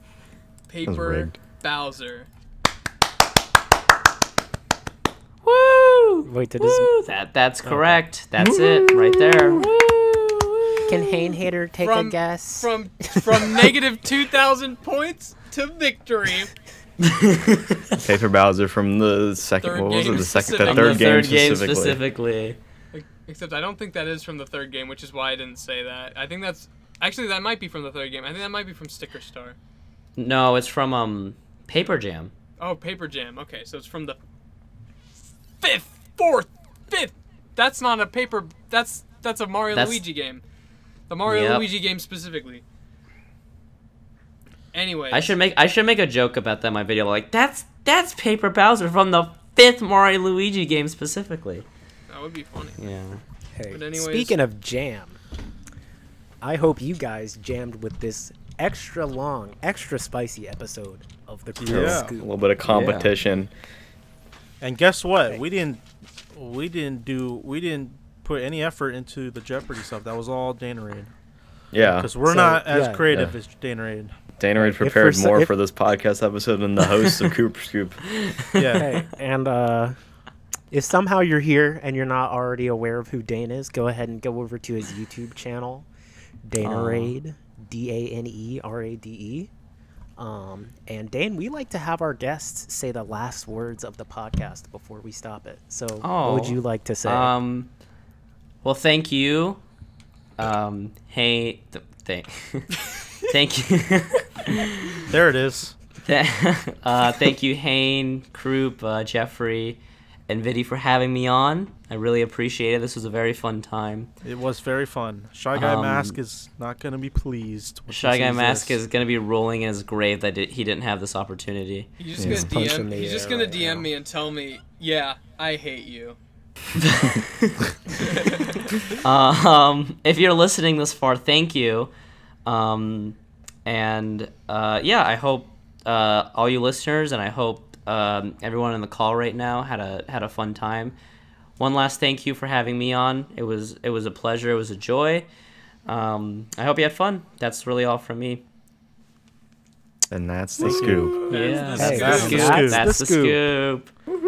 Paper. Bowser? Woo! Wait, did his Woo! That that's correct. That's it right there. Can Hane Hater take From- a guess? From from negative two thousand points to victory. Paper Bowser from the second. Third what was it? The second, the third, the game, third game specifically. specifically. Except I don't think that is from the third game, which is why I didn't say that. I think that's actually that might be from the third game. I think that might be from Sticker Star. No, it's from um Paper Jam. Oh, Paper Jam. Okay, so it's from the fifth, fourth, fifth. That's not a paper. That's that's a Mario That's- Luigi game. The Mario Yep. Luigi game specifically. Anyway, I should make I should make a joke about that in my video. Like that's that's Paper Bowser from the fifth Mario Luigi game specifically. That would be funny. Yeah. Hey, But anyways- speaking of jam, I hope you guys jammed with this extra long, extra spicy episode of the Crew Yeah. A little bit of competition. And guess what? We didn't. We didn't do. We didn't put any effort into the Jeopardy stuff. That was all Danerade. Yeah. Because we're So, not as yeah. creative Yeah. as Danerade. Dana Raid for prepared more if- for this podcast episode than the hosts of Kroop Scoop. Yeah. Hey, and uh, if somehow you're here and you're not already aware of who Dane is, go ahead and go over to his YouTube channel, Dana Aw. Raid, D A N E R A D E. Um, and Dane, we like to have our guests say the last words of the podcast before we stop it. So, what would Oh, you like to say? Um. Well, thank you. Um. Hey. Th- thank. thank you. There it is. uh, thank you, Hane, Kroop, uh, Jeffrey, and Viddy for having me on. I really appreciate it. This was a very fun time. It was very fun. Shy Guy Um, Mask is not gonna be pleased. when he Shy Guy Mask this. is gonna be rolling in his grave that di- he didn't have this opportunity. He's just gonna DM. the just gonna right DM me and tell me, yeah, I hate you. um, if you're listening this far, thank you. Um, and uh, yeah, I hope uh, all you listeners and I hope um, everyone on the call right now had a had a fun time. One last thank you for having me on. It was it was a pleasure. It was a joy. Um, I hope you had fun. That's really all from me. And that's the scoop. That's yeah, the that's, scoop. the scoop. That's That's the the scoop. scoop.